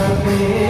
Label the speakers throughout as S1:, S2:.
S1: श्री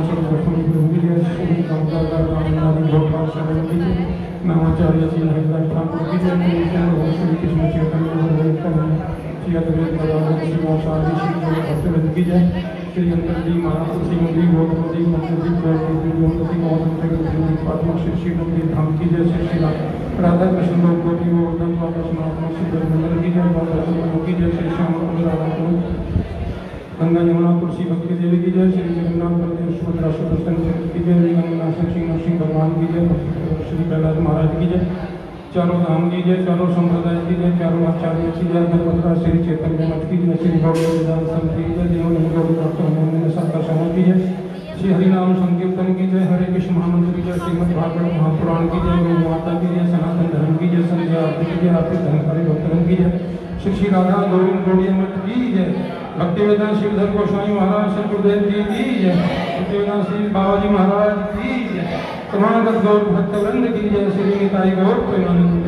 S1: महादास रत्नाश्वर गोस्वामी प्रभु की जय श्री गंगाधर रामनाथ की जय नामाचार्य श्री हरिदास ठाकुर जय श्री श्री कृष्ण चैतन्य श्री श्री श्री भक्तवृंद की जय श्री अंतर जी, महाराज श्री मंदिर जी मंदिर जी श्री गौतम जी पात्मा श्री श्री मंदिर धाम की जय श्री श्री राधा कृष्ण लोक गोपी गोवर्धन बाबा सनातन श्री मंदिर की जय बाबा सुंदर की जय, श्री श्याम, राधा गंगा यमुना तुलसी भक्ति देवी की जय श्री जगन्नाथ बलदेव सुभद्रा सुदर्शन की जय गंगा सिंह नरसिंह भगवान की जय श्री प्रहलाद महाराज की जय चारों धाम की जय चारों संप्रदाय की जय चारों आचार्य की जय धर्मद्रा श्री चैतन्य मठ की जय श्री वेदांत संघ की जय देव गौरव डॉक्टर समाज की जय श्री हरिनाम संकीर्तन की जय हरे कृष्ण महामंत्र की जय श्रीमद भागवत महापुराण की जय गौ माता की जय सनातन धर्म की जय संध्या आरती की जय आरती धनकारी भक्तों की जय श्री श्री राधा गोविंद गौड़ी मठ की जय भक्ति श्रीधर गोस्वामी महाराज, श्री गुरुदेव जी की जय। भक्तिवेदन श्री बाबा जी महाराज की जय। क्रमागत गौर भक्तवृंद की जय। श्री निताई गौर प्रेमानंद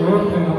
S1: गौर प्रेमानंद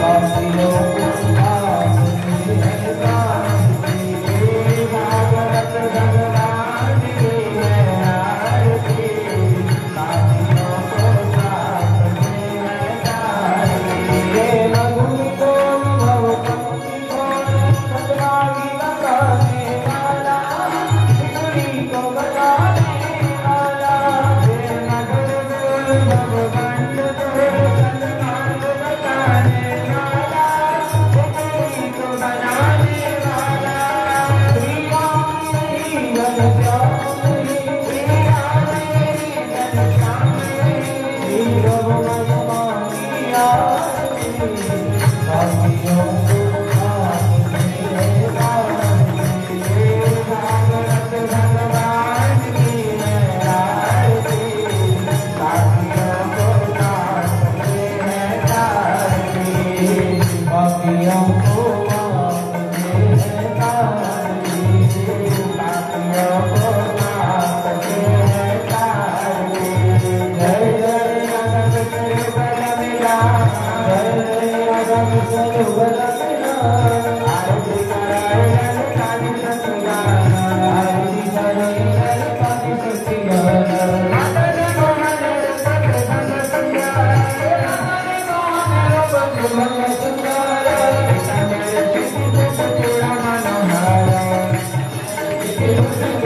S2: I'm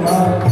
S2: मैं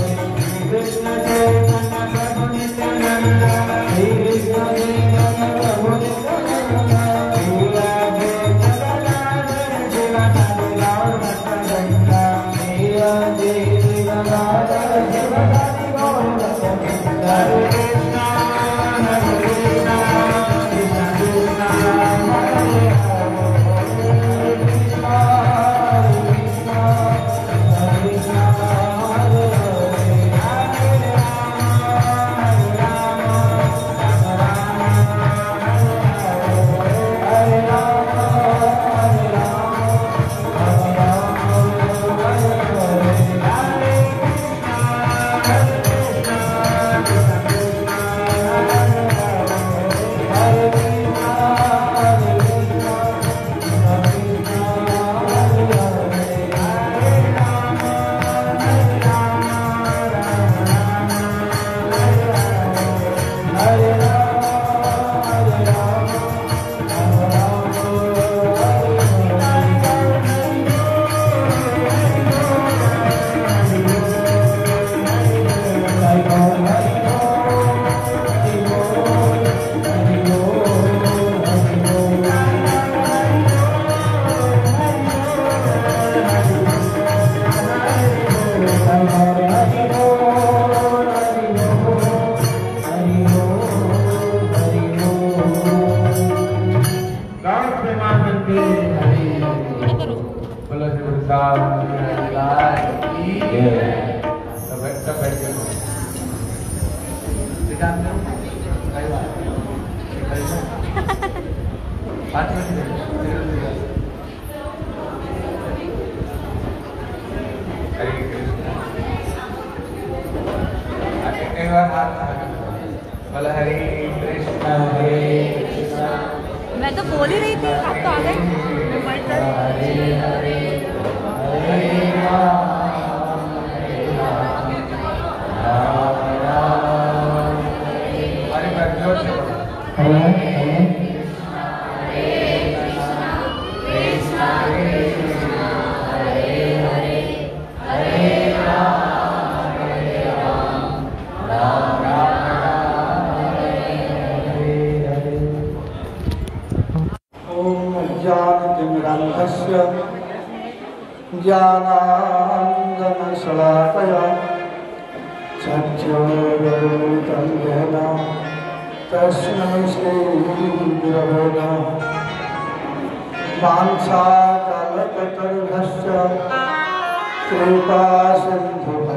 S3: कृपासिन्धुभैव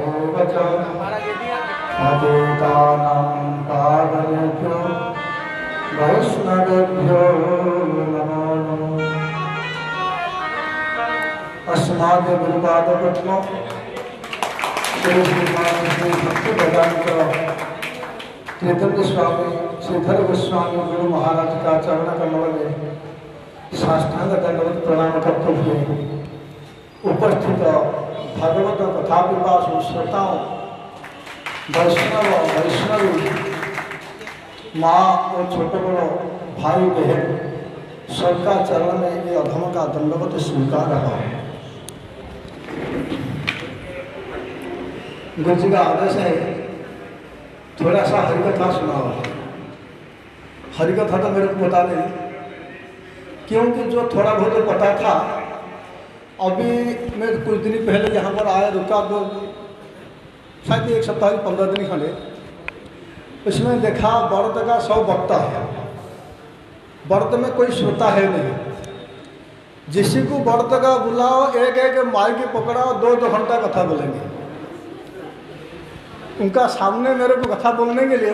S3: च पतितानां पावनेभ्यो वैष्णवेभ्यो नमो नमः अस्माद् गुरुपादपद्म श्री श्रीमान श्री भक्ति वेदांत चैतन्य स्वामी श्रीधर गोस्वामी गुरु महाराज का चरण कमल में साष्टांग दंडवत प्रणाम करते हुए उपस्थित भागवत कथा पिपासु श्रोताओं वैष्णव वैष्णव, माँ और छोटे बड़ो, भाई बहन, सबका चरण में ये अधम का दंडवत स्वीकार है। गुरु जी का आदेश है, थोड़ा सा हरिकथा सुनाओ। हरिकथा तो मेरे को पता नहीं, क्योंकि जो थोड़ा बहुत पता था अभी मैं कुछ दिन पहले यहाँ पर आया, रुका तो शायद एक सप्ताह पंद्रह दिन खड़े उसमें देखा व्रत का सौ वक्ता है। व्रत में कोई श्रोता है नहीं। जिसी को व्रत का बुलाओ एक एक माइक पकड़ाओ दो दो घंटा कथा बोलेंगे। उनका सामने मेरे को कथा बोलने के लिए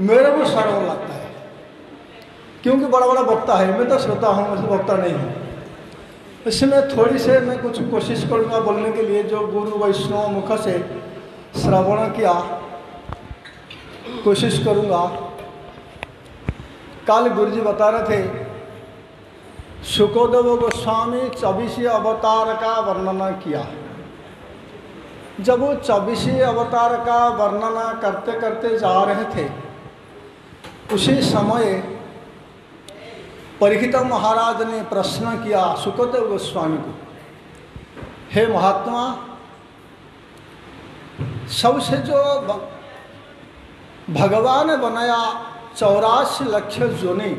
S3: मेरे को शर्म लगता है। क्योंकि बड़ा बड़ा वक्ता है, मैं तो श्रोता हूँ, मैं तो वक्ता नहीं हूँ। इसमें थोड़ी से मैं कुछ कोशिश करूँगा बोलने के लिए, जो गुरु वैष्णव मुख से श्रवण किया, कोशिश करूँगा। कल गुरु जी बता रहे थे, सुखोदेव गोस्वामी चौबीसी अवतार का वर्णना किया। जब वो चौबीसी अवतार का वर्णना करते करते जा रहे थे, उसी समय परीक्षित महाराज ने प्रश्न किया, सुखदेव गोस्वामी को, हे महात्मा, सबसे जो भगवान बनाया चौरासी लक्ष जोनि,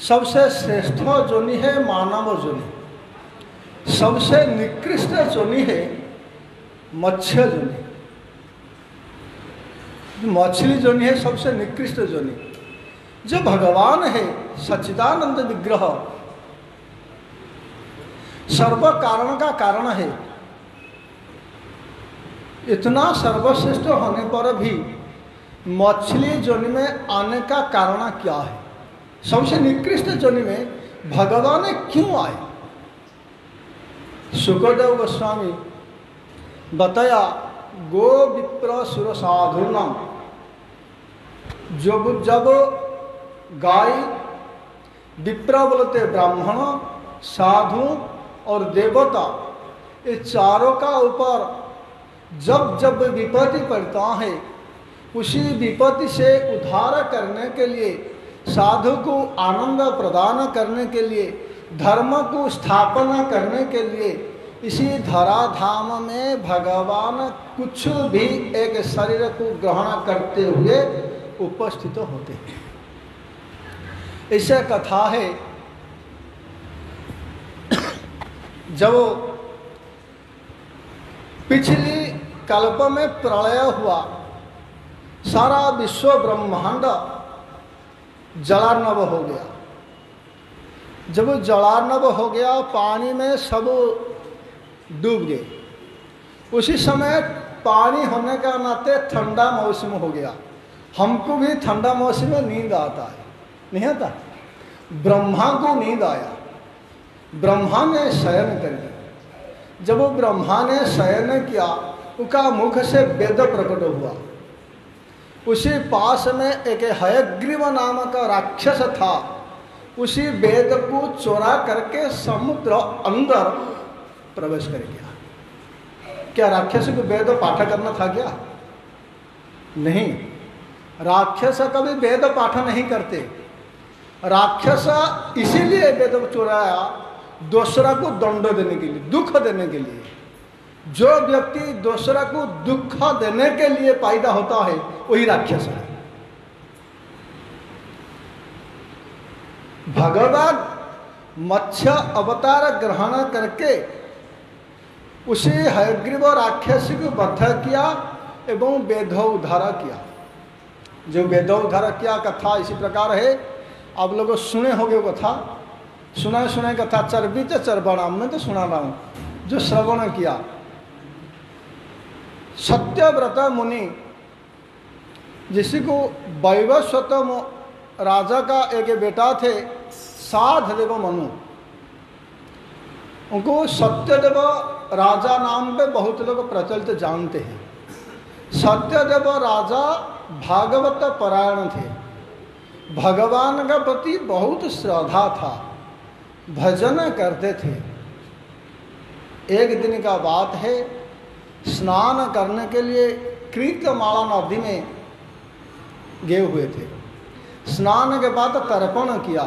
S3: सबसे श्रेष्ठ जोनि है मानव जोनि, सबसे निकृष्ट जोनि है मत्स्य जोनि, मछली जोनि है सबसे निकृष्ट जोनि। जो भगवान है, सच्चिदानंद विग्रह। सर्व कारण का कारण है। इतना सर्वश्रेष्ठ होने पर भी मछली जोनि में आने का कारण क्या है? सबसे निकृष्ट जोनि में भगवान क्यों आए? सुखदेव गोस्वामी बताया, गो विप्र सुर साधु नाम जब जब गाय विप्र बोलते ब्राह्मण, साधु और देवता, ये चारों का ऊपर जब जब विपत्ति पड़ता है, उसी विपत्ति से उद्धार करने के लिए, साधु को आनंद प्रदान करने के लिए, धर्म को स्थापना करने के लिए, इसी धराधाम में भगवान कुछ भी एक शरीर को ग्रहण करते हुए उपस्थित होते हैं। ऐसा कथा है। जब पिछली कल्प में प्रलय हुआ, सारा विश्व ब्रह्मांड जलार्णव हो गया। जब जलार्णव हो गया, पानी में सब डूब गए। उसी समय पानी होने का नाते ठंडा मौसम हो गया। हमको भी ठंडा मौसम में नींद आता है। नहीं आता। ब्रह्मा को नींद आया। ब्रह्मा ने शयन कर। दिया जब वो ब्रह्मा ने शयन किया उसका मुख से वेद प्रकट हुआ। उसी पास में एक हयग्रीव नाम का राक्षस था। उसी वेद को चोरा करके समुद्र अंदर प्रवेश कर गया। क्या राक्षस को वेद पाठ करना था क्या? नहीं। राक्षस कभी वेद पाठ नहीं करते। राक्षस इसीलिए वेद चुराया, दूसरा को दंड देने के लिए, दुख देने के लिए। जो व्यक्ति दूसरा को दुख देने के लिए पैदा होता है, वही राक्षस है। भगवान मत्स्य अवतार ग्रहण करके उसे हयग्रीव राक्षस को बद्ध किया एवं वेद उद्धार किया। जो वेद उद्धार किया, कथा इसी प्रकार है। आप लोग सुने होंगे कथा। सुना सुने कथा चरबीत चरबणाम में तो सुना रहा हूँ। जो श्रवण किया। सत्यव्रत मुनि जिसी को वैवस्वत राजा का एक बेटा थे साधदेव मनु। उनको सत्यदेव राजा नाम पे बहुत लोग प्रचलित जानते हैं। सत्यदेव राजा भागवत परायण थे। भगवान का प्रति बहुत श्रद्धा था। भजन करते थे। एक दिन का बात है, स्नान करने के लिए कृतमाला नदी में गए हुए थे। स्नान के बाद तर्पण किया।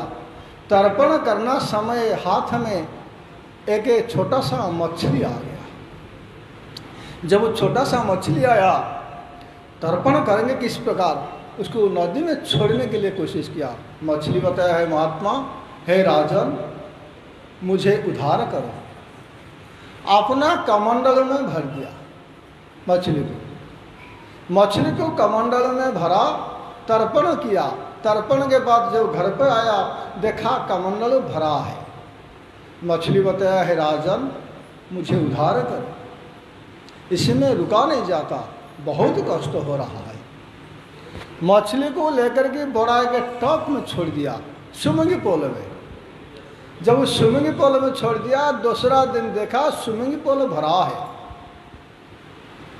S3: तर्पण करना समय हाथ में एक छोटा सा मछली आ गया। जब वो छोटा सा मछली आया, तर्पण करेंगे किस प्रकार? उसको नदी में छोड़ने के लिए कोशिश किया। मछली बताया, है महात्मा, हे राजन, मुझे उधार करो। अपना कमंडल में भर दिया मछली को। मछली को कमंडल में भरा, तर्पण किया। तर्पण के बाद जब घर पर आया, देखा कमंडल भरा है। मछली बताया, है राजन, मुझे उधार कर। इसमें रुका नहीं जाता, बहुत कष्ट हो रहा है। मछली को लेकर के बड़ा के टॉप में छोड़ दिया स्विमिंग पूल में। जब वो स्विमिंग पूल में छोड़ दिया, दूसरा दिन देखा स्विमिंग पूल भरा है।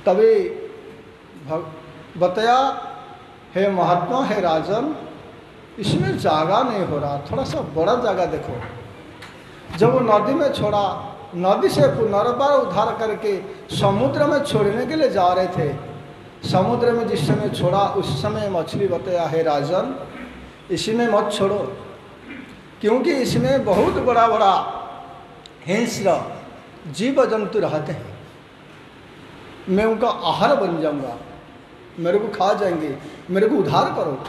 S3: तभी बताया, हे महात्मा, हे राजन, इसमें जागा नहीं हो रहा, थोड़ा सा बड़ा जगह देखो। जब वो नदी में छोड़ा, नदी से पुनर्बार उधार करके समुद्र में छोड़ने के लिए जा रहे थे समुद्र में जिस समय छोड़ा, उस समय मछली बताया, है राजन, इसमें मत छोड़ो, क्योंकि इसमें बहुत बड़ा बड़ा हिंस्र जीव जंतु रहते हैं। मैं उनका आहार बन जाऊँगा। मेरे को खा जाएँगे। मेरे को उधार करो।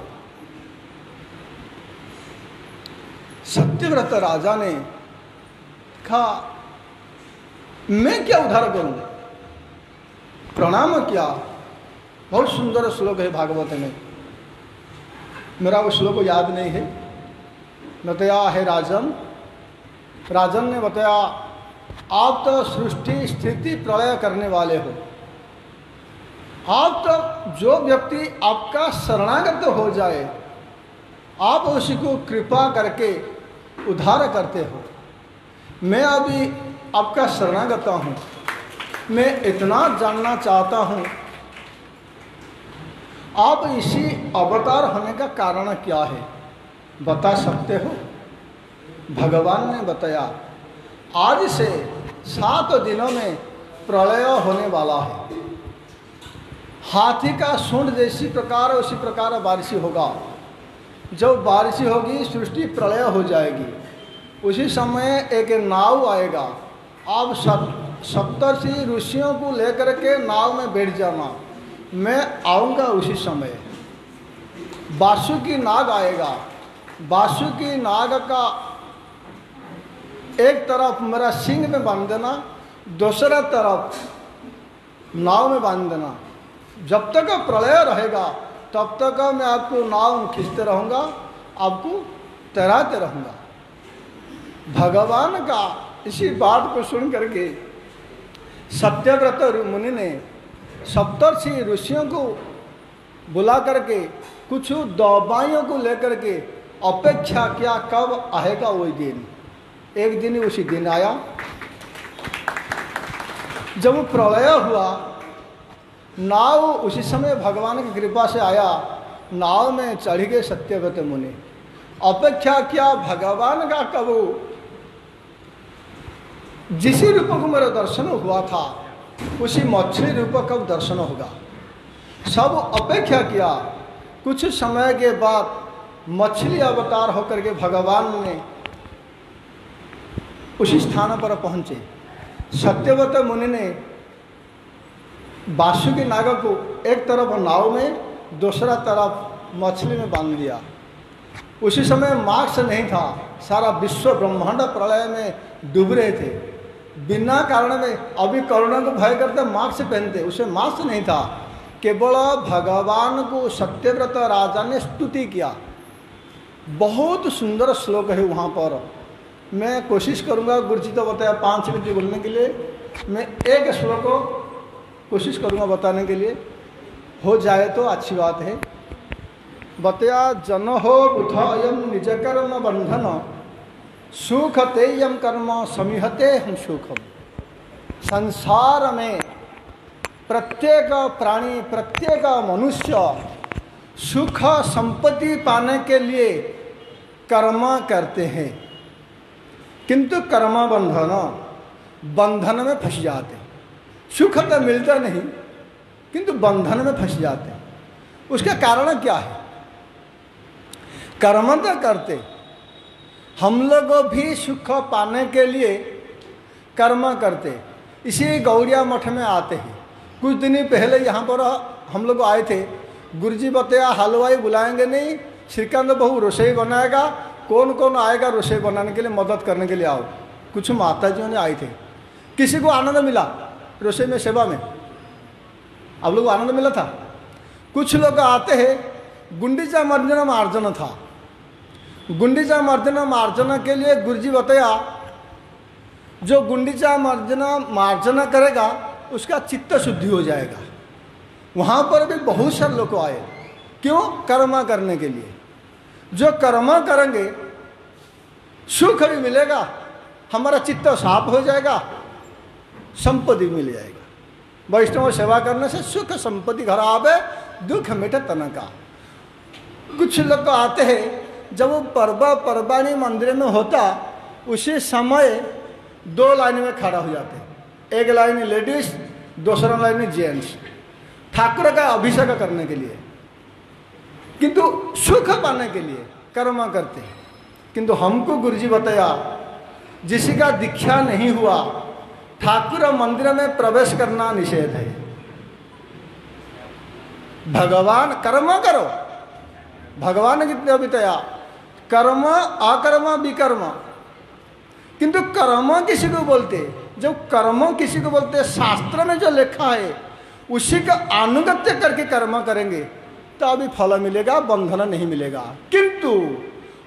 S3: सत्यव्रत राजा ने कहा, मैं क्या उधार करूँ प्रणाम किया। बहुत सुंदर श्लोक है भागवत में। मेरा वो श्लोक याद नहीं है। बताया है राजन। राजन ने बताया, आप तो सृष्टि स्थिति प्रलय करने वाले हो। आप तो जो व्यक्ति आपका शरणागत हो जाए, आप उसी को कृपा करके उद्धार करते हो। मैं अभी आपका शरणागत हूँ। मैं इतना जानना चाहता हूँ आप इसी अवतार होने का कारण क्या है? बता सकते हो? भगवान ने बताया, आज से सात दिनों में प्रलय होने वाला है। हाथी का सूंड जैसी प्रकार, उसी प्रकार बारिश होगा। जब बारिश होगी, सृष्टि प्रलय हो जाएगी। उसी समय एक नाव आएगा। आप सप्तर्षि ऋषियों को लेकर के नाव में बैठ जाना। मैं आऊँगा उसी समय। बासुकी नाग आएगा। बासुकी नाग का एक तरफ़ मेरा सिंह में बाँध देना दूसरा तरफ़ नाव में बाँध देना जब तक प्रलय रहेगा, तब तक मैं आपको नाव खींचते रहूँगा, आपको तैराते रहूँगा। भगवान का इसी बात को सुन करके सत्यव्रत मुनि ने सप्तर्षि ऋषियों को बुला करके, कुछ दवाइयों को लेकर के अपेक्षा किया, कब आएगा वही दिन? एक दिन उसी दिन आया। जब प्रलय हुआ, नाव उसी समय भगवान की कृपा से आया, नाव में चढ़ गए सत्यव्रत मुनि। अपेक्षा किया, भगवान का कब? जिस रूप को मेरा दर्शन हुआ था उसी मछली रूप कब दर्शन होगा। सब अपेक्षा किया। कुछ समय के बाद मछली अवतार होकर के भगवान ने उसी स्थान पर पहुँचे। सत्यवत मुनि ने बासुकी नाग को एक तरफ़ नाव में, दूसरा तरफ़ मछली में बाँध दिया। उसी समय मार्क्स नहीं था। सारा विश्व ब्रह्मांड प्रलय में डूब रहे थे। बिना कारण में, अभी कोरोना को भय करते मास्क पहनते, उसे मास्क नहीं था। केवल भगवान को सत्यव्रत राजा ने स्तुति किया। बहुत सुंदर श्लोक है वहाँ पर। मैं कोशिश करूँगा गुरु जी तो बताया पाँच मिनट बोलने के लिए। मैं एक श्लोक कोशिश करूँगा बताने के लिए। हो जाए तो अच्छी बात है। बताया जन हो बुध अयम निज कर्म बंधन। सुख तेयम कर्म समीहते हम सुखम संसार में प्रत्येक प्राणी, प्रत्येक मनुष्य सुख संपत्ति पाने के लिए कर्म करते हैं। किंतु कर्म बंधन बंधन में फंस जाते हैं। सुख तो मिलता नहीं, किंतु बंधन में फंस जाते हैं। उसका कारण क्या है? कर्म तो करते हम लोग भी सुख पाने के लिए कर्म करते। इसी गौरिया मठ में आते हैं। कुछ दिन पहले यहाँ पर हम लोग आए थे। गुरुजी बताया हलवाई बुलाएँगे नहीं, श्रीकांत बहू रसोई बनाएगा कौन कौन आएगा रसोई बनाने के लिए, मदद करने के लिए आओ। कुछ माता जी ने आए थे। किसी को आनंद मिला रसोई में सेवा में? आप लोग को आनंद मिला था? कुछ लोग आते हैं गुंडीचा मर्जना मार्जन था। गुंडीचा मर्जना मार्जना के लिए गुरुजी बताया, जो गुंडीचा मर्जना मार्जना करेगा, उसका चित्त शुद्धि हो जाएगा। वहाँ पर भी बहुत सारे लोग आए, क्यों? कर्मा करने के लिए। जो कर्मा करेंगे, सुख भी मिलेगा, हमारा चित्त साफ़ हो जाएगा, संपत्ति मिल जाएगा। वैष्णव सेवा करने से सुख, संपत्ति घर आवे दुख, मिटे तना का कुछ लोग आते हैं जब वो पर्व परवानी मंदिर में होता, उसी समय दो लाइन में खड़ा हो जाते। एक लाइन लेडीज़, दूसरा लाइन जेंट्स। ठाकुर का अभिषेक करने के लिए, किंतु सुख पाने के लिए कर्म करते हैं। किंतु हमको गुरुजी बताया जिसी का दीक्षा नहीं हुआ, ठाकुर मंदिर में प्रवेश करना निषेध है। भगवान, कर्म करो। भगवान कितने बताया कर्म, अकर्म, विकर्म। किंतु कर्म किसी को बोलते? जब कर्म किसी को बोलते, शास्त्र में जो लिखा है, उसी का अनुगत्य करके कर्म करेंगे तो अभी फल मिलेगा, बंधन नहीं मिलेगा। किंतु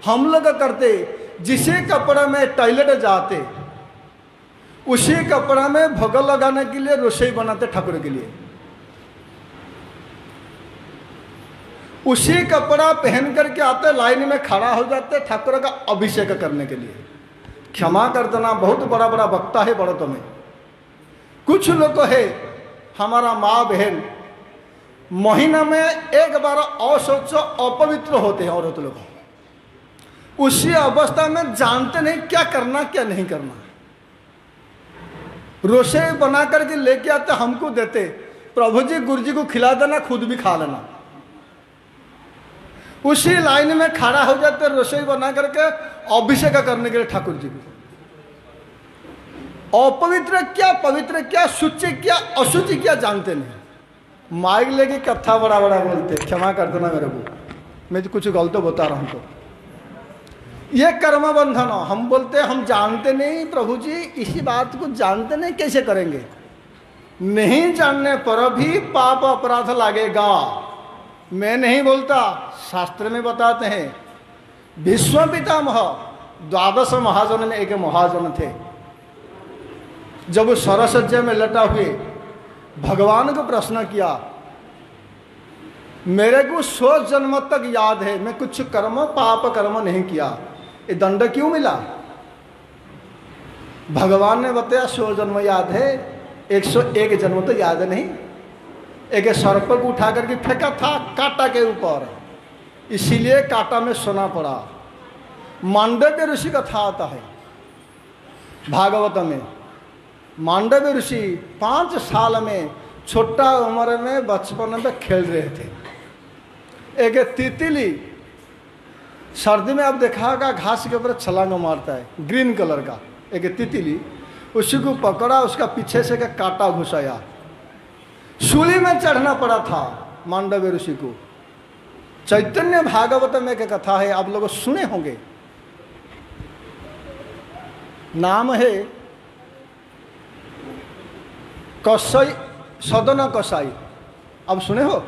S3: हम लोग करते, जिसे कपड़ा में टॉयलेट जाते, उसी कपड़ा में भोग लगाने के लिए रसोई बनाते ठाकुर के लिए। उसी कपड़ा पहन करके आते, लाइन में खड़ा हो जाते ठाकुर का अभिषेक करने के लिए। क्षमा कर देना, बहुत बड़ा बड़ा वक्ता है बड़ो तुम्हें। कुछ लोग है, हमारा माँ बहन, महीना में एक बार अशौच अपवित्र होते हैं औरत लोग। उसी अवस्था में जानते नहीं क्या करना, क्या नहीं करना। रोसे बना करके लेके आते, हमको देते, प्रभु जी गुरु जी को खिला देना, खुद भी खा लेना। उसी लाइन में खड़ा हो जाते, रसोई बना करके अभिषेक करने के लिए ठाकुर जी को। अपवित्र क्या, पवित्र क्या शुचि क्या अशुचि क्या जानते नहीं। माइक लेके कथा बड़ा बड़ा बोलते, क्षमा कर देना मेरे को। मैं तो कुछ गलत बता रहा हूँ तो। ये कर्म बंधन, हम बोलते, हम जानते नहीं प्रभु जी, इसी बात को जानते नहीं, कैसे करेंगे? नहीं जानने पर भी पाप अपराध लगेगा। मैं नहीं बोलता, शास्त्र में बताते हैं। विश्व पितामह द्वादश महाजन में एक महाजन थे। जब वो में लटा हुए, भगवान को प्रश्न किया, मेरे को सौ जन्म तक याद है, मैं कुछ कर्म, पाप कर्म नहीं किया। ये दंड क्यों मिला? भगवान ने बताया सौ जन्म याद है, एक सौ एक जन्म तो याद नहीं। एक सर्प को उठा करके फेंका था कांटा के ऊपर। इसीलिए कांटा में सोना पड़ा। मांडव्य ऋषि का था आता है। भागवत में मांडव्य ऋषि पाँच साल में छोटा उम्र में बचपन में खेल रहे थे। एक तितली सर्दी में आप देखा होगा, घास के ऊपर छलांग मारता है, ग्रीन कलर का। एक तितली, उसी को पकड़ा, उसका पीछे से का कांटा घुसाया। सूली में चढ़ना पड़ा था मांडव्य ऋषि को। चैतन्य भागवत में एक कथा है, आप लोग सुने होंगे। नाम है कसाई, सदन कसाई। अब सुने हो?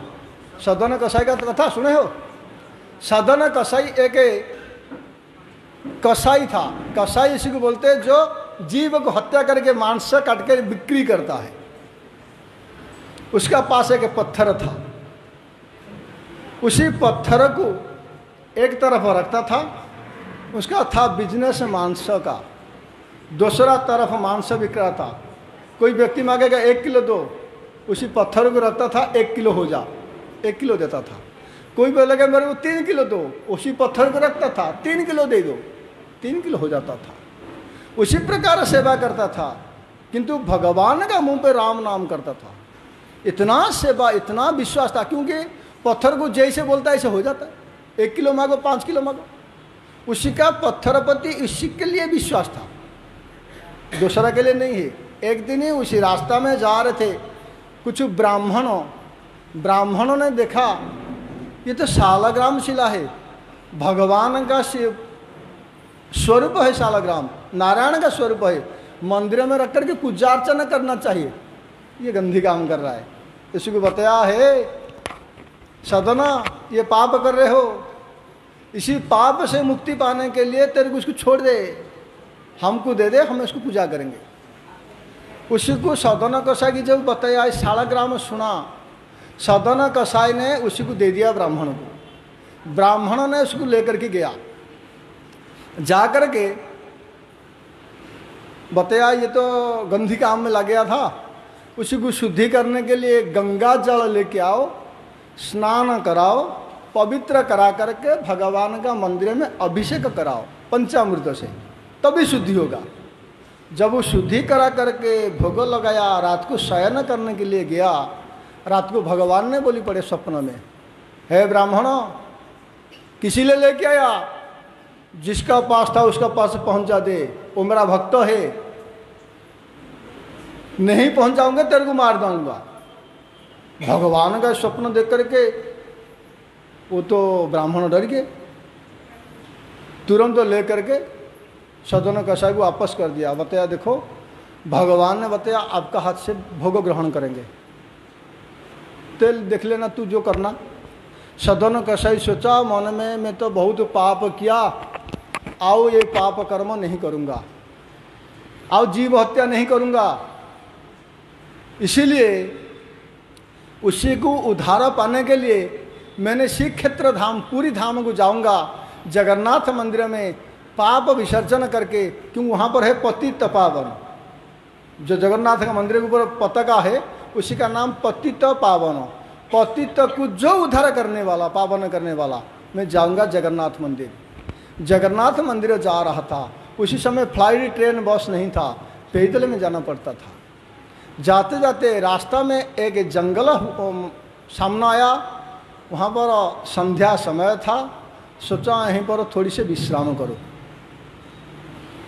S3: सदन कसाई का कथा सुने हो? सदन कसाई एक कसाई था। कसाई इसी को बोलते हैं जो जीव को हत्या करके, मांस काट के बिक्री करता है। उसका पास एक पत्थर था। उसी पत्थर को एक तरफ़ रखता था, उसका था बिज़नेस मांस का। दूसरा तरफ़ मांस बिक रहा था। कोई व्यक्ति मांगेगा एक किलो दो, उसी पत्थर को रखता था, एक किलो हो जा, एक किलो देता था। कोई बोलेगा मेरे को तीन किलो दो, उसी पत्थर को रखता था, तीन किलो दे दो, तीन किलो हो जाता था। उसी प्रकार सेवा करता था, किंतु भगवान का मुँह पे राम नाम करता था। इतना सेवा, इतना विश्वास था, क्योंकि पत्थर को जैसे बोलता है, ऐसे हो जाता है। एक किलो मांगो, पाँच किलो मांगो। उसी का पत्थर प्रति इसी के लिए विश्वास था। दूसरा के लिए नहीं है। एक दिन ही उसी रास्ता में जा रहे थे कुछ ब्राह्मणों। ब्राह्मणों ने देखा, ये तो शालाग्राम शिला है। भगवान का शिव स्वरूप है शालाग्राम। नारायण का स्वरूप है। मंदिर में रख करके पूजा अर्चना करना चाहिए। ये गंदी काम कर रहा है। इसी को बताया है सदना ये पाप कर रहे हो। इसी पाप से मुक्ति पाने के लिए तेरे को उसको छोड़ दे। हमको दे दे, हम इसको पूजा करेंगे। उसी को सदन कसाई की जब बताया, इस शालाग्राम में सुना। सदन कसाई ने उसी को दे दिया ब्राह्मण को। ब्राह्मण ने उसको लेकर के गया। जा कर के बताया, ये तो गंदी काम में लग गया था। उसी को शुद्धि करने के लिए गंगा जल लेके आओ, स्नान कराओ, पवित्र करा करके भगवान का मंदिर में अभिषेक कराओ, पंचामृत से, तभी शुद्धि होगा। जब वो शुद्धि करा करके भोग लगाया, रात को शयन करने के लिए गया, रात को भगवान ने बोली पड़े स्वप्न में, है ब्राह्मण, किसी ले लेके आया? जिसका पास था उसका पास पहुँचा दे, वो मेरा भक्त है। नहीं पहुंचाऊँगा, तेरे को मार दूँगा भगवान का स्वप्न देख करके वो तो ब्राह्मण डर गए। तुरंत ले करके सदन कसाई को वापस कर दिया। बताया देखो, भगवान ने बताया आपका हाथ से भोग ग्रहण करेंगे। तेल देख लेना, तू जो करना। सदन कसाई सोचा, मन में, मैं तो बहुत पाप किया। आओ, ये पाप कर्म नहीं करूँगा। आओ, जीव हत्या नहीं करूँगा। इसीलिए उसी को उधारा पाने के लिए मैंने श्री क्षेत्र धाम, पूरी धाम को जाऊँगा। जगन्नाथ मंदिर में पाप विसर्जन करके, क्यों वहाँ पर है पति तपावन जो जगन्नाथ का मंदिर के ऊपर पताका है, उसी का नाम पतित पावन। पतित को जो उद्धार करने वाला, पावन करने वाला, मैं जाऊँगा जगन्नाथ मंदिर। जगन्नाथ मंदिर जा रहा था। उसी समय फ़्लाइट, ट्रेन, बस नहीं था। पैदल में जाना पड़ता था। जाते जाते रास्ता में एक जंगल सामना आया। वहाँ पर संध्या समय था। सोचा यहीं पर थोड़ी से विश्राम करो।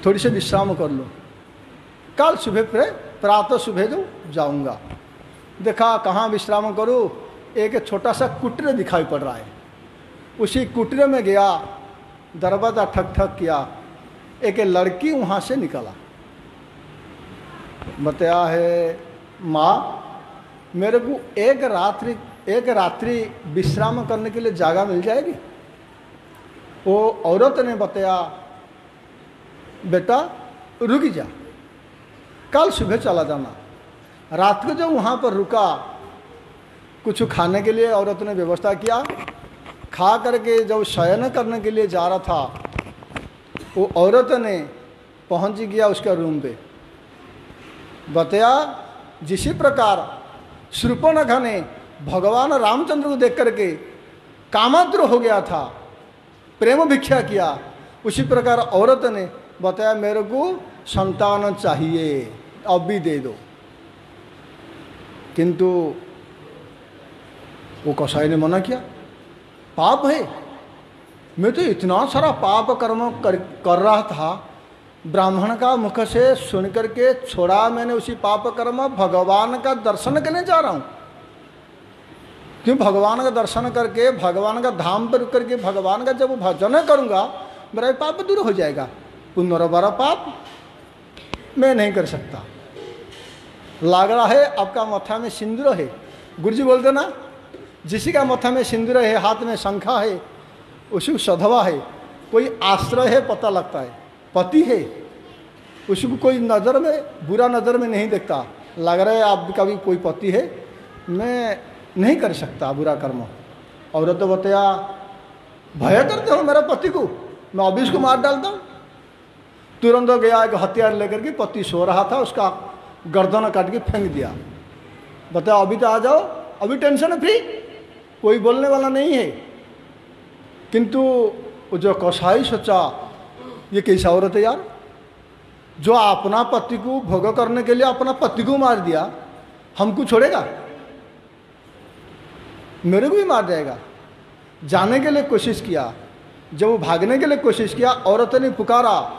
S3: थोड़ी से विश्राम कर लो। कल सुबह फिर प्रातः सुबह जो जाऊँगा। देखा कहाँ विश्राम करूँ? एक छोटा सा कुटरे दिखाई पड़ रहा है। उसी कुटरे में गया। दरवाज़ा ठक ठक किया। एक लड़की वहाँ से निकला। बताया है माँ, मेरे को एक रात्रि एक रात्रि विश्राम करने के लिए जगह मिल जाएगी? वो औरत ने बताया, बेटा, रुक जा। कल सुबह चला जाना। रात को जब वहाँ पर रुका, कुछ खाने के लिए औरत ने व्यवस्था किया। खा करके जब शयन करने के लिए जा रहा था, वो औरत ने पहुँच गया उसका रूम पे। बताया जिसी प्रकार श्रुपणखा ने भगवान रामचंद्र को देख करके कामातुर हो गया था प्रेम भिक्षा किया उसी प्रकार औरत ने बताया मेरे को संतान चाहिए अब भी दे दो। किंतु वो कसाई ने मना किया पाप है मैं तो इतना सारा पाप कर्म कर, कर रहा था ब्राह्मण का मुख से सुन करके छोड़ा मैंने उसी पाप कर्म, भगवान का दर्शन करने जा रहा हूँ। क्यों भगवान का दर्शन करके, भगवान का धाम पर रुक करके भगवान का जब भजन करूँगा, मेरा पाप दूर हो जाएगा। पुनर्बारा पाप मैं नहीं कर सकता। लग रहा है, आपका मथा में सिंदूर है। गुरु जी बोलते ना जिसी का मथा में सिंदूर है, हाथ में शंखा है, उसी सधवा है। कोई आश्रय है, पता लगता है। पति है। उसको कोई नज़र में, बुरा नज़र में नहीं देखता। लग रहा है आप का भी कोई पति है। मैं नहीं कर सकता बुरा कर्म। औरत बताया भय करते हो मेरा पति को? मैं अभी इसको मार डालता हूँ। तुरंत गया एक हथियार लेकर के पति सो रहा था, उसका गर्दन काट के फेंक दिया। बताया अभी तो आ जाओ, अभी टेंशन है, फ्री। कोई बोलने वाला नहीं है। किंतु जो कसाई सोचा ये कैसा औरत है यार? जो अपना पति को भोग करने के लिए अपना पति को मार दिया, हमको छोड़ेगा? मेरे को भी मार जाएगा। जाने के लिए कोशिश किया, जब वो भागने के लिए कोशिश किया, औरत ने पुकारा,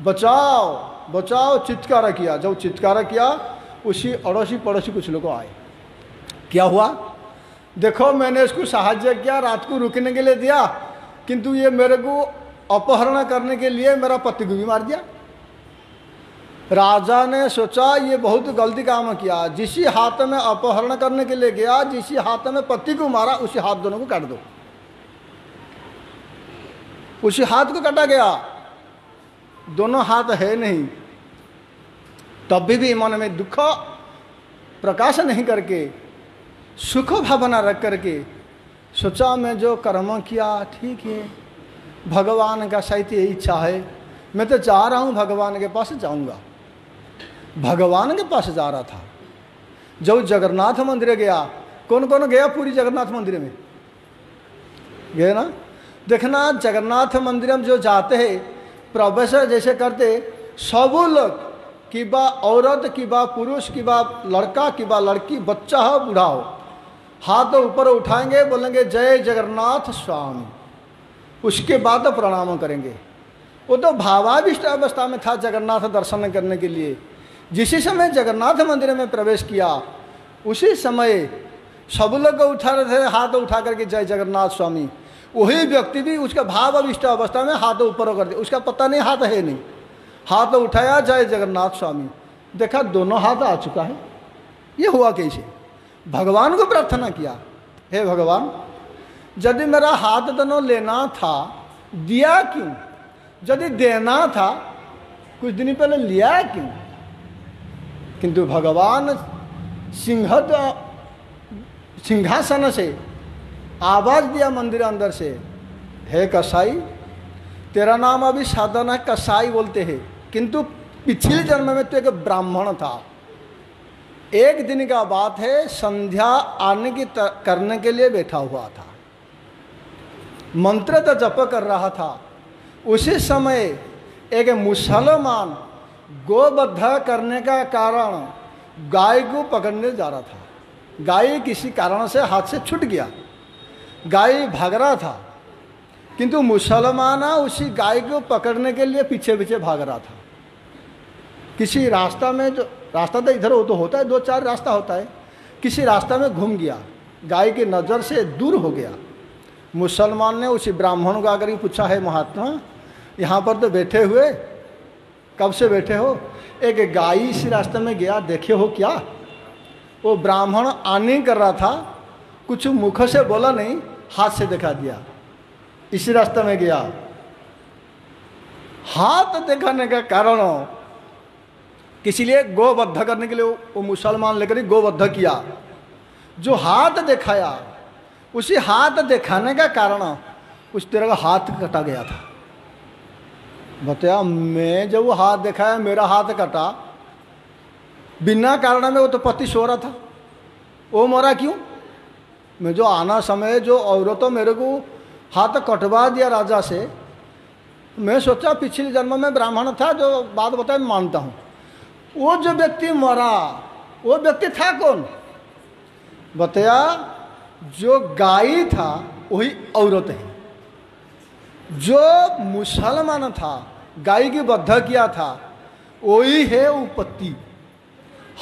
S3: बचाओ बचाओ, चित्कारा किया। जब चित्कारा किया, उसी अड़ोसी पड़ोसी कुछ लोग आए। क्या हुआ? देखो, मैंने इसको साहाଯ୍य किया, रात को रुकने के लिए दिया, किंतु ये मेरे को अपहरण करने के लिए मेरा पति को भी मार दिया। राजा ने सोचा ये बहुत गलती काम किया। जिसी हाथ में अपहरण करने के लिए गया जिसी हाथ में पति को मारा उसी हाथ दोनों को काट दो। उसी हाथ को काटा गया। दोनों हाथ है नहीं। तब भी, भी मन में दुख प्रकाश नहीं करके सुख भावना रख करके सोचा मैं जो कर्म किया ठीक है। भगवान का शायद यही इच्छा है। मैं तो चाह रहा हूँ भगवान के पास जाऊँगा। भगवान के पास जा रहा था। जब जगन्नाथ मंदिर गया कौन कौन गया पूरी जगन्नाथ मंदिर में? गए ना? देखना, जगन्नाथ मंदिर में जो जाते हैं प्रोफेसर जैसे करते, सब लोग, कि बा औरत, कि बा पुरुष, कि बा लड़का, कि बा लड़की, बच्चा हो, बूढ़ा हो, हाथ ऊपर उठाएँगे, बोलेंगे, जय जगन्नाथ स्वामी। उसके बाद तो प्रणाम करेंगे। वो तो भावाविष्ट अवस्था में था जगन्नाथ दर्शन करने के लिए। जिसी समय जगन्नाथ मंदिर में प्रवेश किया, उसी समय सब लोग उठा रहे थे, हाथ उठा करके जय जगन्नाथ स्वामी। वही व्यक्ति भी उसका भाव अविष्ट अवस्था में हाथ ऊपर कर दिया उसका पता नहीं हाथ है नहीं। हाथ उठाया जय जगन्नाथ स्वामी। देखा दोनों हाथ आ चुका है। ये हुआ कैसे? भगवान को प्रार्थना किया। हे भगवान यदि मेरा हाथ दोनों लेना था, दिया क्यों? यदि देना था, कुछ दिन पहले लिया क्यों? किंतु भगवान सिंह सिंहासन से, आवाज़ दिया मंदिर अंदर से, हे कसाई, तेरा नाम अभी साधन कसाई बोलते हैं। किंतु पिछले जन्म में तो एक ब्राह्मण था। एक दिन का बात है, संध्या आने की करने के लिए बैठा हुआ था। मंत्र तो जप कर रहा था। उसी समय एक मुसलमान गोबद्ध करने का कारण गाय को पकड़ने जा रहा था। गाय किसी कारण से हाथ से छूट गया। गाय भाग रहा था, किंतु मुसलमान उसी गाय को पकड़ने के लिए पीछे पीछे भाग रहा था। किसी रास्ता में जो, रास्ता तो इधर हो तो होता है, दो चार रास्ता होता है। किसी रास्ता में घूम गया। गाय की नज़र से दूर हो गया। मुसलमान ने उसी ब्राह्मण को आकर पूछा, है महात्मा, यहाँ पर तो बैठे हुए? कब से बैठे हो? एक गाय इसी रास्ते में गया, देखे हो क्या? वो ब्राह्मण आने कर रहा था, कुछ मुख से बोला नहीं, हाथ से दिखा दिया। इसी रास्ते में गया। हाथ दिखाने का कारण किसी लिए गोबद्ध करने के लिए वो मुसलमान लेकर गोबद्ध किया। जो हाथ दिखाया उसी हाथ दिखाने का कारण उस तरह का हाथ कटा गया था। बताया, मैं जब वो हाथ दिखाया, मेरा हाथ कटा, बिना कारण में वो तो पति सो रहा था। वो मरा क्यों? मैं जो आना समय, जो औरतों मेरे को हाथ कटवा दिया राजा से, मैं सोचा पिछले जन्म में ब्राह्मण था, जो बात बताया मैं मानता हूँ। वो जो व्यक्ति मरा, वो व्यक्ति था कौन? बताया जो गाय था, वही औरत है। जो मुसलमान था गाय की बद्ध किया था, वही है उपत्ति।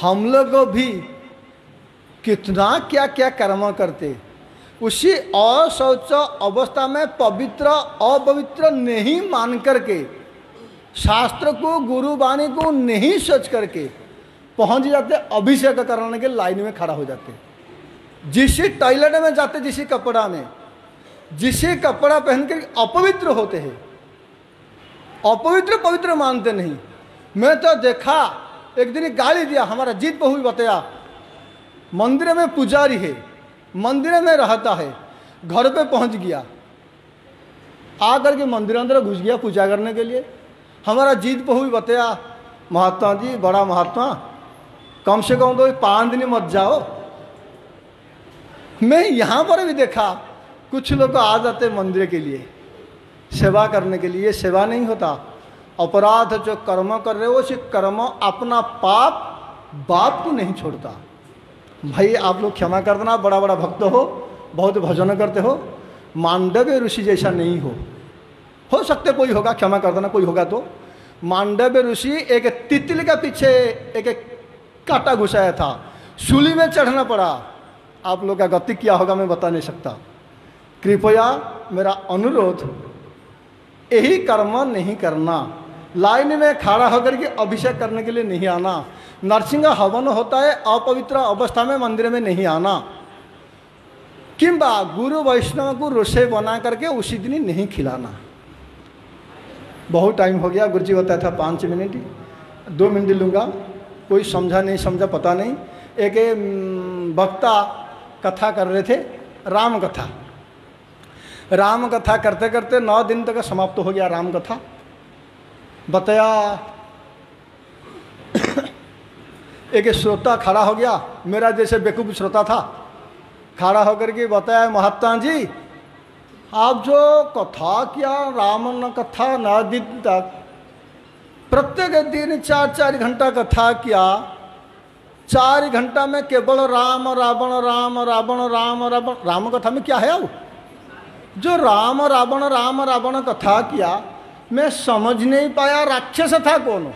S3: हम लोग भी कितना क्या क्या कर्म करते। उसी अशौच अवस्था में पवित्र, अपवित्र नहीं मान करके, शास्त्र को गुरु वाणी को नहीं सोच करके, पहुँच जाते, अभिषेक करने के लाइन में खड़ा हो जाते। जिस टॉयलेट में जाते, जिस कपड़ा में। जिसे कपड़ा पहन कर अपवित्र होते हैं। अपवित्र पवित्र मानते नहीं। मैं तो देखा, एक दिन गाली दिया, हमारा जीत बहु बताया। मंदिर में पुजारी है, मंदिर में रहता है, घर पे पहुँच गया। आकर के मंदिर अंदर घुस गया पूजा करने के लिए। हमारा जीत बहु बताया, महात्मा जी, बड़ा महात्मा, कम से कम तो पाँच दिन मत जाओ। मैं यहाँ पर भी देखा, कुछ लोग आ जाते मंदिर के लिए, सेवा करने के लिए, सेवा नहीं होता। अपराध जो कर्म कर रहे हो, उसे कर्म अपना पाप, बाप को नहीं छोड़ता। भाई, आप लोग क्षमा कर देना बड़ा बड़ा भक्त हो, बहुत भजन करते हो, मांडव्य ऋषि जैसा नहीं हो। हो सकते कोई होगा, क्षमा कर देना, कोई होगा तो। मांडव्य ऋषि एक तितली के पीछे एक काटा घुसाया था, सूली में चढ़ना पड़ा। आप लोग का गति क्या होगा मैं बता नहीं सकता। कृपया मेरा अनुरोध, यही कर्म नहीं करना। लाइन में खड़ा होकर के अभिषेक करने के लिए नहीं आना। नरसिंह हवन होता है, अपवित्र अवस्था में मंदिर में नहीं आना। किंबा गुरु वैष्णव को रोसे बना करके उसी दिन नहीं खिलाना। बहुत टाइम हो गया, गुरुजी बताया था पाँच मिनट दो मिनट लूँगा, कोई समझा नहीं, समझा पता नहीं। एक वक्ता कथा कर रहे थे राम कथा राम कथा करते करते नौ दिन तक समाप्त हो गया राम कथा बताया, एक श्रोता खड़ा हो गया, मेरा जैसे बेकूफ श्रोता था। खड़ा होकर के बताया महात्मा जी, आप जो कथा किया राम कथा नौ दिन तक प्रत्येक दिन चार चार घंटा कथा किया चार घंटा में केवल राम, रावण राम रावण राम रावण। राम कथा में क्या है अब जो राम, रावण राम, रावण कथा किया, मैं समझ नहीं पाया राक्षस था कौन?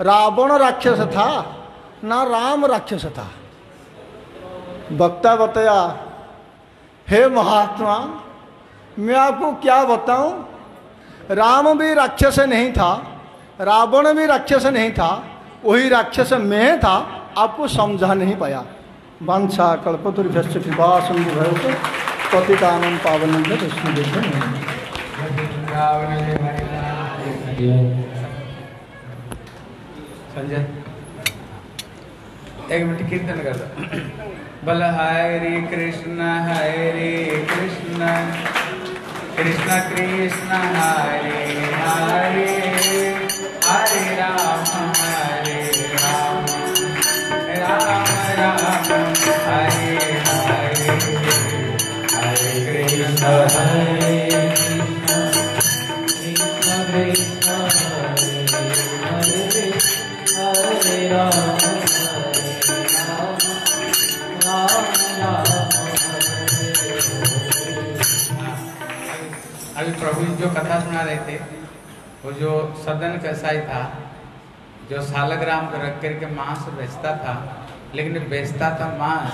S3: रावण राक्षस था ना राम राक्षस था? वक्ता बताया, हे महात्मा, मैं आपको क्या बताऊँ? राम भी राक्षस नहीं था, रावण भी राक्षस नहीं था, वही राक्षस मैं था। आपको समझा नहीं पाया। वंशा कल्पतुर्भ्यश्च कृपा सिंधु भय विष्णु
S4: संजय, एक मिनट कीर्तन कर दो। बल, हरे कृष्ण हरे कृष्ण कृष्ण कृष्ण, हरे हरे हरे राम वो जो सदन कसाई था जो सालग्राम को रख करके मांस बेचता था लेकिन बेचता था मांस।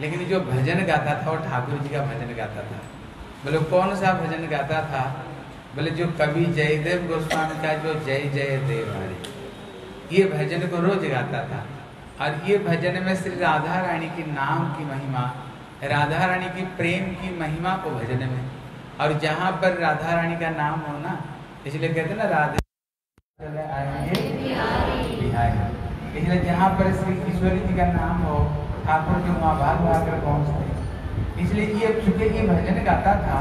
S4: लेकिन जो भजन गाता था वो ठाकुर जी का भजन गाता था। बोले कौन सा भजन गाता था? बोले जो कवि जयदेव गोस्वामी का जो जय जय देव हरे। ये भजन को रोज गाता था। और ये भजन में श्री राधा रानी की नाम की महिमा राधा रानी की प्रेम की महिमा को भजन में। और जहाँ पर राधा रानी का नाम हो ना इसलिए कहते ना राधे बिहारी। इसलिए जहाँ पर श्री ईश्वरी जी का नाम हो, ठाकुर जी वहाँ भाग भाग कर पहुँचते। इसलिए ये चूँकि ये भजन गाता था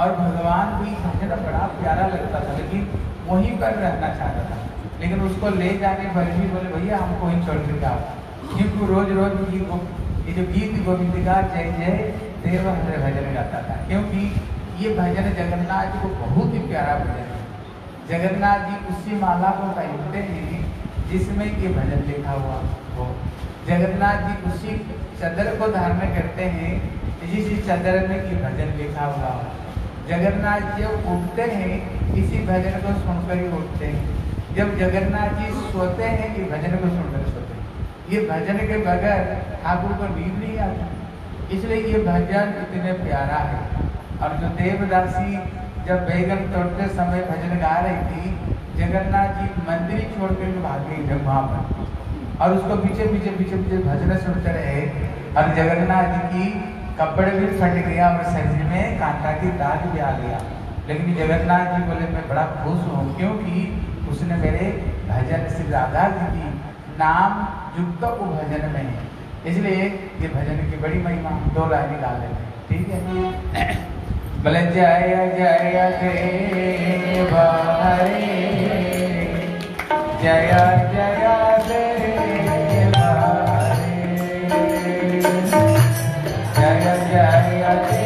S4: और भगवान भी भजन बड़ा प्यारा लगता था, लेकिन वहीं पर रहना चाहता था। लेकिन उसको ले जाने पर भी बोले, भैया, हमको वहीं छोड़ कर जाओ। क्योंकि रोज रोज ये जो गीत गोविंद का जय जय देव हरे भजन गाता था। क्योंकि ये भजन जगन्नाथ जी को बहुत ही प्यारा भजन है। जगन्नाथ जी उसी माला को पहनते हैं जिसमें ये भजन लिखा हुआ हो। जगन्नाथ जी उसी चदर को धारण करते हैं जिस चदर में ये भजन लिखा हुआ हो। जगन्नाथ जब उठते हैं, इसी भजन को सुनकर ही उठते हैं। जब जगन्नाथ जी सोते हैं ये भजन को सुनकर सोते हैं। ये भजन के बगैर ठाकुर को नींद नहीं आती। इसलिए ये भजन इतने प्यारा है। और जो देवदासी जब बैगन तोड़ते समय भजन गा रही थी जगन्नाथ जी मंदिर ही छोड़ कर भाग गई जब वहाँ पर। और उसको पीछे पीछे पीछे पीछे भजन सुनते रहे। और जगन्नाथ जी की कपड़े भी फट गया और शरीर में कांटा की दाग भी आ गया। लेकिन जगन्नाथ जी बोले, मैं बड़ा खुश हूँ क्योंकि उसने मेरे भजन से राधा जी की नाम युक्त वो भजन में है। इसलिए ये भजन की बड़ी महिमा दो लाइन गा लेते ठीक है? बोले जय जय देव हरे जय जय देव जय जय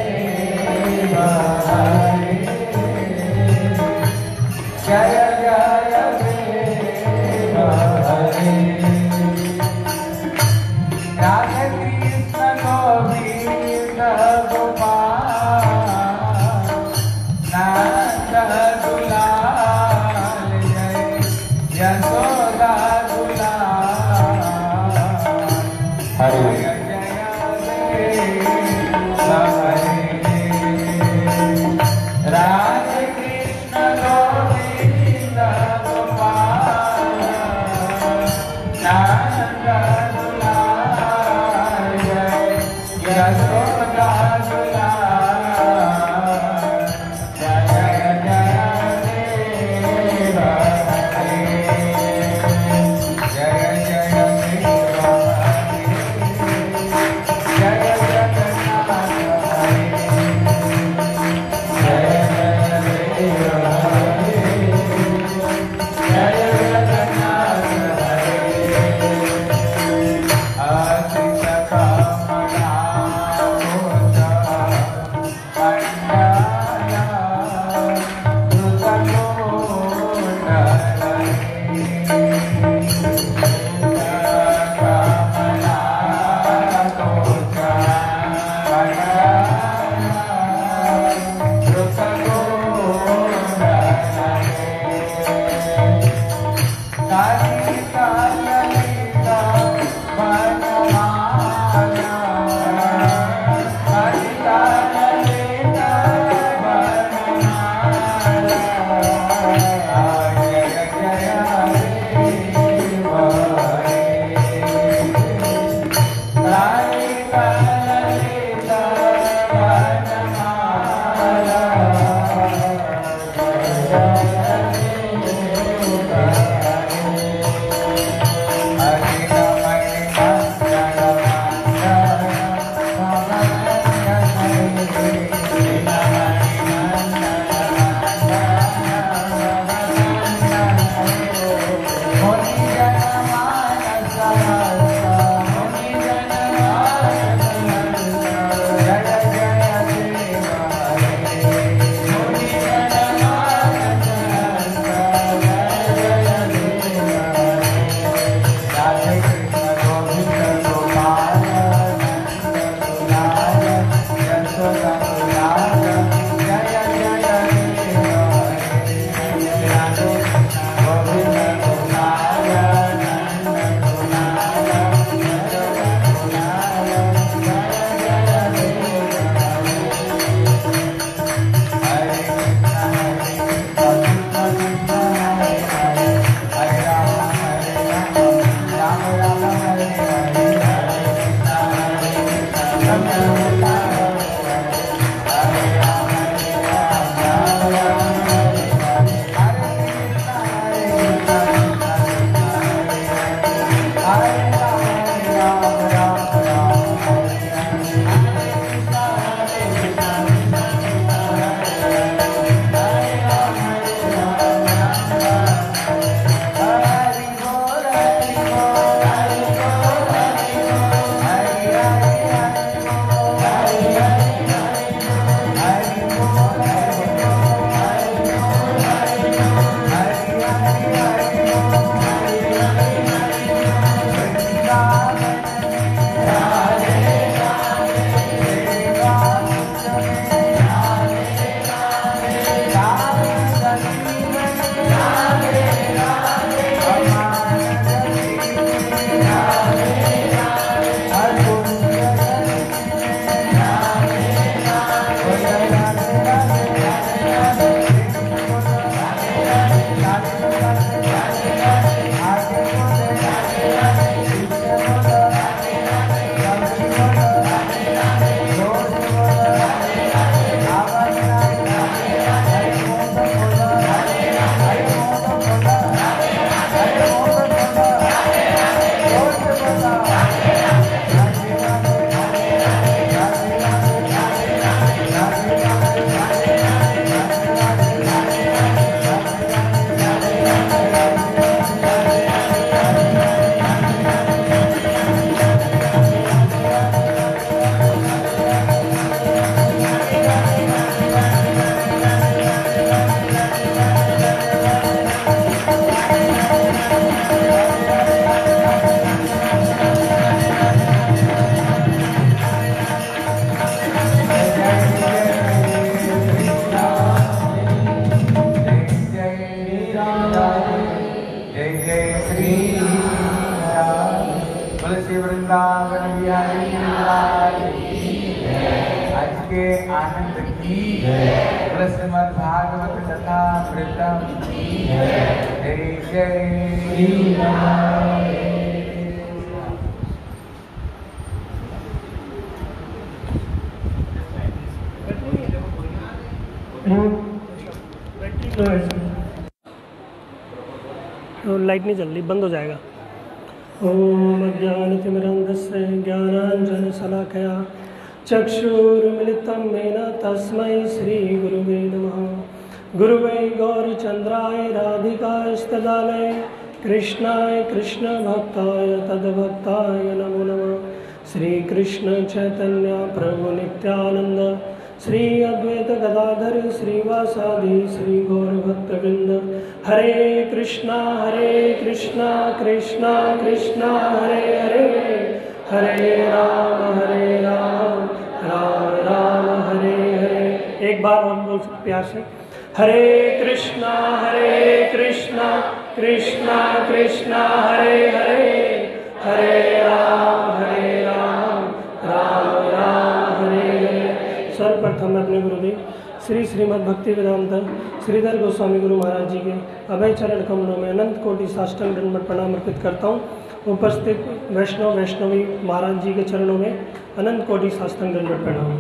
S5: श्रीधर गोस्वामी गुरु महाराज जी के अभय चरण कमलों में अनंत कोटि साष्टांग दंडवत प्रणाम अर्पित करता हूँ। उपस्थित वैष्णव वैष्णवी महाराज जी के चरणों में अनंत कोटि साष्टांग दंडवत प्रणाम।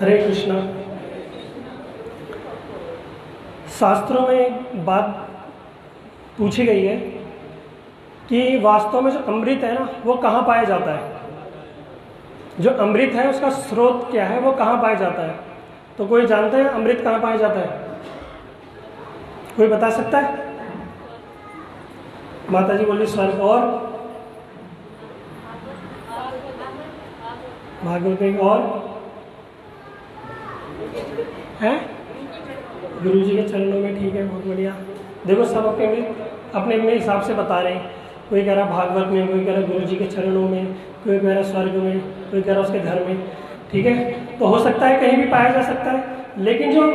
S5: हरे कृष्णा। शास्त्रों में एक बात पूछी गई है कि वास्तव में जो अमृत है ना, वो कहाँ पाया जाता है? जो अमृत है, उसका स्रोत क्या है, वो कहाँ पाया जाता है? तो कोई जानता है अमृत कहाँ पाया जाता है? कोई बता सकता है? माता जी बोली स्वर्ग और। भागवत और? है? गुरु जी के चरणों में ठीक है, बहुत बढ़िया। देखो, सब अपने अपने अपने हिसाब से बता रहे हैं। कोई कह रहा भागवत में, कोई कह रहा गुरु जी के चरणों में, कोई कह रहा स्वर्ग में, कोई कह रहा उसके घर में। ठीक है? तो हो सकता है कहीं भी पाया जा सकता है। लेकिन जो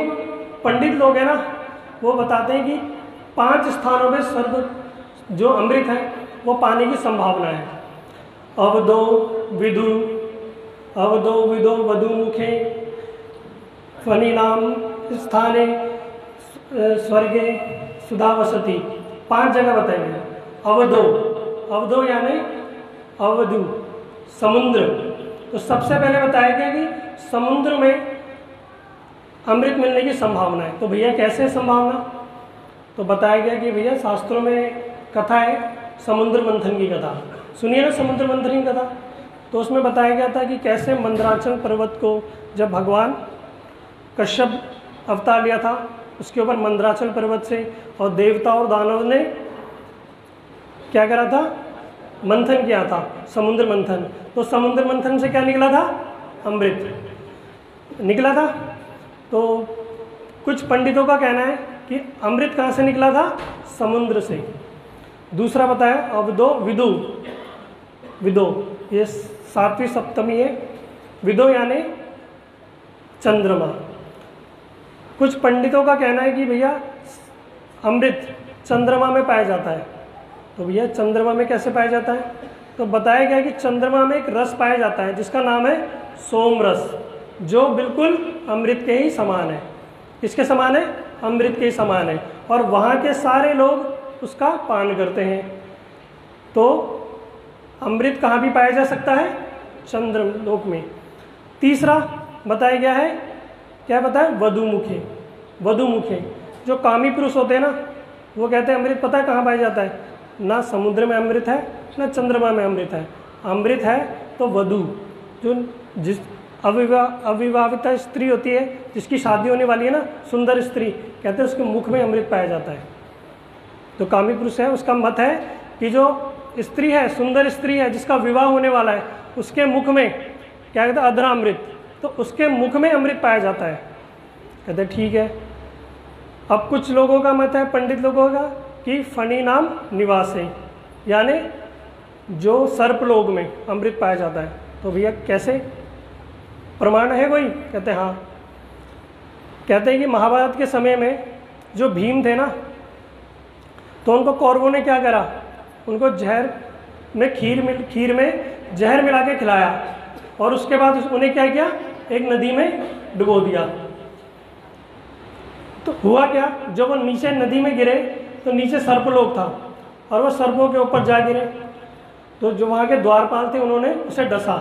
S5: पंडित लोग हैं ना वो बताते हैं कि पाँच स्थानों में स्वर्ग जो अमृत है, वो पाने की संभावना है। अवदो विदु अवदो विदो, वधु, मुखे फनीनाम स्थाने स्वर्गे सुधावसती पाँच जगह बताएँगे। अवधो अवधो यानी अवधु, समुद्र। तो सबसे पहले बताया गया कि समुद्र में अमृत मिलने की संभावना है। तो भैया कैसे संभावना? तो बताया गया कि भैया शास्त्रों में कथा है, समुद्र मंथन की कथा। सुनिए ना समुद्र मंथन की कथा। तो उसमें बताया गया था कि कैसे मंदराचल पर्वत को जब भगवान कश्यप अवतार लिया था, उसके ऊपर मंदराचल पर्वत से और देवता और दानव ने क्या करा था? मंथन किया था, समुद्र मंथन। तो समुद्र मंथन से क्या निकला था? अमृत। निकला था? तो कुछ पंडितों का कहना है कि अमृत कहाँ से निकला था? समुद्र से। दूसरा बताया अवदो विदु। विदो, ये सातवीं सप्तमी है। विदो यानी चंद्रमा। कुछ पंडितों का कहना है कि भैया, अमृत चंद्रमा में पाया जाता है। तो भैया, चंद्रमा में कैसे पाया जाता है? तो बताया गया कि चंद्रमा में एक रस पाया जाता है, जिसका नाम है सोम रस जो बिल्कुल अमृत के ही समान है। किसके समान है? अमृत के ही समान है। और वहाँ के सारे लोग उसका पान करते हैं। तो अमृत कहाँ भी पाया जा सकता है? चंद्र लोक में। तीसरा बताया गया है, क्या बताया? वधुमुखे। वधुमुखे। जो कामी पुरुष होते हैं ना, वो कहते हैं, अमृत पता है कहाँ पाया जाता है? ना समुद्र में अमृत है, ना चंद्रमा में अमृत है। अमृत है तो वधु। जो जिस अविवाह अविवाहित स्त्री होती है, जिसकी शादी होने वाली है ना, सुंदर स्त्री, कहते हैं उसके मुख में अमृत पाया जाता है। तो कामी पुरुष है, उसका मत है कि जो स्त्री है, सुंदर स्त्री है, जिसका विवाह होने वाला है, उसके मुख में, क्या कहते हैं अधरा अमृत तो उसके मुख में अमृत पाया जाता है। कहते ठीक है। अब कुछ लोगों का मत है, पंडित लोगों का, कि फणी नाम निवास है यानी जो सर्पलोग में अमृत पाया जाता है। तो भैया, कैसे? प्रमाण है कोई? कहते हाँ कहते हैं कि महाभारत के समय में जो भीम थे ना तो उनको कौरवों ने क्या करा? उनको जहर में खीर मिल, खीर में जहर मिला के खिलाया और उसके बाद उन्हें क्या किया? एक नदी में डुबो दिया। तो हुआ क्या? जब वो नीचे नदी में गिरे तो नीचे सर्पलोक था और वो सर्पों के ऊपर जा गिरे। तो जो वहाँ के द्वारपाल थे, उन्होंने उसे डसा,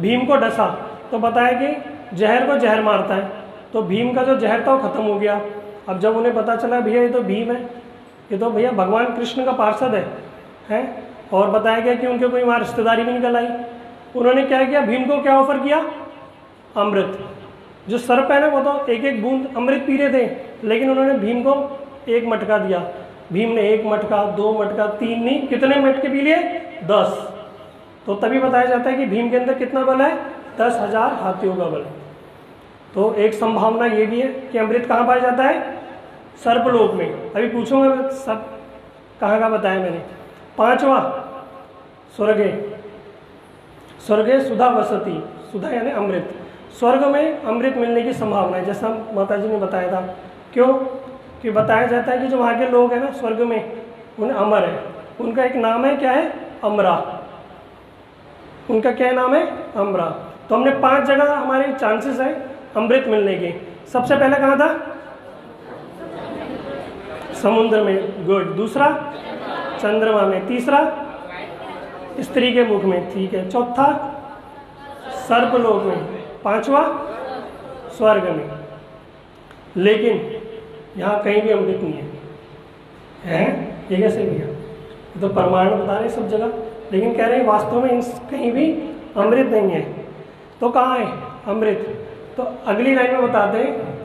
S5: भीम को डसा। तो बताया कि जहर को जहर मारता है। तो भीम का जो जहर था वो खत्म हो गया। अब जब उन्हें पता चला, भैया, ये तो भीम है। ये तो भैया भगवान कृष्ण का पार्षद है, हैं? और बताया गया कि उनके कोई वहाँ रिश्तेदारी भी निकल आई। उन्होंने क्या किया? भीम को क्या ऑफ़र किया? अमृत। जो सर्प है ना, वो तो एक एक बूंद अमृत पी रहे थे, लेकिन उन्होंने भीम को एक मटका दिया। भीम ने एक मटका, दो मटका, तीन नहीं, कितने मटके पी लिए? दस। तो तभी बताया जाता है कि भीम के अंदर कितना बल है? दस हज़ार हाथियों का बल। तो एक संभावना ये भी है कि अमृत कहाँ पाया जाता है? सर्पलोक में। अभी पूछूँगा सब कहाँ का बताया मैंने। पांचवा, स्वर्गे। स्वर्गे सुधा वसती। सुधा यानी अमृत। स्वर्ग में अमृत मिलने की संभावना है। जैसा माता जी ने बताया था। क्यों? कि बताया जाता है कि जो वहाँ के लोग हैं ना, स्वर्ग में, उन्हें अमर है। उनका एक नाम है क्या है? अमरा। उनका क्या नाम है? अमरा। तो हमने पाँच जगह हमारे चांसेस है अमृत मिलने के। सबसे पहले कहाँ था? समुद्र में। गुड दूसरा? चंद्रमा में। तीसरा? स्त्री के मुख में। ठीक है। चौथा? सर्पलोक में। पांचवा? स्वर्ग में। लेकिन यहाँ कहीं भी अमृत नहीं है। है? ये कैसे भैया तो प्रमाण बता रहे सब जगह। लेकिन कह रहे हैं वास्तव में इन कहीं भी अमृत नहीं है। तो कहाँ है? अमृत। तो अगली लाइन में बताते हैं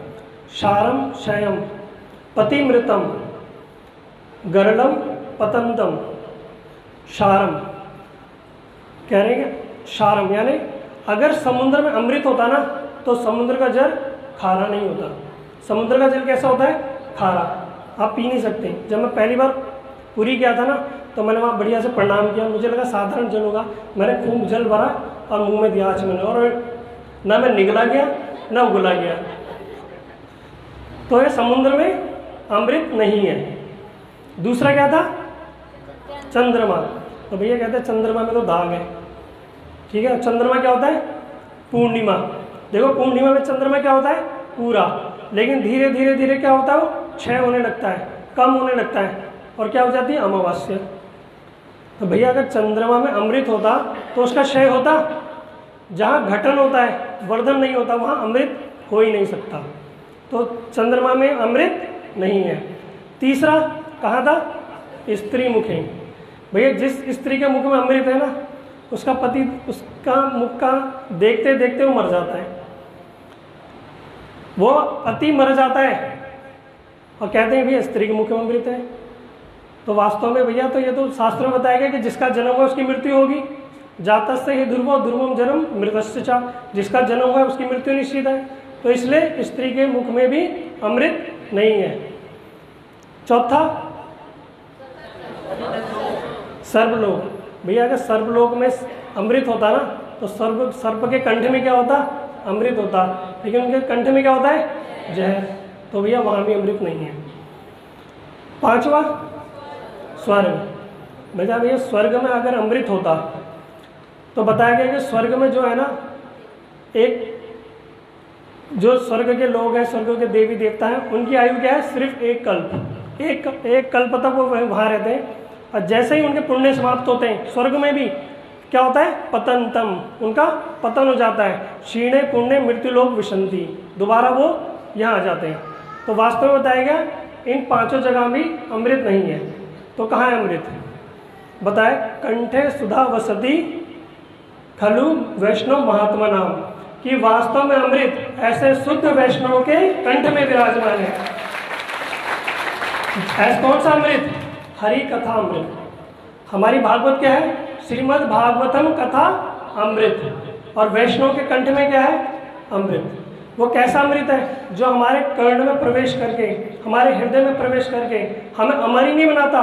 S5: शारम शयम पतिमृतम गरलम पतंतम शारम कह रहे हैं शारम यानी अगर समुद्र में अमृत होता ना तो समुद्र का जल खारा नहीं होता। समुद्र का जल कैसा होता है? खारा। आप पी नहीं सकते। जब मैं पहली बार पूरी गया था ना तो मैंने वहाँ बढ़िया से प्रणाम किया। मुझे लगा साधारण जल होगा। मैंने खूब जल भरा और मुँह में दिया आज मैंने और ना मैं निगला गया, ना उगला गया। तो ये समुद्र में अमृत नहीं है। दूसरा क्या था? चंद्रमा। तो भैया कहते हैं, चंद्रमा में तो दाग है। ठीक है, चंद्रमा क्या होता है? पूर्णिमा। देखो, पूर्णिमा में चंद्रमा क्या होता है? पूरा। लेकिन धीरे धीरे धीरे क्या होता है? वो क्षय होने लगता है, कम होने लगता है। और क्या हो जाती है? अमावस्या। तो भैया, अगर चंद्रमा में अमृत होता तो उसका क्षय होता? जहाँ घटन होता है, वर्धन नहीं होता, वहाँ अमृत हो ही नहीं सकता। तो चंद्रमा में अमृत नहीं है। तीसरा, कहा था? स्त्री मुखे। भैया, जिस स्त्री के मुख में अमृत है ना, उसका पति, उसका मुख का देखते देखते वो मर जाता है। वो पति मर जाता है और कहते हैं, भैया, स्त्री के मुख में अमृत है। तो वास्तव में भैया तो ये तो शास्त्र में बताया गया कि जिसका जन्म हुआ उसकी मृत्यु होगी। जात से ही ध्रुव ध्रुवम जन्म मृतश्चा जिसका जन्म हुआ उसकी मृत्यु निश्चित है। तो इसलिए स्त्री के मुख में भी अमृत नहीं है। चौथा सर्वलोक भैया, अगर सर्वलोक में अमृत होता ना तो सर्व सर्प के कंठ में क्या होता? अमृत होता। लेकिन उनके कंठ में क्या होता है? जहर। तो भैया, वहाँ भी अमृत नहीं है। पांचवा स्वर्ग। भैया भैया स्वर्ग में अगर अमृत होता तो बताया गया कि स्वर्ग में जो है ना, एक जो स्वर्ग के लोग हैं, स्वर्ग के देवी देवता हैं, उनकी आयु क्या है? सिर्फ़ एक कल्प। एक एक कल्प तक वो वहाँ रहते हैं। और जैसे ही उनके पुण्य समाप्त होते हैं, स्वर्ग में भी क्या होता है? पतनतम। उनका पतन हो जाता है। क्षीणे पुण्य मृत्यु लोग विशंति। दोबारा वो यहाँ आ जाते हैं। तो वास्तव में बताया गया, इन पाँचों जगह भी अमृत नहीं है। तो कहाँ है अमृत? बताए, कंठे सुधा वसती, खलु वैष्णव महात्मा नाम। कि वास्तव में अमृत ऐसे शुद्ध वैष्णव के कंठ में विराजमान है। ऐसा कौन सा अमृत? हरि कथा अमृत। हमारी भागवत क्या है? श्रीमद् भागवतम कथा अमृत। और वैष्णव के कंठ में क्या है? अमृत। वो कैसा अमृत है जो हमारे कर्ण में प्रवेश करके, हमारे हृदय में प्रवेश करके हमें अमर ही नहीं बनाता,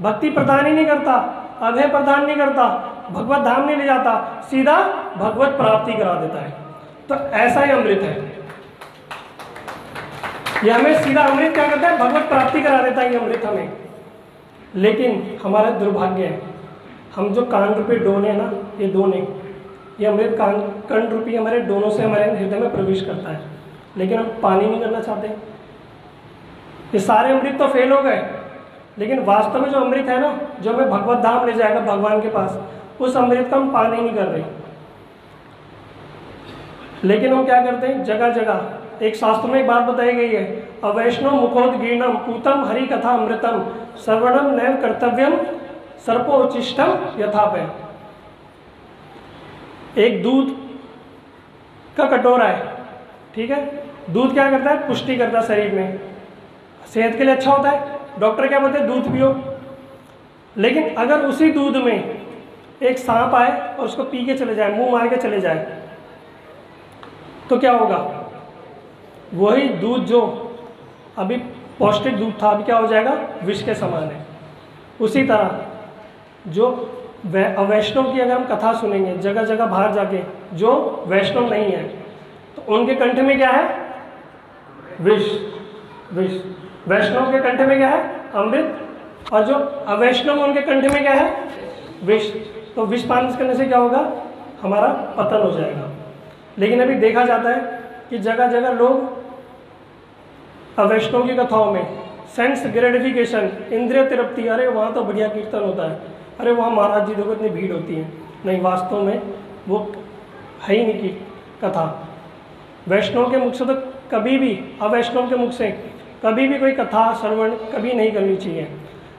S5: भक्ति प्रदान ही नहीं करता, अभय प्रदान नहीं करता, भगवत धाम नहीं ले जाता, सीधा भगवत प्राप्ति करा देता है। तो ऐसा ही अमृत है। ये हमें सीधा अमृत क्या करता है? भगवत प्राप्ति करा देता है ये अमृत हमें। लेकिन हमारा दुर्भाग्य है, हम जो कान रूपी डोने ना, ये दोने ये अमृत कर्ण रूपी हमारे दोनों से हमारे हृदय में प्रवेश करता है। लेकिन हम पानी नहीं करना चाहते। ये सारे अमृत तो फेल हो गए। लेकिन वास्तव में जो अमृत है ना, जो हमें भगवत धाम ले जाएगा भगवान के पास, उस अमृत का हम पानी नहीं कर रहे। लेकिन हम क्या करते हैं? जगह जगह। एक शास्त्र में एक बात बताई गई है। अवैष्णव मुखोदगीर्णम पूतम हरि कथा अमृतम सर्वणम नैव कर्तव्यम सर्पोचिष्टम यथापय। एक दूध का कटोरा है, ठीक है? दूध क्या करता है? पुष्टि करता है शरीर में। सेहत के लिए अच्छा होता है। डॉक्टर क्या बोलते हैं? दूध पियो। लेकिन अगर उसी दूध में एक सांप आए और उसको पी के चले जाए, मुँह मार के चले जाए तो क्या होगा? वही दूध जो अभी पौष्टिक दूध था, अभी क्या हो जाएगा? विष के समान है। उसी तरह जो वै- अवैष्णव की अगर हम कथा सुनेंगे जगह जगह बाहर जाके, जो वैष्णव नहीं है तो उनके कंठ में क्या है? विष विष। वैष्णव के कंठ में क्या है? अमृत। और जो अवैष्णव उनके कंठ में क्या है? विष। तो विष पान करने से क्या होगा? हमारा पतन हो जाएगा। लेकिन अभी देखा जाता है कि जगह जगह लोग अवैष्णव की कथाओं में सेंस ग्रेटिफिकेशन इंद्रिय तिरप्ति अरे वहाँ तो बढ़िया कीर्तन होता है। अरे वहाँ महाराज जी देखो, इतनी भीड़ होती है। नहीं, वास्तव में वो है ही नहीं की कथा। वैष्णव के मुख से तो कभी भी अवैष्णव के मुख से कभी भी कोई कथा, श्रवण कभी नहीं करनी चाहिए।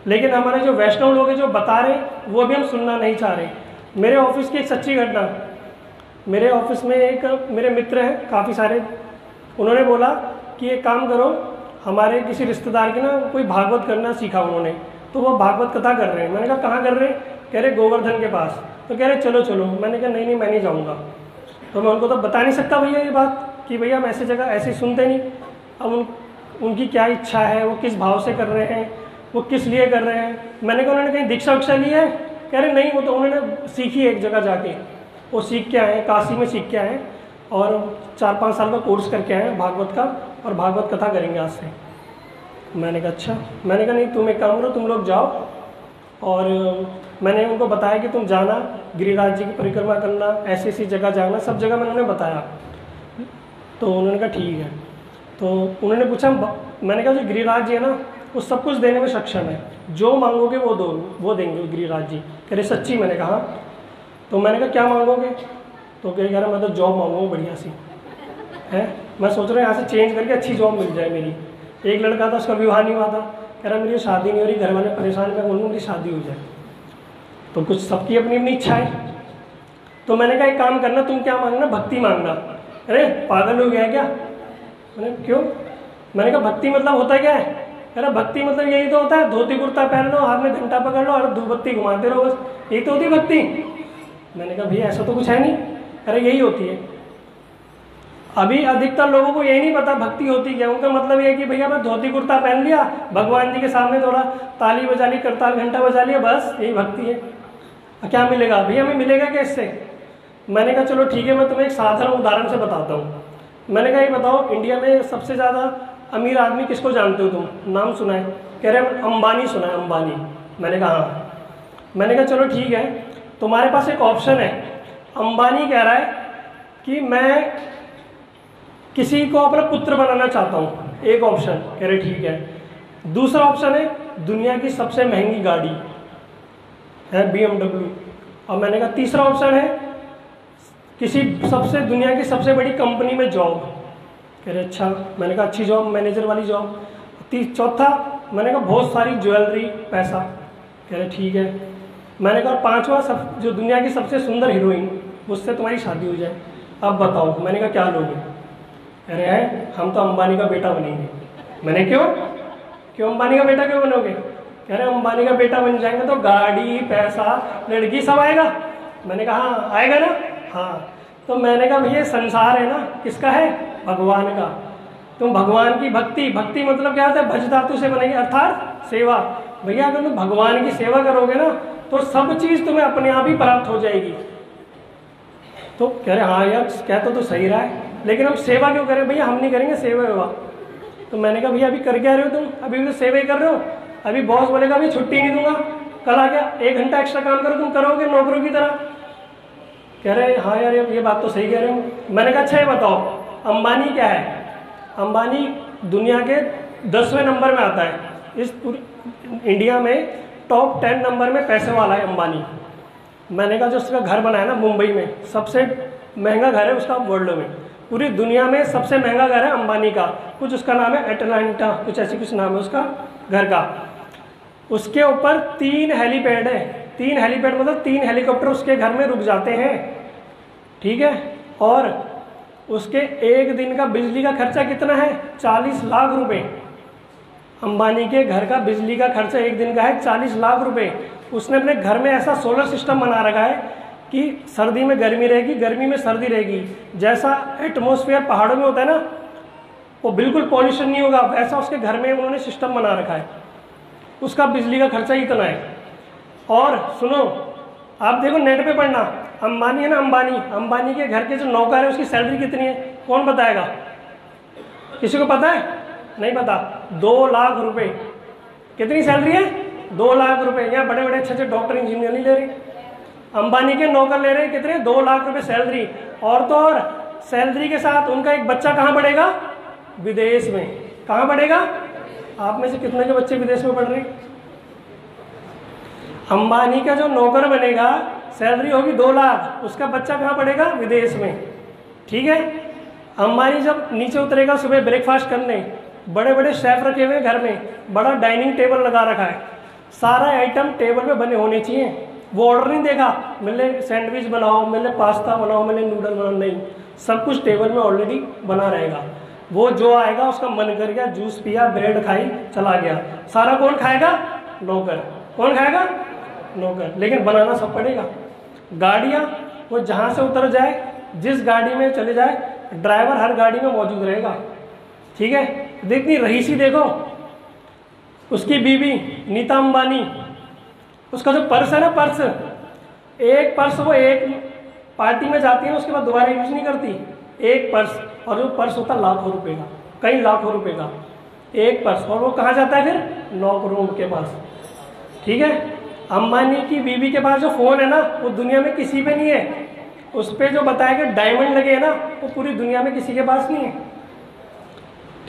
S5: लेकिन हमारे जो वैष्णव लोग हैं, जो बता रहे हैं, वो भी हम सुनना नहीं चाह रहे। मेरे ऑफ़िस की एक सच्ची घटना। मेरे ऑफ़िस में एक, मेरे मित्र हैं, काफ़ी सारे। उन्होंने बोला कि एक काम करो, हमारे किसी रिश्तेदार की ना कोई भागवत करना सीखा उन्होंने। तो वो भागवत कथा कर रहे हैं। मैंने कहा, कहाँ कर रहे? हैं कह रहे, गोवर्धन के पास। तो कह रहे, चलो चलो। मैंने कहा, नहीं नहीं, मैं नहीं जाऊँगा। तो मैं उनको तो बता नहीं सकता भैया ये बात कि भैया हम ऐसी जगह ऐसे सुनते नहीं। अब उन, उनकी क्या इच्छा है? वो किस भाव से कर रहे हैं? वो किस लिए कर रहे हैं? मैंने कहा, उन्होंने कहीं दीक्षा उक्षा ली है? कह रहे, नहीं, वो तो उन्होंने सीखी एक जगह जाके। वो सीख के आए काशी में सीख के आए और चार पाँच साल का कोर्स करके आए भागवत का और भागवत कथा करेंगे आज से। मैंने कहा अच्छा। मैंने कहा, नहीं, तुम एक काम करो, तुम लोग जाओ। और मैंने उनको बताया कि तुम जाना, गिरिराज जी की परिक्रमा करना ऐसी ऐसी जगह जाना, सब जगह मैंने उन्हें बताया। तो उन्होंने कहा, ठीक है। तो उन्होंने पूछा मैंने कहा, जो गिरिराज जी है ना, वो सब कुछ देने में सक्षम है। जो मांगोगे वो दो, वो देंगे गिरिराज जी। कह रहे, सच्ची? मैंने कहा तो मैंने कहा, क्या मांगोगे? तो कह रहा मैं तो जॉब मांगूँगा बढ़िया सी। है? मैं सोच रहा हूँ यहाँ से चेंज करके अच्छी जॉब मिल जाए मेरी। एक लड़का था, उसका विवाह नहीं हुआ था। कह रहा मेरी शादी नहीं हो रही, घर वाले परेशान मैं बोलूँ मेरी शादी हो जाए। तो कुछ सबकी अपनी अपनी इच्छा है तो मैंने कहा, एक काम करना, तुम क्या मांगना? भक्ति मांगना। अरे पागल हो गया क्या? मैंने, क्यों? मैंने कहा, भक्ति मतलब होता क्या है? कह रहा, भक्ति मतलब यही तो होता है, धोती कुर्ता पहन लो, हाथ में घंटा पकड़ लो और धूप बत्ती घुमाते रहो बस। यही तो होती भक्ति? मैंने कहा, भैया, ऐसा तो कुछ है नहीं। अरे यही होती है। अभी अधिकतर लोगों को यही नहीं पता, भक्ति होती क्या? उनका मतलब ये है कि भैया, मैं धोती कुर्ता पहन लिया, भगवान जी के सामने थोड़ा ताली बजा ली करताल घंटा बजा लिया, बस यही भक्ति है। क्या मिलेगा? भैया, हमें मिलेगा क्या इससे मैंने कहा, चलो ठीक है, मैं तुम्हें एक साधारण उदाहरण से बताता हूँ। मैंने कहा, ये बताओ, इंडिया में सबसे ज़्यादा अमीर आदमी किसको जानते हो तुम? नाम सुना है। कह रहे अंबानी सुना है, अंबानी। मैंने कहा हाँ। मैंने कहा, चलो ठीक है, तुम्हारे पास एक ऑप्शन है। अंबानी कह रहा है कि मैं किसी को अपना पुत्र बनाना चाहता हूँ। एक ऑप्शन कह रहे, ठीक है। दूसरा ऑप्शन है, दुनिया की सबसे महँगी गाड़ी, है बी और मैंने कहा, तीसरा ऑप्शन है, किसी सबसे, दुनिया की सबसे बड़ी कंपनी में जॉब कह रहे अच्छा। मैंने कहा, अच्छी जॉब मैनेजर वाली जॉब चौथा, मैंने कहा, बहुत सारी ज्वेलरी पैसा। कह रहे, ठीक है। मैंने कहा पांचवा सब, जो दुनिया की सबसे सुंदर हीरोइन उससे तुम्हारी शादी हो जाए। अब बताओ, मैंने कहा, क्या लोगे? कह हैं हम तो अंबानी का बेटा बनेंगे। मैंने क्यों? क्यों अंबानी का बेटा क्यों बनोगे? कह रहे अंबानी का बेटा बन जाएँगे तो गाड़ी, पैसा, लड़की सब आएगा। मैंने कहा हाँ आएगा ना? हाँ। तो मैंने कहा, भैया संसार है ना? किसका है? भगवान का। तुम भगवान की भक्ति भक्ति मतलब क्या होता है? भज धातु से बनेगी, अर्थात सेवा। भैया, अगर तुम भगवान की सेवा करोगे ना तो सब चीज़ तुम्हें अपने आप ही प्राप्त हो जाएगी। तो कह रहे हाँ यार कहते तो सही रहा है। लेकिन हम सेवा क्यों करें? भैया, हम नहीं करेंगे सेवा वेवा तो मैंने कहा, भैया, अभी कर क्या रहे हो तुम? अभी तो सेवा ही कर रहे हो। अभी बॉस बोलेगा, अभी छुट्टी नहीं दूँगा। कल आ गया एक घंटा एक्स्ट्रा काम करो, तुम करोगे नौकरों की तरह? कह रहे हाँ यार, ये बात तो सही कह रहे हो। मैंने कहा अच्छा ये बताओ, अंबानी क्या है? अंबानी दुनिया के दसवें नंबर में आता है। इस पूरी, इंडिया में टॉप टेन नंबर में पैसे वाला है अंबानी। मैंने कहा, जो उसका घर बनाया ना, मुंबई में, सबसे महँगा घर है उसका वर्ल्ड में। पूरी दुनिया में सबसे महँगा घर है अंबानी का। कुछ उसका नाम है एटलांटा कुछ ऐसी कुछ नाम है उसका घर का। उसके ऊपर तीन हेलीपैड है। तीन हेलीपैड मतलब तीन हेलीकॉप्टर उसके घर में रुक जाते हैं। ठीक है? और उसके एक दिन का बिजली का खर्चा कितना है? चालीस लाख रुपए। अंबानी के घर का बिजली का खर्चा एक दिन का है चालीस लाख रुपए। उसने अपने घर में ऐसा सोलर सिस्टम बना रखा है कि सर्दी में गर्मी रहेगी, गर्मी में सर्दी रहेगी। जैसा एटमोसफियर पहाड़ों में होता है ना, वो बिल्कुल पॉल्यूशन नहीं होगा, वैसा उसके घर में उन्होंने सिस्टम बना रखा है। उसका बिजली का खर्चा इतना है। और सुनो, आप देखो नेट पे पढ़ना, अंबानी है ना अंबानी? अंबानी के घर के जो नौकर है, उसकी सैलरी कितनी है? कौन बताएगा? किसी को पता है? नहीं पता। दो लाख रुपए। कितनी सैलरी है? दो लाख रुपए। यहाँ बड़े बड़े अच्छे अच्छे डॉक्टर इंजीनियर नहीं ले रहे। अंबानी के नौकर ले रहे हैं कितने? दो लाख रुपए सैलरी। और तो और, सैलरी के साथ उनका एक बच्चा कहाँ पढ़ेगा? विदेश में। कहाँ पढ़ेगा? आप में से कितने के बच्चे विदेश में पढ़ रहे अंबानी का जो नौकर बनेगा, सैलरी होगी दो लाख। उसका बच्चा कहाँ पढ़ेगा? विदेश में। ठीक है? अंबानी जब नीचे उतरेगा, सुबह ब्रेकफास्ट करने बड़े बड़े शेफ रखे हुए घर में, बड़ा डाइनिंग टेबल लगा रखा है। सारा आइटम टेबल पे बने होने चाहिए। वो ऑर्डर नहीं देगा। मिले सैंडविच बनाओ मिले पास्ता बनाओ मिले नूडल बनाओ, नहीं। सब कुछ टेबल में ऑलरेडी बना रहेगा। वो जो आएगा, उसका मन कर गया जूस पिया ब्रेड खाई, चला गया। सारा कौन खाएगा? नौकर। कौन खाएगा? नौकर। लेकिन बनाना सब पड़ेगा। गाड़ियाँ, वो जहाँ से उतर जाए, जिस गाड़ी में चले जाए ड्राइवर हर गाड़ी में मौजूद रहेगा। ठीक है? देखनी, रहीसी देखो। उसकी बीवी नीता अंबानी उसका जो पर्स है ना, पर्स। एक पर्स वो एक पार्टी में जाती है, उसके बाद दोबारा यूज़ नहीं करती। एक पर्स, और वो पर्स होता लाखों रुपए का। कई लाखों रुपए का। एक पर्स, और वो कहाँ जाता है फिर? नौकरों के पास। ठीक है? अंबानी की बीवी के पास जो फ़ोन है ना, वो दुनिया में किसी पे नहीं है। उस पर जो बताया गया डायमंड लगे है ना, वो पूरी दुनिया में किसी के पास नहीं है।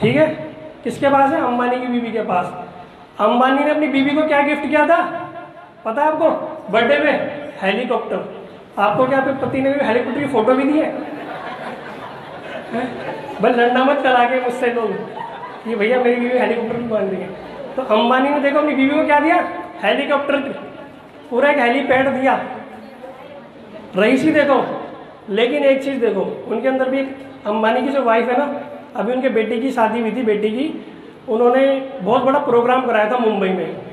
S5: ठीक है? किसके पास है? अंबानी की बीवी के पास। अंबानी ने अपनी बीवी को क्या गिफ्ट किया था? पता है आपको? बर्थडे में हेलीकॉप्टर आपको क्या आपके पति ने भी हेलीकॉप्टर की फ़ोटो भी दी है? बस लंडा मत करा के मुझसे लोग ये भैया, मेरी बीवी हेलीकॉप्टर बन रही है। तो अंबानी ने देखो अपनी बीवी को क्या दिया? हेलीकॉप्टर पूरा एक हेलीपैड दिया। रईसी देखो। लेकिन एक चीज़ देखो, उनके अंदर भी एक अंबानी की जो वाइफ है ना, अभी उनके बेटे की शादी हुई थी, बेटी की। उन्होंने बहुत बड़ा प्रोग्राम कराया था मुंबई में।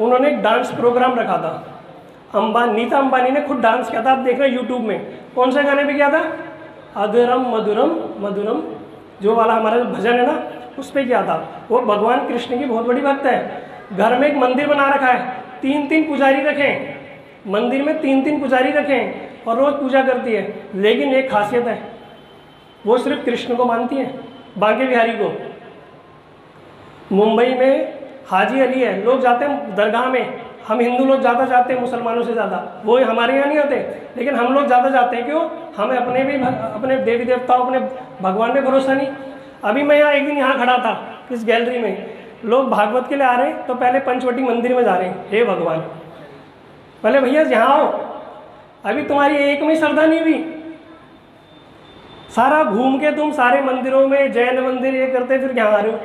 S5: उन्होंने एक डांस प्रोग्राम रखा था। अंबानी नीता अंबानी ने खुद डांस किया था। आप देख रहे हैं यूट्यूब में। कौन से गाने पे किया था? अधुरम मधुरम मधुरम जो वाला हमारा भजन है ना, उस पर किया था। वो भगवान कृष्ण की बहुत बड़ी भक्त है। घर में एक मंदिर बना रखा है। तीन तीन पुजारी रखें। मंदिर में तीन तीन पुजारी रखें और रोज पूजा करती है। लेकिन एक खासियत है, वो सिर्फ़ कृष्ण को मानती है, बांके बिहारी को। मुंबई में हाजी अली है, लोग जाते हैं दरगाह में। हम हिंदू लोग ज़्यादा जाते हैं, मुसलमानों से ज़्यादा। वो हमारे यहाँ नहीं होते, लेकिन हम लोग ज़्यादा जाते हैं, क्यों? हमें अपने भी अपने देवी देवताओं, अपने भगवान में भरोसा नहीं। अभी मैं यहाँ एक दिन यहाँ खड़ा था, इस गैलरी में। लोग भागवत के लिए आ रहे हैं तो पहले पंचवटी मंदिर में जा रहे हैं। हे भगवान, पहले भैया यहाँ आओ। अभी तुम्हारी एक में श्रद्धा नहीं हुई। सारा घूम के तुम सारे मंदिरों में, जैन मंदिर ये करते, फिर यहाँ आ रहे हो।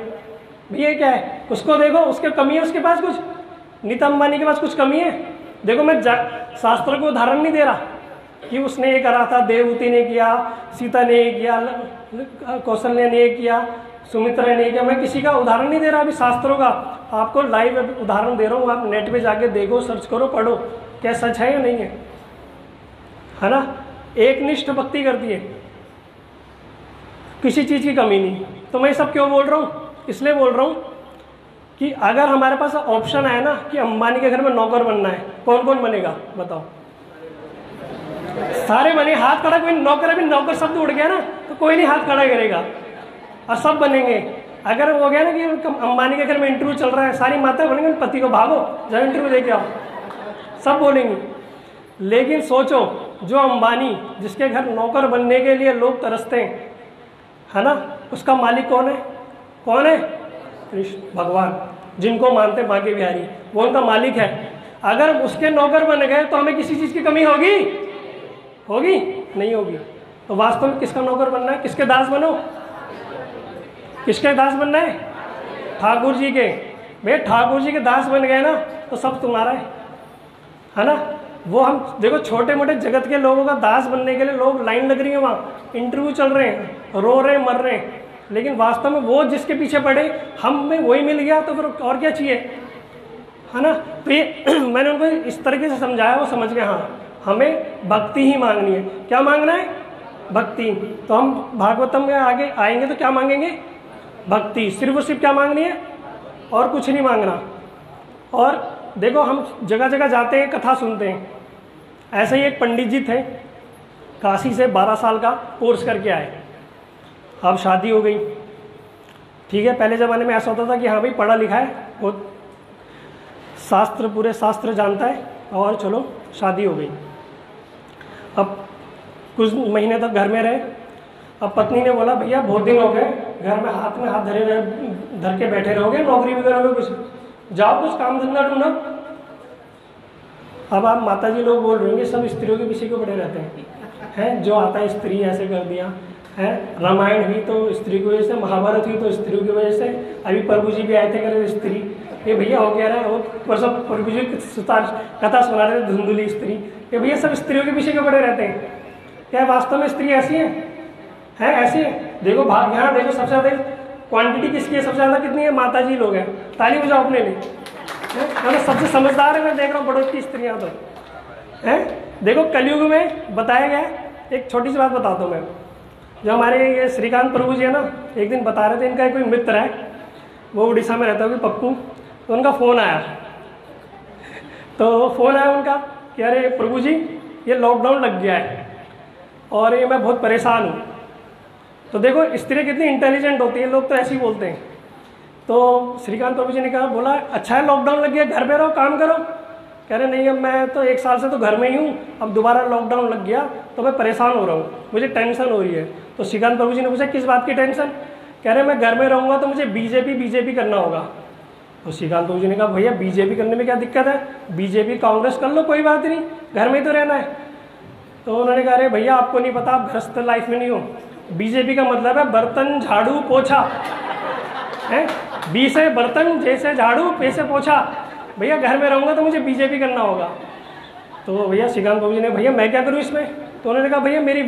S5: भैया क्या है? उसको देखो, उसके कमी है उसके पास कुछ? नीता अंबानी के पास कुछ कमी है? देखो, मैं शास्त्र को उदाहरण नहीं दे रहा कि उसने ये करा था देवती ने किया, सीता ने ये किया कौशल्य ने ये किया, सुमित्रा ने किया। मैं किसी का उदाहरण नहीं दे रहा अभी शास्त्रों का। आपको लाइव उदाहरण दे रहा हूँ, आप नेट पे जाके देखो सर्च करो, पढ़ो, क्या सच है या नहीं है। है ना? एक निष्ठ भक्ति करती है। किसी चीज़ की कमी नहीं। तो मैं सब क्यों बोल रहा हूँ? इसलिए बोल रहा हूँ कि अगर हमारे पास ऑप्शन आया ना कि अंबानी के घर में नौकर बनना है कौन कौन बनेगा? बताओ। सारे बने, हाथ खड़ा, कोई नौकर, अभी नौकर शब्द उड़ गया ना तो कोई नहीं हाथ खड़ा करेगा। और सब बनेंगे। अगर हो गया ना कि अंबानी के घर में इंटरव्यू चल रहा है, सारी माता बोलेंगे, पति को भागो जब इंटरव्यू देके आओ। सब बोलेंगे। लेकिन सोचो, जो अंबानी, जिसके घर नौकर बनने के लिए लोग तरसते हैं, है ना, उसका मालिक कौन है? कौन है? कृष्ण, भगवान, जिनको मानते बाकी बिहारी। वो उनका मालिक है। अगर उसके नौकर बन गए तो हमें किसी चीज़ की कमी होगी? होगी? नहीं होगी। तो वास्तव में किसका नौकर बनना है? किसके दास बनो? किसके दास बनना है? ठाकुर जी के। भैया ठाकुर जी के दास बन गए ना तो सब तुम्हारा है। है ना? वो हम, देखो छोटे मोटे जगत के लोगों का दास बनने के लिए लोग लाइन लग रही है वहाँ। इंटरव्यू चल रहे हैं, रो रहे मर रहे हैं। लेकिन वास्तव में वो जिसके पीछे पड़े, हम में वही मिल गया तो फिर और क्या चाहिए? है ना? तो ये मैंने उनको इस तरीके से समझाया, वो समझ गए हाँ हमें भक्ति ही मांगनी है। क्या मांगना है? भक्ति। तो हम भागवतम में आगे आएँगे तो क्या मांगेंगे? भक्ति। सिर्फ़ और सिर्फ़ क्या मांगनी है? और कुछ नहीं मांगना। और देखो, हम जगह जगह जाते हैं, कथा सुनते हैं। ऐसे ही एक पंडित जी थे, काशी से 12 साल का कोर्स करके आए। अब शादी हो गई। ठीक है, पहले ज़माने में ऐसा होता था कि हाँ भाई पढ़ा लिखा है, वो शास्त्र, पूरे शास्त्र जानता है और चलो शादी हो गई। अब कुछ महीने तक घर में रहे। अब पत्नी ने बोला, भैया, बहुत दिन हो गए, घर में हाथ में हाथ धरे रहे, धर के बैठे रहोगे, नौकरी भी करोगे कुछ? जाओ कुछ काम धंधा ढूंढो। अब आप माता जी लोग बोल रहे होंगे, सब स्त्रियों के पीछे क्यों पड़े रहते हैं? हैं, जो आता है स्त्री, ऐसे कर दिया। है, रामायण हुई तो स्त्री की वजह से, महाभारत हुई तो स्त्रियों की वजह से, अभी प्रभु जी भी आए थे करे स्त्री। ये भैया हो कह रहा है वो पर सब प्रभु जी कथा सुना रहे थे, धुंधुली स्त्री। ये भैया सब स्त्रियों के पीछे के पड़े रहते हैं? क्या वास्तव में स्त्री ऐसी है? है, ऐसी है? देखो भाग यहाँ देखो सबसे ज़्यादा क्वांटिटी किसकी है? सबसे ज़्यादा कितनी है? माता जी लोग हैं। ताली बजाओ अपने लिए? मतलब सबसे समझदार है, मैं देख रहा हूँ बड़ों की स्त्रियाँ तो। हैं? देखो, कलयुग में बताया गया एक छोटी सी बात बताता हूँ मैं। जो हमारे ये श्रीकांत प्रभु जी है ना, एक दिन बता रहे थे इनका एक कोई मित्र है, वो उड़ीसा में रहता है पप्पू तो उनका फ़ोन आया। तो फ़ोन आया उनका कि अरे प्रभु जी, ये लॉकडाउन लग गया है और ये मैं बहुत परेशान हूँ। तो देखो स्त्री कितनी इंटेलिजेंट होती है लोग तो ऐसे ही बोलते हैं। तो श्रीकांत प्रभु जी ने कहा, बोला अच्छा है लॉकडाउन लग गया, घर पे रहो, काम करो। कह रहे, नहीं, अब मैं तो एक साल से तो घर में ही हूँ, अब दोबारा लॉकडाउन लग गया तो मैं परेशान हो रहा हूँ, मुझे टेंशन हो रही है। तो श्रीकांत प्रभु जी ने पूछा, किस बात की टेंशन कह रहे, मैं घर में रहूँगा तो मुझे बीजेपी बीजेपी करना होगा। तो श्रीकांत प्रभु जी ने कहा, भैया बीजेपी करने में क्या दिक्कत है? बीजेपी कांग्रेस कर लो, कोई बात नहीं, घर में ही तो रहना है। तो उन्होंने कहा, अरे भैया, आपको नहीं पता, आप ग्रस्त लाइफ में नहीं हो। बीजेपी का मतलब है बर्तन, झाड़ू, पोछा, है? बी से बर्तन जैसे झाड़ू, पे से पोछा। भैया घर में रहूँगा तो मुझे बीजेपी करना होगा। तो भैया श्रीकांत बाबू जी ने, भैया, मैं क्या करूँ इसमें? तो उन्होंने कहा, भैया, मेरी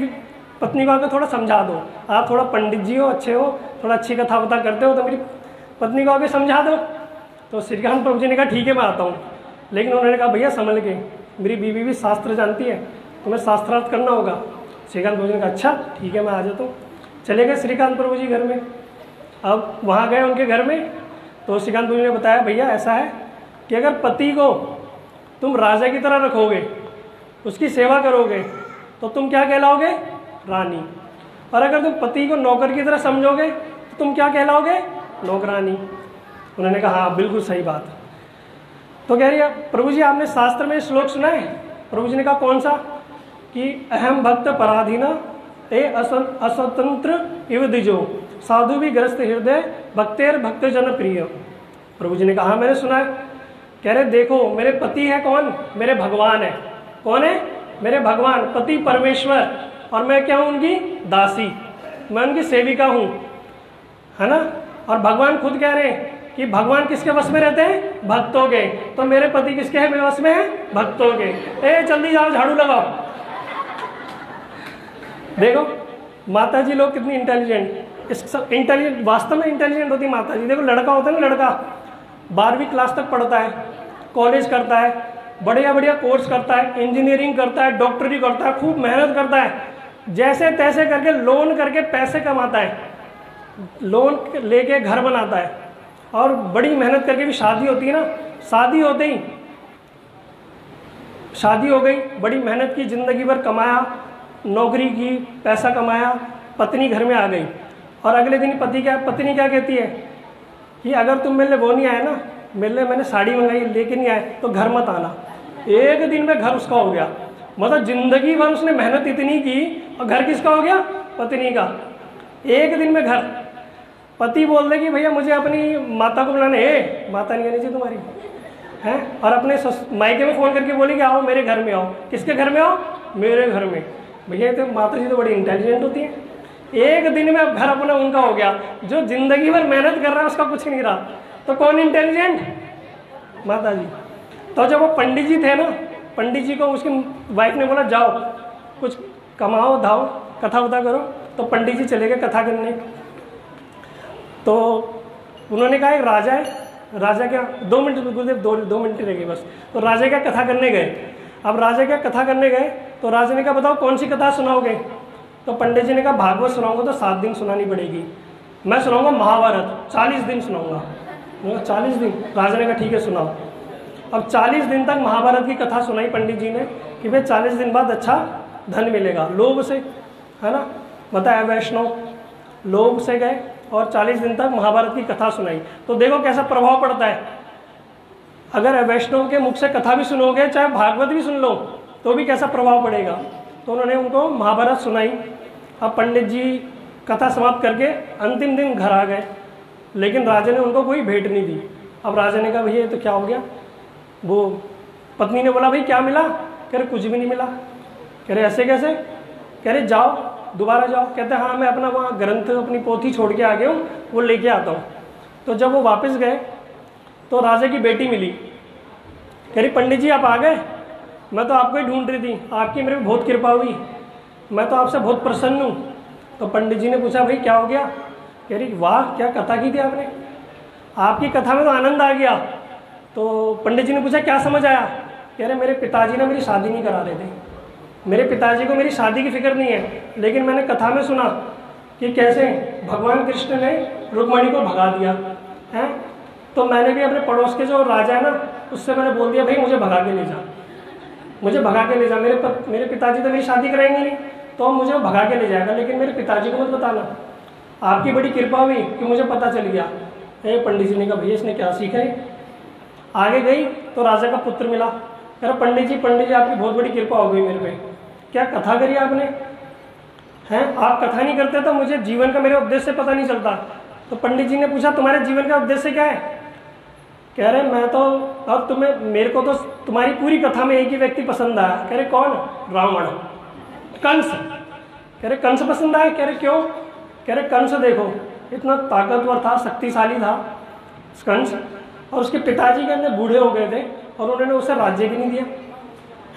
S5: पत्नी को आकर थोड़ा समझा दो। आप थोड़ा पंडित जी हो, अच्छे हो, थोड़ा अच्छी कथा बता करते हो तो मेरी पत्नी को आके समझा दो। तो श्रीकांत प्रभु जी ने कहा, ठीक है, मैं आता हूँ। लेकिन उन्होंने कहा, भैया संभल के, मेरी बीवी भी शास्त्र जानती है, तुम्हें शास्त्रार्थ करना होगा। श्रीकांत प्रभु जी ने कहा अच्छा ठीक है, मैं आ जाता हूँ। चले गए श्रीकांत प्रभु जी घर में। अब वहाँ गए उनके घर में तो श्रीकांत प्रभु जी ने बताया, भैया, ऐसा है कि अगर पति को तुम राजा की तरह रखोगे उसकी सेवा करोगे तो तुम क्या कहलाओगे? रानी। और अगर तुम पति को नौकर की तरह समझोगे तो तुम क्या कहलाओगे? नौकरानी। उन्होंने कहा हाँ बिल्कुल सही बात तो कह रही है प्रभु जी आपने शास्त्र में श्लोक सुना है? प्रभु जी ने कहा कौन सा? कि अहम भक्त पराधीना ए अस्वतंत्र इव दिजो साधु भी ग्रस्त हृदय भक्तेर भक्त जन प्रिय। प्रभु जी ने कहा "हाँ, मैंने सुना है। कह रहे, देखो, मेरे पति है कौन? मेरे भगवान है। कौन है? मेरे भगवान, पति परमेश्वर। और मैं क्या हूँ उनकी? दासी। मैं उनकी सेविका हूँ। है ना? और भगवान खुद कह रहे हैं कि भगवान किसके वश में रहते हैं? भक्तों के। तो मेरे पति किसके है? वश में है? भक्तों के। ए, जल्दी जाओ, झाड़ू लगाओ। देखो माता जी लोग कितनी इंटेलिजेंट इस इंटेलिजेंट वास्तव में इंटेलिजेंट होती माता जी देखो, लड़का होता है ना लड़का? बारहवीं क्लास तक पढ़ता है कॉलेज करता है, बढ़िया बढ़िया कोर्स करता है इंजीनियरिंग करता है डॉक्टरी करता है, खूब मेहनत करता है, जैसे तैसे करके लोन करके पैसे कमाता है लोन लेके घर बनाता है, और बड़ी मेहनत करके भी शादी होती है ना, शादी होते ही, शादी हो गई, बड़ी मेहनत की, ज़िंदगी भर कमाया, नौकरी की, पैसा कमाया, पत्नी घर में आ गई, और अगले दिन पति क्या, पत्नी क्या कहती है कि अगर तुम मेरे लिए वो नहीं आए ना, मेरे लिए मैंने साड़ी मंगाई, लेके नहीं आए तो घर मत आना। एक दिन में घर उसका हो गया। मतलब ज़िंदगी भर उसने मेहनत इतनी की, और घर किसका हो गया? पत्नी का। एक दिन में घर। पति बोल दे कि भैया मुझे अपनी माता को बुलाने ए, माता नहीं आनी चाहिए तुम्हारी। हैं? और अपने मायके में फ़ोन करके बोली कि आओ मेरे घर में आओ। किसके घर में आओ? मेरे घर में। भैया तो माता जी तो बड़ी इंटेलिजेंट होती है। एक दिन में अब घर अपना उनका हो गया। जो ज़िंदगी भर मेहनत कर रहा है, उसका कुछ नहीं रहा। तो कौन इंटेलिजेंट माता जी तो जब वो पंडित जी थे ना पंडित जी को उसकी वाइफ ने बोला, जाओ, कुछ कमाओ, धाओ कथा उथा करो। तो पंडित जी चले गए कथा करने। तो उन्होंने कहा, एक राजा है। राजा क्या? दो मिनट, गुरुदेव, दो दो मिनट रह गए बस। तो राजा क्या कथा करने गए? अब राजा क्या कथा करने गए? तो राजा ने कहा, बताओ, कौन सी कथा सुनाओगे? तो पंडित जी ने कहा, भागवत सुनाऊँगा तो सात दिन सुनानी पड़ेगी। मैं सुनाऊँगा महाभारत, चालीस दिन सुनाऊँगा। चालीस दिन? राजा ने कहा, ठीक है, सुनाओ। अब चालीस दिन तक महाभारत की कथा सुनाई पंडित जी ने कि भाई चालीस दिन बाद अच्छा धन मिलेगा। लोभ से है ना, बताया वैष्णव लोभ से गए और चालीस दिन तक महाभारत की कथा सुनाई। तो देखो कैसा प्रभाव पड़ता है। अगर वैष्णव के मुख से कथा भी सुनोगे, चाहे भागवत भी सुन लो तो भी कैसा प्रभाव पड़ेगा। तो उन्होंने उनको महाभारत सुनाई। अब पंडित जी कथा समाप्त करके अंतिम दिन घर आ गए। लेकिन राजा ने उनको कोई भेंट नहीं दी। अब राजा ने कहा, भैया तो क्या हो गया? वो पत्नी ने बोला, भाई, क्या मिला? कह रहे, कुछ भी नहीं मिला। कह रहे, ऐसे कैसे? कह रहे, जाओ, दोबारा जाओ। कहते हाँ मैं अपना वहाँ ग्रंथ, अपनी पोथी छोड़ के आ गया हूँ, वो लेके आता हूँ। तो जब वो वापस गए तो राजा की बेटी मिली। कह रही, पंडित जी, आप आ गए? मैं तो आपको ही ढूंढ रही थी। आपकी मेरे पे बहुत कृपा हुई। मैं तो आपसे बहुत प्रसन्न हूँ। तो पंडित जी ने पूछा, भाई, क्या हो गया? कह रही, वाह, क्या कथा की थी आपने? आपकी कथा में तो आनंद आ गया। तो पंडित जी ने पूछा, क्या समझ आया? कह रहे, मेरे पिताजी ने मेरी शादी नहीं करा रहे थे। मेरे पिताजी को मेरी शादी की फ़िक्र नहीं है। लेकिन मैंने कथा में सुना कि कैसे भगवान कृष्ण ने रुक्मणी को भगा दिया, है? तो मैंने भी अपने पड़ोस के जो राजा है ना, उससे मैंने बोल दिया, भाई, मुझे भगा के ले जा। मुझे भगा के ले जा, मेरे मेरे पिताजी तो मेरी शादी कराएँगे नहीं। तो मुझे भगा के ले जाएगा, लेकिन मेरे पिताजी को मत बताना। आपकी बड़ी कृपा हुई कि मुझे पता चल गया। ए, पंडित जी ने कहा, भैया, इसने क्या सीखा है? आगे गई तो राजा का पुत्र मिला। अरे पंडित जी पंडित जी, आपकी बहुत बड़ी कृपा हो गई मेरे पे। क्या कथा करी आपने? हैं, आप कथा नहीं करते तो मुझे जीवन का मेरे उद्देश्य पता नहीं चलता। तो पंडित जी ने पूछा, तुम्हारे जीवन का उद्देश्य क्या है? कह रहे, मैं तो अब तुम्हें, मेरे को तो तुम्हारी पूरी कथा में एक ही व्यक्ति पसंद आया। कह रहे, कौन? रावण कंस। कह रहे, कंस पसंद आया? कह रहे, क्यों? कह रहे, कंस देखो, इतना ताकतवर था, शक्तिशाली था कंस, और उसके पिताजी के अंदर बूढ़े हो गए थे, और उन्होंने उसे राज्य भी नहीं दिया।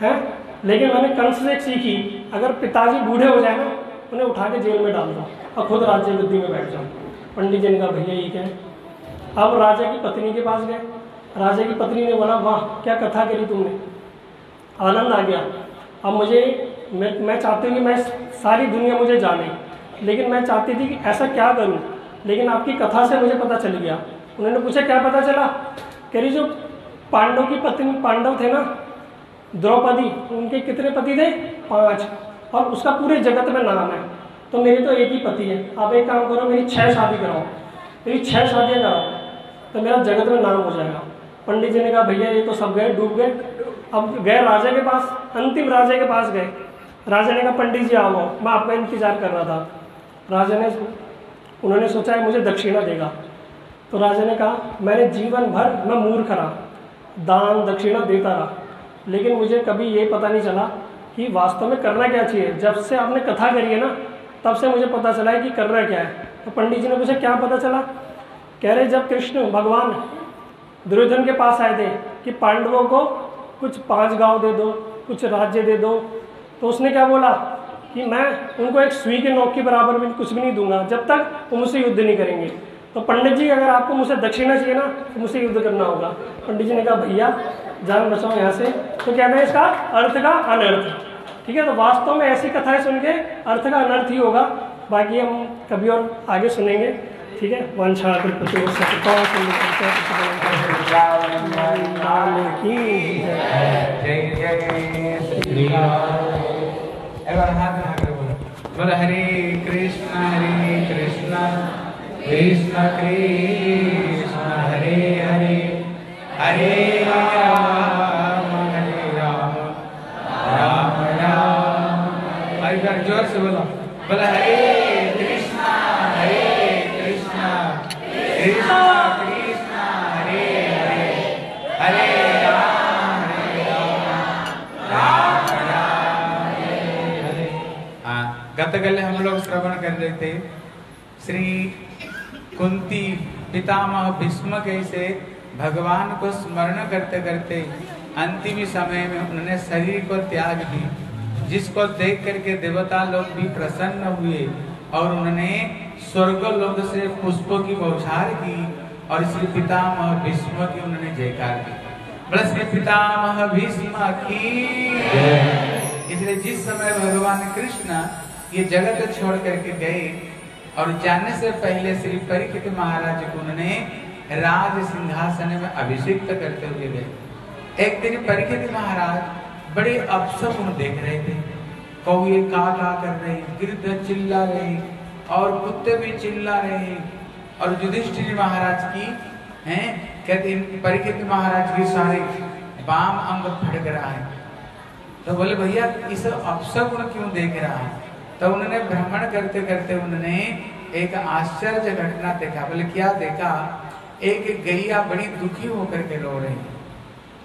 S5: है? लेकिन मैंने कंस से एक सीखी, अगर पिताजी बूढ़े हो जाए ना, उन्हें उठा के जेल में डाल दो, और खुद राज्य बुद्धि में बैठ जाओ। पंडित जी ने कहा, भैया, ये क्या है? अब राजा की पत्नी के पास गए। राजा की पत्नी ने बोला, वाह, क्या कथा करी तुमने? आनंद आ गया। अब मुझे, मैं मैं चाहती हूँ कि मैं सारी दुनिया मुझे जाने। लेकिन मैं चाहती थी कि ऐसा क्या करूँ? लेकिन आपकी कथा से मुझे पता चल गया। उन्होंने पूछा, क्या पता चला? कह रही, जो पांडव की पत्नी, पांडव थे ना, द्रौपदी, उनके कितने पति थे? पाँच। और उसका पूरे जगत में नाम है। तो मेरी तो एक ही पति है। आप एक काम करो, मेरी छह शादी कराओ। मेरी छह शादियाँ कराओ। तो मेरा जगत में नाम हो जाएगा। पंडित जी ने कहा, भैया, ये तो सब गए, डूब गए। अब गए राजा के पास, अंतिम राजा के पास गए। राजा ने कहा, पंडित जी, आओ, मैं आपका इंतज़ार कर रहा था। राजा ने, उन्होंने सोचा है मुझे दक्षिणा देगा। तो राजा ने कहा, मैंने जीवन भर, मैं मूर्ख रहा। दान, दक्षिणा देता रहा। लेकिन मुझे कभी ये पता नहीं चला कि वास्तव में करना क्या चाहिए। जब से आपने कथा करी है ना, तब से मुझे पता चला है कि करना क्या है। तो पंडित जी ने पूछा, क्या पता चला? कह रहे, जब कृष्ण भगवान दुर्योधन के पास आए थे कि पांडवों को कुछ पाँच गाँव दे दो, कुछ राज्य दे दो तो उसने क्या बोला कि मैं उनको एक सुई के नोक के बराबर भी कुछ भी नहीं दूँगा, जब तक वो मुझसे युद्ध नहीं करेंगे। तो पंडित जी, अगर आपको मुझसे दक्षिणा चाहिए ना तो मुझसे युद्ध करना होगा। पंडित जी ने कहा, भैया, जान बचाओ यहाँ से। तो कहते हैं इसका? अर्थ का अनर्थ। ठीक है तो वास्तव में ऐसी कथाएँ सुन के अर्थ का अनर्थ ही होगा। बाकी हम कभी और आगे सुनेंगे। ठीक है?
S4: वन शाह बोल, हरे कृष्ण हरे कृष्ण कृष्ण कृष्ण, हरे हरे हरे राम हरे राम राम राम। हरे ज़ोर से बोला। बोला, हरे कल हम लोग श्रवण कर रहे थे। श्री कुंती पितामह भीष्म कैसे भगवान को स्मरण करते करते अंतिम समय में उन्होंने शरीर को त्याग दी, जिसको देख करके देवता लोग भी प्रसन्न हुए और उन्होंने स्वर्ग लोग से पुष्पों की बौछार की और श्री पितामह भीष्म की उन्होंने जयकार की। बोले, श्री पितामह भीष्म की इसलिए जिस समय भगवान कृष्ण ये जगत छोड़ करके गए और जाने से पहले श्री परीक्षित महाराज को उन्होंने राज सिंहासन में अभिषिक्त करते हुए गए। एक दिन परीक्षित महाराज बड़े अपशकुन देख रहे थे। कौए का का कर रहे गिरध चिल्ला रहे और कुत्ते भी चिल्ला रहे। और युधिष्ठिर महाराज की, हैं, कहते परीक्षित महाराज की सारे बाम अंग फटक रहा है। तो बोले, भैया, इस अपशकुन क्यों देख रहा है? तो उन्होंने भ्रमण करते करते उन्होंने एक आश्चर्य घटना देखा, बोले, क्या देखा? एक गैया बड़ी दुखी होकर के रो रही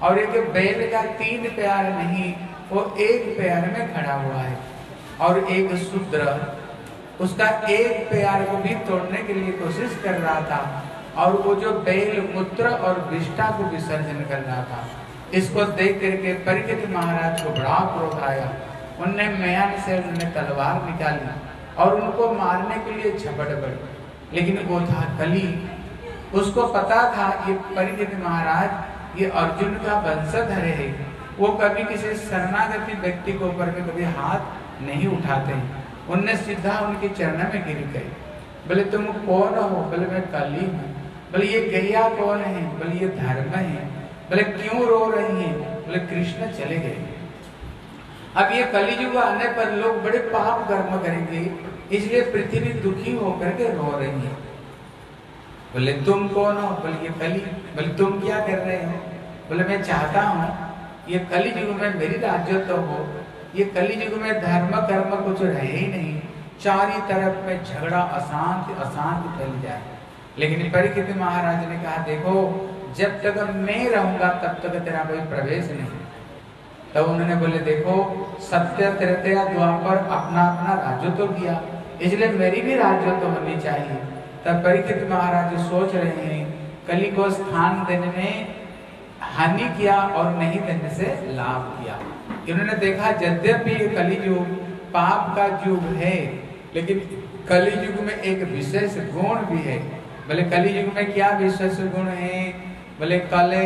S4: और एक बैल का तीन प्यार नहीं, वो एक पैर में खड़ा हुआ है और एक शूद्र उसका एक प्यार को भी तोड़ने के लिए कोशिश कर रहा था और वो जो बैल, मूत्र और विष्ठा को विसर्जन कर रहा था, इसको देख करके परिचित महाराज को बड़ा क्रोध आया। उनने मैन से उन्होंने तलवार निकाली और उनको मारने के लिए झपट पड़ी लेकिन वो था कली। उसको पता था ये परिचित महाराज, ये अर्जुन का वंशधर है। वो कभी किसी शरणागति व्यक्ति को ऊपर में कभी हाथ नहीं उठाते। उनने सीधा उनके चरण में गिर गए। बोले, तुम कौन हो? बोले, मैं कली हूँ। बोले, ये गैया कौन है? बोले, ये धर्म है। बोले, क्यों रो रही है? बोले, कृष्ण चले गए। अब ये कलियुग आने पर लोग बड़े पाप कर्म करेंगे, इसलिए पृथ्वी दुखी होकर के रो रही है। बोले, तुम कौन हो? बोले, ये कली। बोले, तुम क्या कर रहे हो? बोले, मैं चाहता हूँ, ये कली युग में मेरी राज्य तो हो। ये कली युग में धर्म कर्म कुछ रहे ही नहीं। चारी तरफ़ में झगड़ा अशांत अशांत फैल जाए। लेकिन परीक्षित महाराज ने कहा, देखो, जब तक मैं रहूँगा, तब तक तेरा कोई प्रवेश नहीं। तब उन्होंने बोले, देखो, सत्य त्रेतया द्वापर अपना अपना राज्य तो किया, इसलिए मेरी भी राज्य तो होनी चाहिए। तब परीक्षित महाराज सोच रहे हैं, कली को स्थान देने में हानि किया और नहीं देने से लाभ किया। इन्होंने देखा, यद्यपि कली युग पाप का युग है, लेकिन कली युग में एक विशेष गुण भी है। बोले कली युग में क्या विशेष गुण है? बोले कले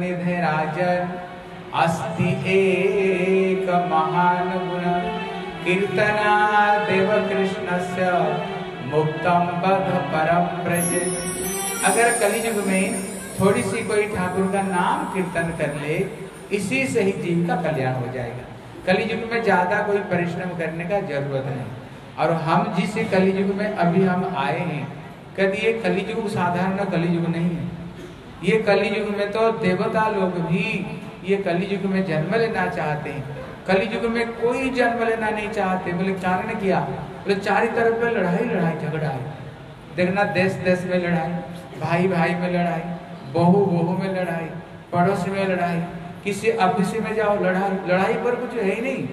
S4: निधे राजन अस्ति एक महान गुण। कीर्तना देव कृष्णस्य मुक्तम बध परम प्रज। अगर कलियुग में थोड़ी सी कोई ठाकुर का नाम कीर्तन कर ले, इसी से ही जीव का कल्याण हो जाएगा। कलियुग में ज़्यादा कोई परिश्रम करने का ज़रूरत नहीं। और हम जिस कलियुग में अभी हम आए हैं, कभी ये कलियुग साधारण कलियुग नहीं है। ये कलियुग में तो देवता लोग भी ये कलियुग में जन्म लेना चाहते हैं। कलियुग में कोई जन्म लेना नहीं चाहते। बोले कारण क्या। बोले, चारी तरफ़ में लड़ाई लड़ाई, झगड़ा है। देखना देश देश में लड़ाई भाई भाई में लड़ाई बहू बहू में लड़ाई, पड़ोस में लड़ाई, किसी ऑफ़िस में जाओ लड़ाई लड़ाई पर कुछ है ही नहीं।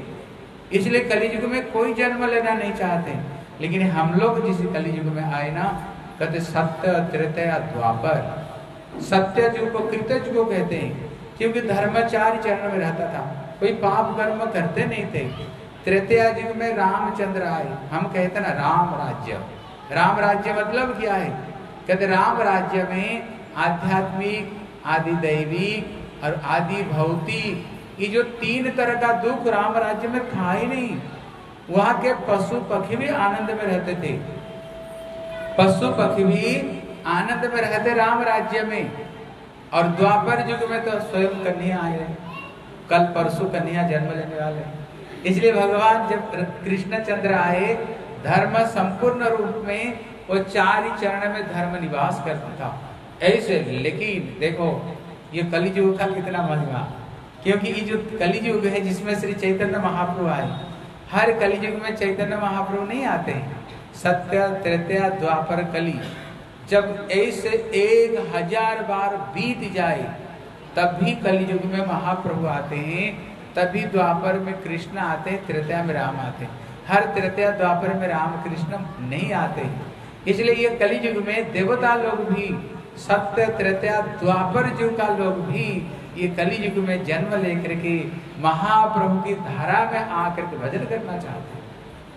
S4: इसलिए कलियुग में कोई जन्म लेना नहीं चाहते। लेकिन हम लोग जिस कलियुग में आए ना, कहते सत्य त्रेतया द्वापर। सत्य युग को कृत्य युग कहते हैं। क्योंकि धर्माचार्य चरण में रहता था। कोई पाप कर्म करते नहीं थे। तृतीया युग में रामचंद्र आए। हम कहते ना, राम राज्य। राम राज्य मतलब क्या है? कहते राम राज्य में आध्यात्मिक आदि दैविक और आदि भौतिक ये जो तीन तरह का दुख राम राज्य में था ही नहीं। वहाँ के पशु पक्षी भी आनंद में रहते थे। पशु पक्षी भी आनंद में रहते राम राज्य में। और द्वापर युग में तो स्वयं कन्या आए कल परसों कन्या जन्म लेने वाले इसलिए भगवान जब कृष्णचंद्र आए, धर्म संपूर्ण रूप में वो चार ही चरण में धर्म निवास करता था। ऐसे, लेकिन देखो, ये कलियुग का कितना महिमा। क्योंकि ये जो कलियुग है, जिसमें श्री चैतन्य महाप्रभु आए, हर कलियुग में चैतन्य महाप्रभु नहीं आते सत्य, तृतीय, द्वापर कली। जब ऐसे एक हज़ार बार बीत जाए तब भी कलयुग में महाप्रभु आते हैं, तभी द्वापर में कृष्ण आते हैं, त्रेता में राम आते हैं। हर तृतीय द्वापर में राम कृष्ण नहीं आते इसलिए ये कलयुग में देवता लोग भी सत्य तृतीय द्वापर युग का लोग भी, ये कलयुग में जन्म लेकर के महाप्रभु की धारा में आकर के भजन करना चाहते हैं।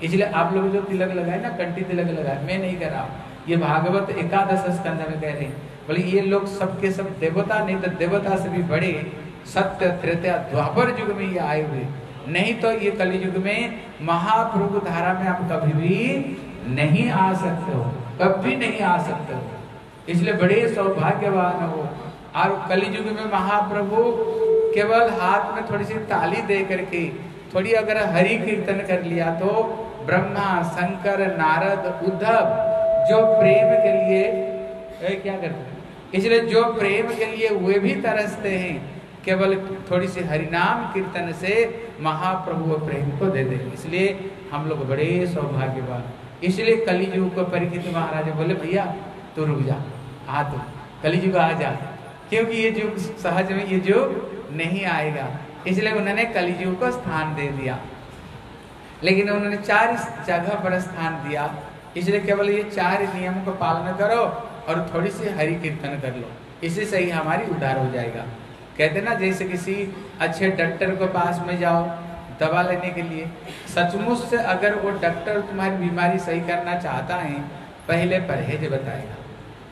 S4: इसलिए आप लोग जो तिलक लगाए ना कंटी तिलक लगाए, मैं नहीं कर रहा हूँ। ये भागवत एकादश स्कंध में कह रहे हैं। बोले, ये लोग सबके सब देवता, नहीं तो देवता से भी बड़े सत्य तृतीय द्वापर युग में ये आए हुए। नहीं तो ये कलयुग में महाप्रभु धारा में आप कभी भी नहीं आ सकते हो कभी नहीं आ सकते हो। इसलिए बड़े सौभाग्यवान हो। और कलयुग में महाप्रभु केवल हाथ में थोड़ी सी ताली दे करके थोड़ी अगर हरि कीर्तन कर लिया तो ब्रह्मा, शंकर, नारद, उद्धव जो प्रेम के लिए ए, क्या करते हैं? इसलिए जो प्रेम के लिए वे भी तरसते हैं केवल थोड़ी सी हरिनाम कीर्तन से महाप्रभु प्रेम को दे दे इसलिए हम लोग बड़े सौभाग्यवान। इसलिए कलियुग को परीक्षित महाराज बोले भैया तू रुक जा आ तू कलियुग आ जा। क्योंकि ये युग सहज में ये युग नहीं आएगा। इसलिए उन्होंने कलियुग को स्थान दे दिया। लेकिन उन्होंने चार जगह पर स्थान दिया। इसलिए केवल ये चार नियम का पालन करो और थोड़ी सी हरि कीर्तन कर लो। इसी से ही हमारी उद्धार हो जाएगा। कहते ना, जैसे किसी अच्छे डॉक्टर के पास में जाओ दवा लेने के लिए, सचमुच से अगर वो डॉक्टर तुम्हारी बीमारी सही करना चाहता है, पहले परहेज बताएगा।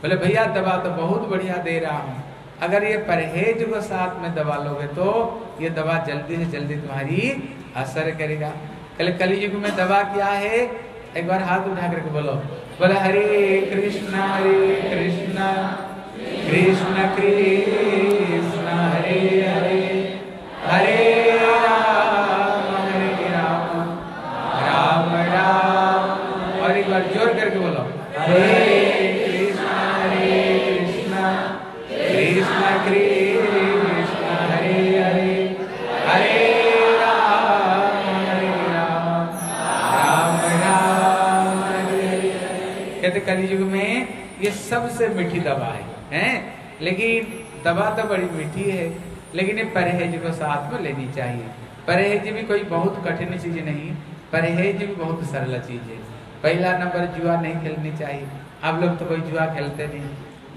S4: बोले, भैया, दवा तो बहुत बढ़िया दे रहा हूँ। अगर ये परहेज को साथ में दवा लोगे तो ये दवा जल्दी से जल्दी तुम्हारी असर करेगा। कल कलयुग में दवा क्या है? एक बार हाथ उठा करके बोलो। बोले, हरे कृष्णा हरे कृष्णा, कृष्ण कृष्ण, हरे हरे ये सबसे मीठी दवा है, हैं? लेकिन दवा तो बड़ी मीठी है, लेकिन ये परहेज को साथ में लेनी चाहिए। परहेज भी कोई बहुत कठिन चीज़ नहीं, परहेज भी बहुत सरल चीज़ है। पहला नंबर जुआ नहीं खेलनी चाहिए। आप लोग तो कोई जुआ खेलते नहीं।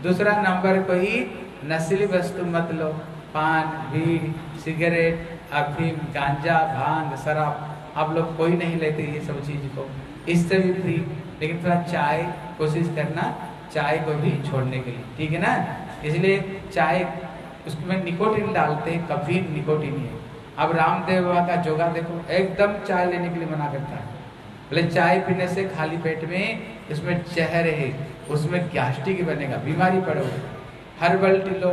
S4: दूसरा नंबर कोई नस्ली वस्तु मत लो। पान बीड़ी सिगरेट, अफीम, गांजा, भाँग, शराब, आप लोग कोई नहीं लेते ये सब चीज़ को। इससे भी फ्री लेकिन थोड़ा चाय कोशिश करना चाय को भी छोड़ने के लिए, ठीक है ना? इसलिए चाय, उसमें निकोटिन डालते हैं, कभी निकोटिन है। अब रामदेव बाबा का जोगा देखो, एकदम चाय लेने के लिए मना करता है। बोले, चाय पीने से खाली पेट में इसमें जहर है, उसमें गैस्ट्रिक बनेगा, बीमारी पड़ोगे। हर्बल टी लो,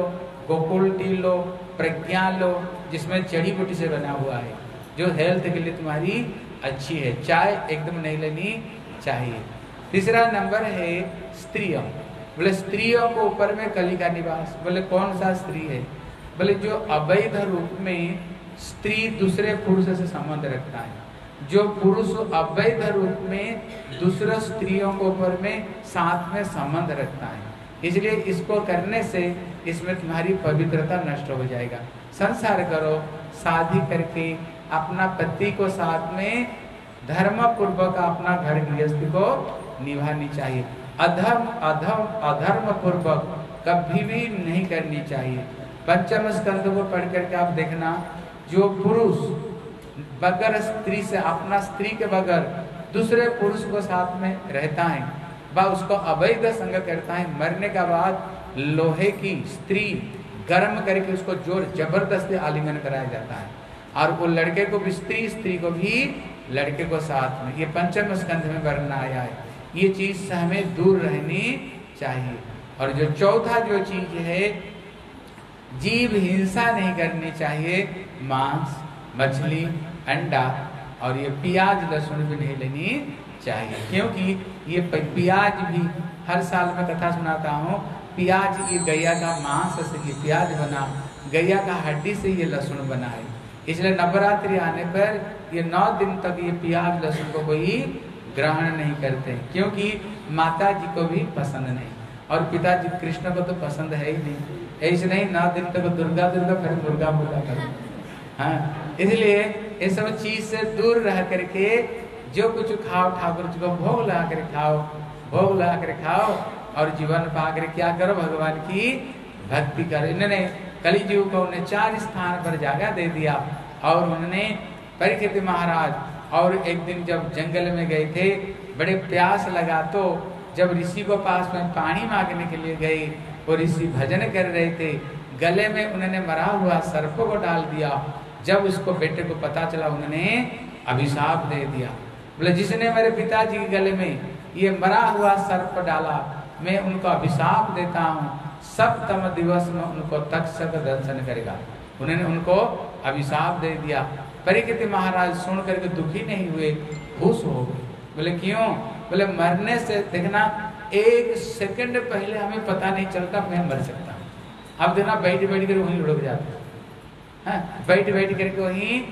S4: गोकुल टी लो, प्रज्ञा लो, जिसमें जड़ी बूटी से बना हुआ है, जो हेल्थ के लिए तुम्हारी अच्छी है। चाय एकदम नहीं लेनी चाहिए। तीसरा नंबर है स्त्रियों। बोले, स्त्रियों को ऊपर में कली का निवास। बोले, कौन सा स्त्री है? बोले, जो अवैध रूप में स्त्री दूसरे पुरुष से संबंध रखता है। जो पुरुष अवैध रूप में दूसरे स्त्रियों को ऊपर में साथ में संबंध रखता है। इसलिए इसको करने से इसमें तुम्हारी पवित्रता नष्ट हो जाएगा। संसार करो, शादी करके अपना पति को साथ में धर्म पूर्वक अपना घर गृहस्थ को निभानी चाहिए। अधर्म अधर्म अधर्म पूर्वक कभी भी नहीं करनी चाहिए। पंचम स्कंद को पढ़ करके आप देखना, जो पुरुष बगैर स्त्री से, अपना स्त्री के बगैर दूसरे पुरुष को साथ में रहता है, वह उसको अवैध संग करता है, मरने के बाद लोहे की स्त्री गर्म करके उसको ज़ोर ज़बरदस्ती आलिंगन कराया जाता है। और वो लड़के को भी, स्त्री स्त्री को भी लड़के को साथ में। ये पंचम स्कंध में वर्णन आया है। ये चीज़ से हमें दूर रहनी चाहिए। और जो चौथा जो चीज़ है, जीव हिंसा नहीं करनी चाहिए। मांस, मछली, अंडा और ये प्याज, लहसुन भी नहीं लेनी चाहिए। क्योंकि ये प्याज भी हर साल में कथा सुनाता हूँ, प्याज ये गैया का मांस से ये प्याज बना, गैया का हड्डी से ये लहसुन बना है इसलिए नवरात्रि आने पर ये नौ दिन तक ये प्याज, लहसुन को कोई ग्रहण नहीं करते क्योंकि माता जी को भी पसंद नहीं और पिताजी कृष्ण को तो पसंद है ही नहीं। ऐसे नहीं, नौ दिन तक दुर्गा दुर्गा फिर दुर्गा मुर्गा करो। हाँ इसलिए ये सब चीज़ से दूर रह करके जो कुछ खाओ, ठाकुर जी को भोग लगा कर खाओ, भोग लगा कर खाओ और जीवन पा कर क्या करो भगवान की भक्ति करो। इन्होंने कलिजीव को उन्हें चार स्थान पर जगह दे दिया और उन्होंने परीक्षित महाराज और एक दिन जब जंगल में गए थे, बड़े प्यास लगा तो जब ऋषि को पास में पानी मांगने के लिए गए वो ऋषि भजन कर रहे थे, गले में उन्होंने मरा हुआ सर्प को डाल दिया। जब उसको बेटे को पता चला, उन्होंने अभिशाप दे दिया। बोले, जिसने मेरे पिताजी के गले में ये मरा हुआ सर्प डाला, मैं उनको अभिशाप देता हूँ। सप्तम दिवस में उनको तक्षक दर्शन करेगा। उन्होंने उनको अभिशाप दे दिया। परीक्षित महाराज सुन करके दुखी नहीं हुए खुश हो गए। बोले क्यों? बोले मरने से देखना एक सेकंड पहले हमें पता नहीं चलता मैं मर सकता हूँ। अब देखना बैठ बैठ कर वहीं लुढ़क जाते हैं। हाँ, बैठ बैठ करके वहीं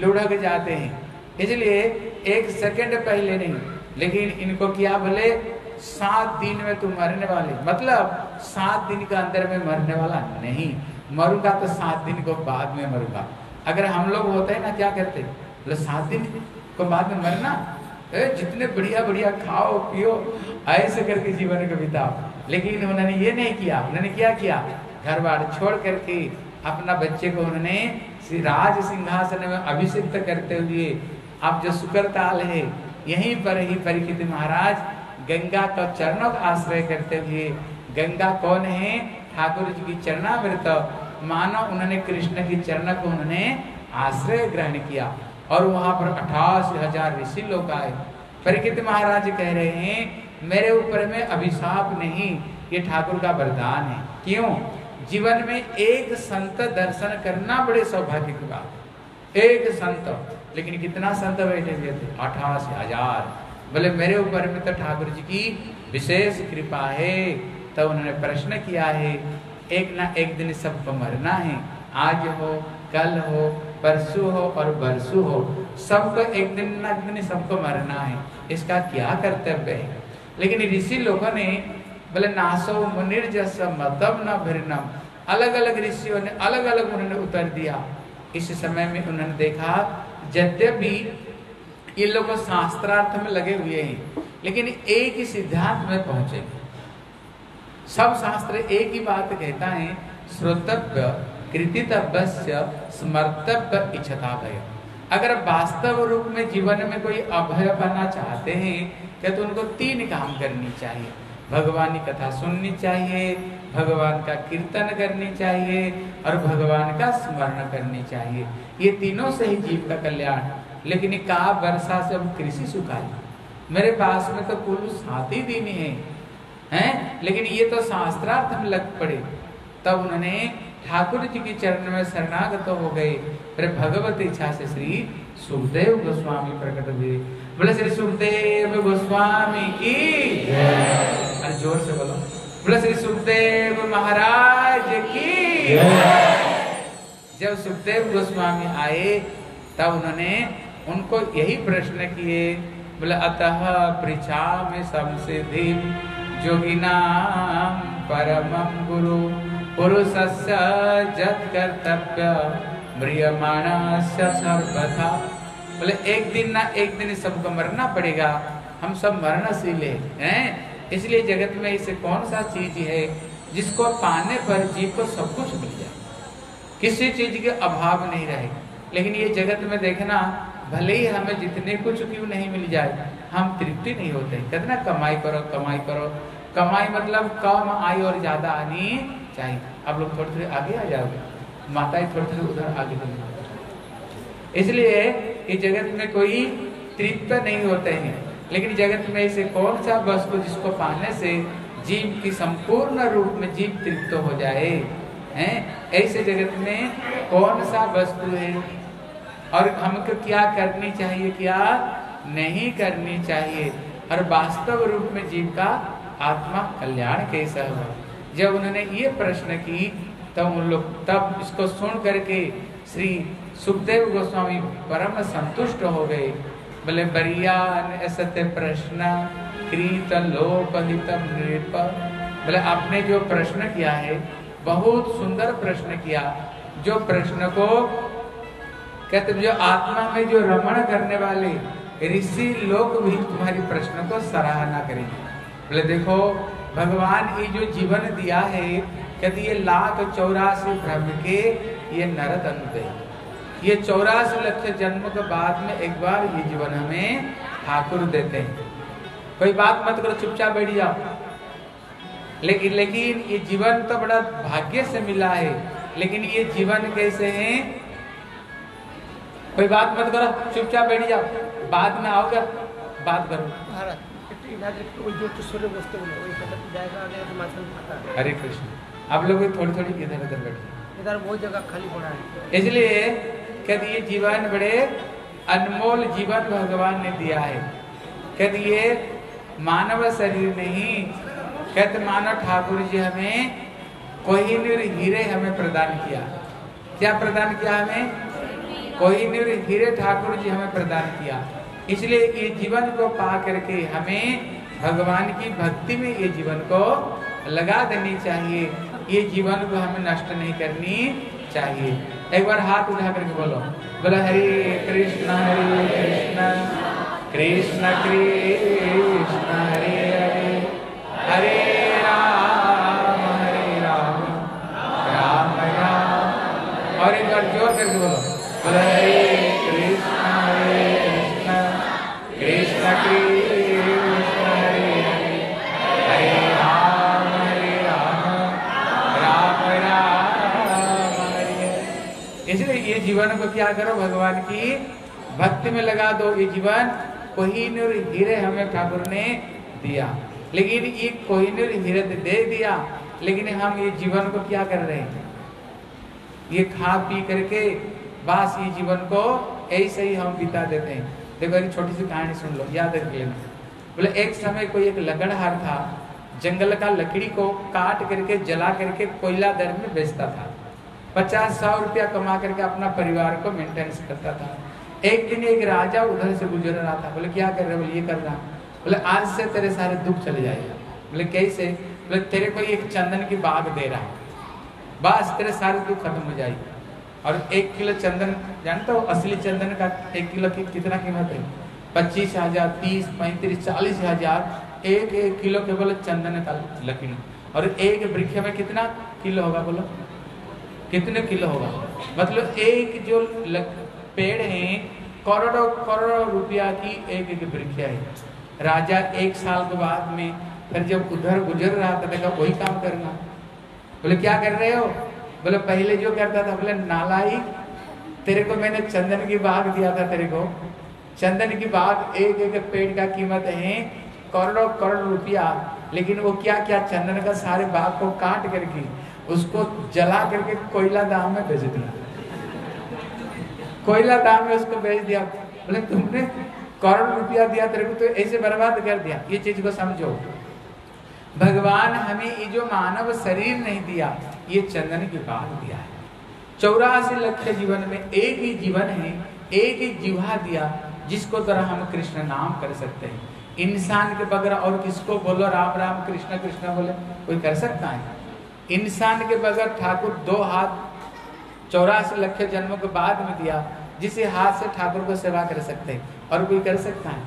S4: लुढ़क जाते हैं। इसलिए एक सेकंड पहले नहीं लेकिन इनको क्या बोले? सात दिन में तू मरने वाले। मतलब सात दिन के अंदर में मरने वाला नहीं। मरूँगा तो सात दिन को बाद में मरूँगा। अगर हम लोग होते हैं ना क्या करते बोले सात दिन को बाद में मरना। ए, जितने बढ़िया बढ़िया खाओ पियो ऐसे करके जीवन को बिताओ। लेकिन उन्होंने ये नहीं किया उन्होंने क्या किया? घर बार छोड़ करके अपना बच्चे को उन्होंने श्री राज सिंहासन में अभिषिक्त करते हुए अब जो शुक्र ताल है यहीं पर ही परीक्षित महाराज गंगा का चरणों का आश्रय करते हुए गंगा कौन है? ठाकुर जी की चरणामृत मानो उन्होंने कृष्ण की चरण को उन्होंने आश्रय ग्रहण किया और वहाँ पर अठासी हज़ार ऋषि लोग आए। परीक्षित महाराज कह रहे हैं, मेरे ऊपर में अभिशाप नहीं, ये ठाकुर का वरदान है। क्यों? जीवन में एक संत दर्शन करना बड़े सौभाग्य की बात है। एक संत। लेकिन कितना संत बैठे हुए थे? अठासी हज़ार। बोले, मेरे ऊपर में तो ठाकुर जी की विशेष कृपा है। तो उन्होंने प्रश्न किया है एक ना एक दिन सबको मरना है। आज हो, कल हो, परसों हो और बरसों हो, सबको एक दिन ना एक दिन सबको मरना है। इसका क्या कर्तव्य है? लेकिन ऋषि लोगों ने बोले, नासो मुनिर्जस मतम न भिन्नम अलग अलग ऋषियों ने अलग अलग उन्होंने उत्तर दिया। इस समय में उन्होंने देखा, यद्यपि ये लोग शास्त्रार्थ में लगे हुए हैं, लेकिन एक ही सिद्धांत में पहुँचेंगे सब शास्त्र एक ही बात कहता है, श्रोतव्य कृतितव्य स्मर्तव्य इच्छता भय अगर वास्तव रूप में जीवन में कोई अभय पाना चाहते हैं, क्या तो उनको तीन काम करनी चाहिए। भगवान की कथा सुननी चाहिए, भगवान का कीर्तन करनी चाहिए और भगवान का स्मरण करनी चाहिए। ये तीनों से ही जीव का कल्याण। लेकिन का वर्षा से हम कृषि सुखाई मेरे पास में तो कुल सात ही दिन है। हैं? लेकिन ये तो शास्त्रार्थ में लग पड़े। तब उन्होंने ठाकुर जी की चरण में शरणागत तो हो गए। फिर भगवत इच्छा से श्री सुखदेव गोस्वामी प्रकट हुए। बोले, श्री सुखदेव गोस्वामी की अरे ज़ोर से बोलो। बोले, श्री सुखदेव महाराज की जब सुखदेव गोस्वामी आए, तब उन्होंने उनको यही प्रश्न किए। बोले, अतः पृछा में संसिधि जोगिना परम गुरु पुरुषस्य जत कर्तव्य म्रियमाणस्य सर्वथा। बोले, एक दिन ना एक दिन सबको मरना पड़ेगा। हम सब मरणशील हैं इसलिए जगत में इसे कौन सा चीज़ है जिसको पाने पर जीव को सब कुछ मिल जाए? किसी चीज़ के अभाव नहीं रहेगा लेकिन ये जगत में देखना, भले ही हमें जितने कुछ क्यों नहीं मिल जाए हम तृप्ति नहीं होते। कहते ना कमाई करो कमाई करो। कमाई मतलब कम आय और ज़्यादा आनी चाहिए। आप लोग थोड़े थोड़े आगे आ जाओगे। माताएँ थोड़े थोड़े उधर आगे चले इसलिए इस जगत में कोई तृप्त नहीं होते हैं। लेकिन जगत में ऐसे कौन सा वस्तु जिसको पाने से जीव की संपूर्ण रूप में जीव तृप्त हो जाए? हैं? ऐसे जगत में कौन सा वस्तु है? और हमको क्या करनी चाहिए? क्या नहीं करनी चाहिए। और वास्तव रूप में जीव का आत्मा कल्याण कैसा हो जब उन्होंने ये प्रश्न की तब उन लोग तब इसको सुन करके श्री सुखदेव गोस्वामी परम संतुष्ट हो गए। बोले बरिया सत्य प्रश्न कृत नृप। बोले, आपने जो प्रश्न किया है, बहुत सुंदर प्रश्न किया। जो प्रश्न को कहते जो आत्मा में जो रमण करने वाले ऋषि लोग भी तुम्हारी प्रश्न को सराहना करेंगे। बोले, देखो, भगवान ये जो जीवन दिया है कहते ये लाख चौरासी ब्रह्म के ये नरद अनुदय ये चौरासी लक्ष जन्म के बाद में एक बार ये जीवन हमें ठाकुर देते हैं। कोई बात मत करो, चुपचाप बैठ जाओ। लेकिन लेकिन ये जीवन तो बड़ा भाग्य से मिला है, लेकिन ये जीवन कैसे है? कोई बात मत करो, चुपचाप बैठ जाओ। बाद में आओगे बात करो। हरे कृष्ण आप लोग थोड़ी थोड़ी इधर उधर बैठे
S6: इधर वो जगह खाली पड़ा है।
S4: इसलिए कहते ये जीवन बड़े अनमोल जीवन भगवान ने दिया है। कहते ये मानव शरीर नहीं कहते तो मानव ठाकुर जी हमें कोहिनूर हीरे हमें प्रदान किया। क्या प्रदान किया हमें? कोहिनूर हीरे ठाकुर जी हमें प्रदान किया। इसलिए ये जीवन को पा करके हमें भगवान की भक्ति में ये जीवन को लगा देनी चाहिए। ये जीवन को हमें नष्ट नहीं करनी चाहिए। एक बार हाथ उठा करके बोलो बोलो, हरे कृष्ण हरे कृष्ण कृष्ण कृष्ण, हरे हरे हरे राम हरे राम राम राम। और एक बार ज़ोर करके बोलो बोलो, हरे जीवन को क्या करो? भगवान की भक्ति में लगा दो ये जीवन। कोहिनूर हीरे हमें ठाकुर ने दिया। लेकिन ये कोहिनूर हीरे तो दे दिया। लेकिन हम ये जीवन को क्या कर रहे हैं? ये खा पी करके बस ये जीवन को ऐसे ही हम बिता देते हैं। देखो, एक छोटी सी कहानी सुन लो, याद रख लेना। बोले, एक समय कोई एक लकड़हार था, जंगल का लकड़ी को काट करके, जला करके कोयला दर में बेचता था। पचास सौ रुपया कमा करके अपना परिवार को मेंटेनेंस करता था। एक दिन एक राजा उधर से गुजर रहा था। बोले, क्या कर रहे बोले, ये कर रहा बोले, आज से तेरे सारे दुख चले जाएगा। बोले, कैसे? बोले, तेरे को एक चंदन की बाग दे रहा। बस तेरे सारे दुख खत्म हो जाएगी। और एक किलो चंदन, जानते हो, असली चंदन का एक किलो की कितना कीमत है? पच्चीस हज़ार, तीस, पैंतीस, चालीस हज़ार। एक एक किलो केवल चंदन का लकड़ी और एक वृक्ष में कितना किलो होगा बोलो? कितने किलो होगा? मतलब एक जो लक, पेड़ है करोड़ों करोड़ों रुपया की एक एक वृक्ष है। राजा एक साल के बाद में फिर जब उधर गुजर रहा था देखा वही काम करना। बोले क्या कर रहे हो? बोले पहले जो करता था बोले नालायक तेरे को मैंने चंदन की बाग दिया था तेरे को। चंदन की बाग एक एक पेड़ का कीमत है करोड़ों करोड़ रुपया। लेकिन वो क्या क्या चंदन का सारे बाग को काट करके उसको जला करके कोयला दाम में बेच दिया। कोयला दाम में उसको बेच दिया। बोले, तुमने करोड़ रुपया दिया, तेरे को तो ऐसे बर्बाद कर दिया। ये चीज़ को समझो। भगवान हमें ये जो मानव शरीर नहीं दिया, ये चंदन की बात दिया है। चौरासी लक्ष्य जीवन में एक ही जीवन है, एक ही जीवा दिया, जिसको तरह हम कृष्ण नाम कर सकते हैं। इंसान के बगैर और किसको बोलो, राम राम, कृष्ण कृष्ण बोले, कोई कर सकता है? इंसान के बगैर ठाकुर दो हाथ चौरासी लक्ष्य जन्मों के बाद में दिया, जिसे हाथ से ठाकुर को सेवा कर सकते हैं, और कोई कर सकता है?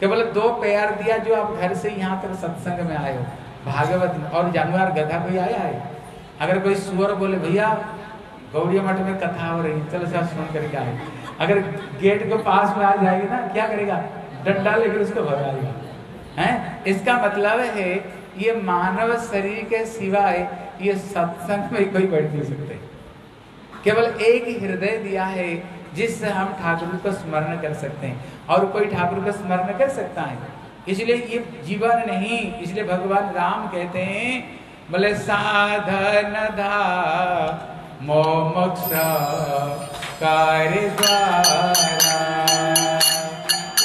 S4: केवल दो पैर दिया जो आप घर से यहाँ तक सत्संग में आए हो, भागवत और जानवर गधा कोई आया है? अगर कोई सुअर बोले, भैया गौड़िया मठ में कथा हो रही है, चलो सब सुन करके आए। अगर गेट के पास में आ जाएगी ना, क्या करेगा? डंडा लेकर उसको भगाएगा हैं? इसका मतलब है ये मानव शरीर के सिवाय ये सत्संग में कोई बैठ नहीं सकते। केवल एक हृदय दिया है जिससे हम ठाकुर को स्मरण कर सकते हैं। और कोई ठाकुर को स्मरण कर सकता है? इसलिए ये जीवन नहीं, इसलिए भगवान राम कहते हैं बोले साधन धा, मोक्ष कार्य द्वारा।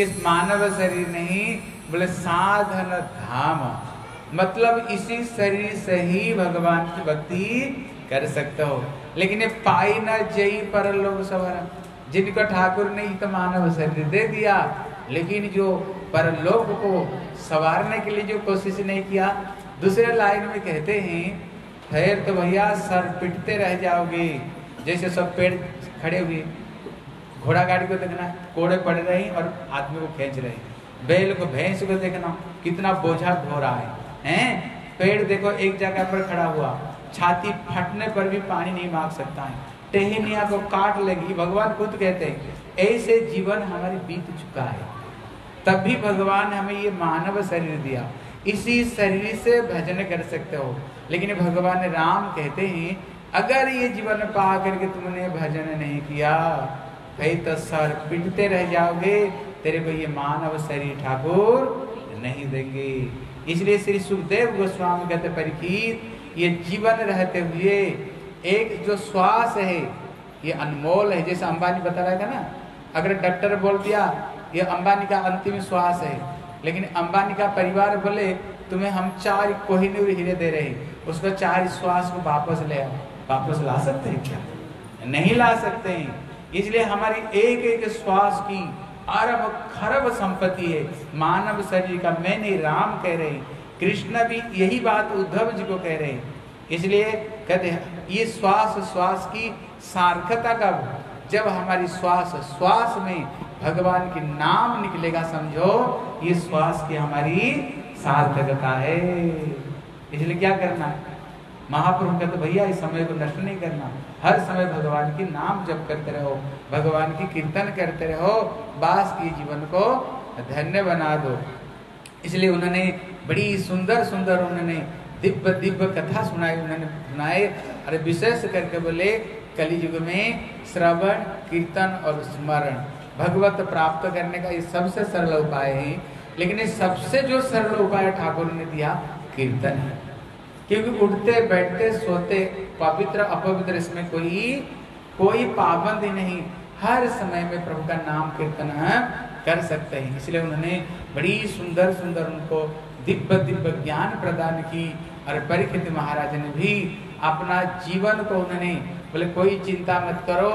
S4: ये मानव शरीर नहीं, बोले साधन धाम। मतलब इसी शरीर से ही भगवान की भक्ति कर सकते हो। लेकिन ये पाई न जई पर लोग सवर। जिनको ठाकुर ने तो मानव शरीर दे दिया, लेकिन जो परलोक को सवारने के लिए जो कोशिश नहीं किया, दूसरे लाइन में कहते हैं, फिर तो भैया सर पिटते रह जाओगे, जैसे सब पेड़ खड़े हुए। घोड़ा गाड़ी को देखना, कोड़े पड़ रहे हैं और आदमी को खींच रहे। हैं बैल को भैंस को देखना, कितना बोझा ढो रहा है, हैं? पेड़ देखो, एक जगह पर खड़ा हुआ। छाती फटने पर भी पानी नहीं मांग सकता है। टहनिया को काट लेगी, भगवान खुद कहते हैं, ऐसे जीवन हमारे बीत चुका है। तब भी भगवान हमें ये मानव शरीर दिया। इसी शरीर से भजन कर सकते हो। लेकिन भगवान राम कहते हैं, अगर ये जीवन पा करके तुमने भजन नहीं किया भाई तो सर पिटते रह जाओगे। तेरे को ये मानव शरीर ठाकुर नहीं देंगे। इसलिए श्री सुखदेव गोस्वामी कहते परीक्षित ये जीवन रहते हुए एक जो श्वास है ये अनमोल है। जैसे अंबानी बता रहा था ना अगर डॉक्टर बोल दिया ये अंबानी का अंतिम श्वास है। लेकिन अंबानी का परिवार बोले तुम्हें हम चार कोहिनूर हीरे दे रहे उसको चार श्वास को वापस ले आओ। वापस ला सकते हैं क्या? नहीं ला सकते हैं। इसलिए हमारी एक एक श्वास की अरब खरब संपत्ति है। मानव शरीर का मैंने राम कह रहे हैं। कृष्ण भी यही बात उद्धव जी को कह रहे हैं। इसलिए कहते हैं, ये श्वास श्वास की सार्थकता कब? जब हमारी श्वास श्वास में भगवान के नाम निकलेगा, समझो, ये श्वास की हमारी सार्थकता है। इसलिए क्या करना है? महाप्रभु कहते भैया, इस समय को नष्ट नहीं करना। हर समय भगवान की नाम जप करते रहो, भगवान की कीर्तन करते रहो, बास की जीवन को धन्य बना दो। इसलिए उन्होंने बड़ी सुंदर सुंदर उन्होंने दिव्य दिव्य कथा सुनाई, उन्होंने सुनाए अरे विशेष करके बोले, कलयुग में श्रवण, कीर्तन और स्मरण, भगवत प्राप्त करने का ये सबसे सरल उपाय है। लेकिन ये सबसे जो सरल उपाय ठाकुर ने दिया, कीर्तन है। क्योंकि उठते, बैठते, सोते पवित्र, अपवित्र, इसमें कोई कोई पाबंदी नहीं। हर समय में प्रभु का नाम कीर्तन कर सकते हैं। इसलिए उन्होंने बड़ी सुंदर सुंदर उनको दिव्य दिव्य ज्ञान प्रदान की और परीक्षित महाराज ने भी अपना जीवन को उन्होंने बोले, कोई चिंता मत करो।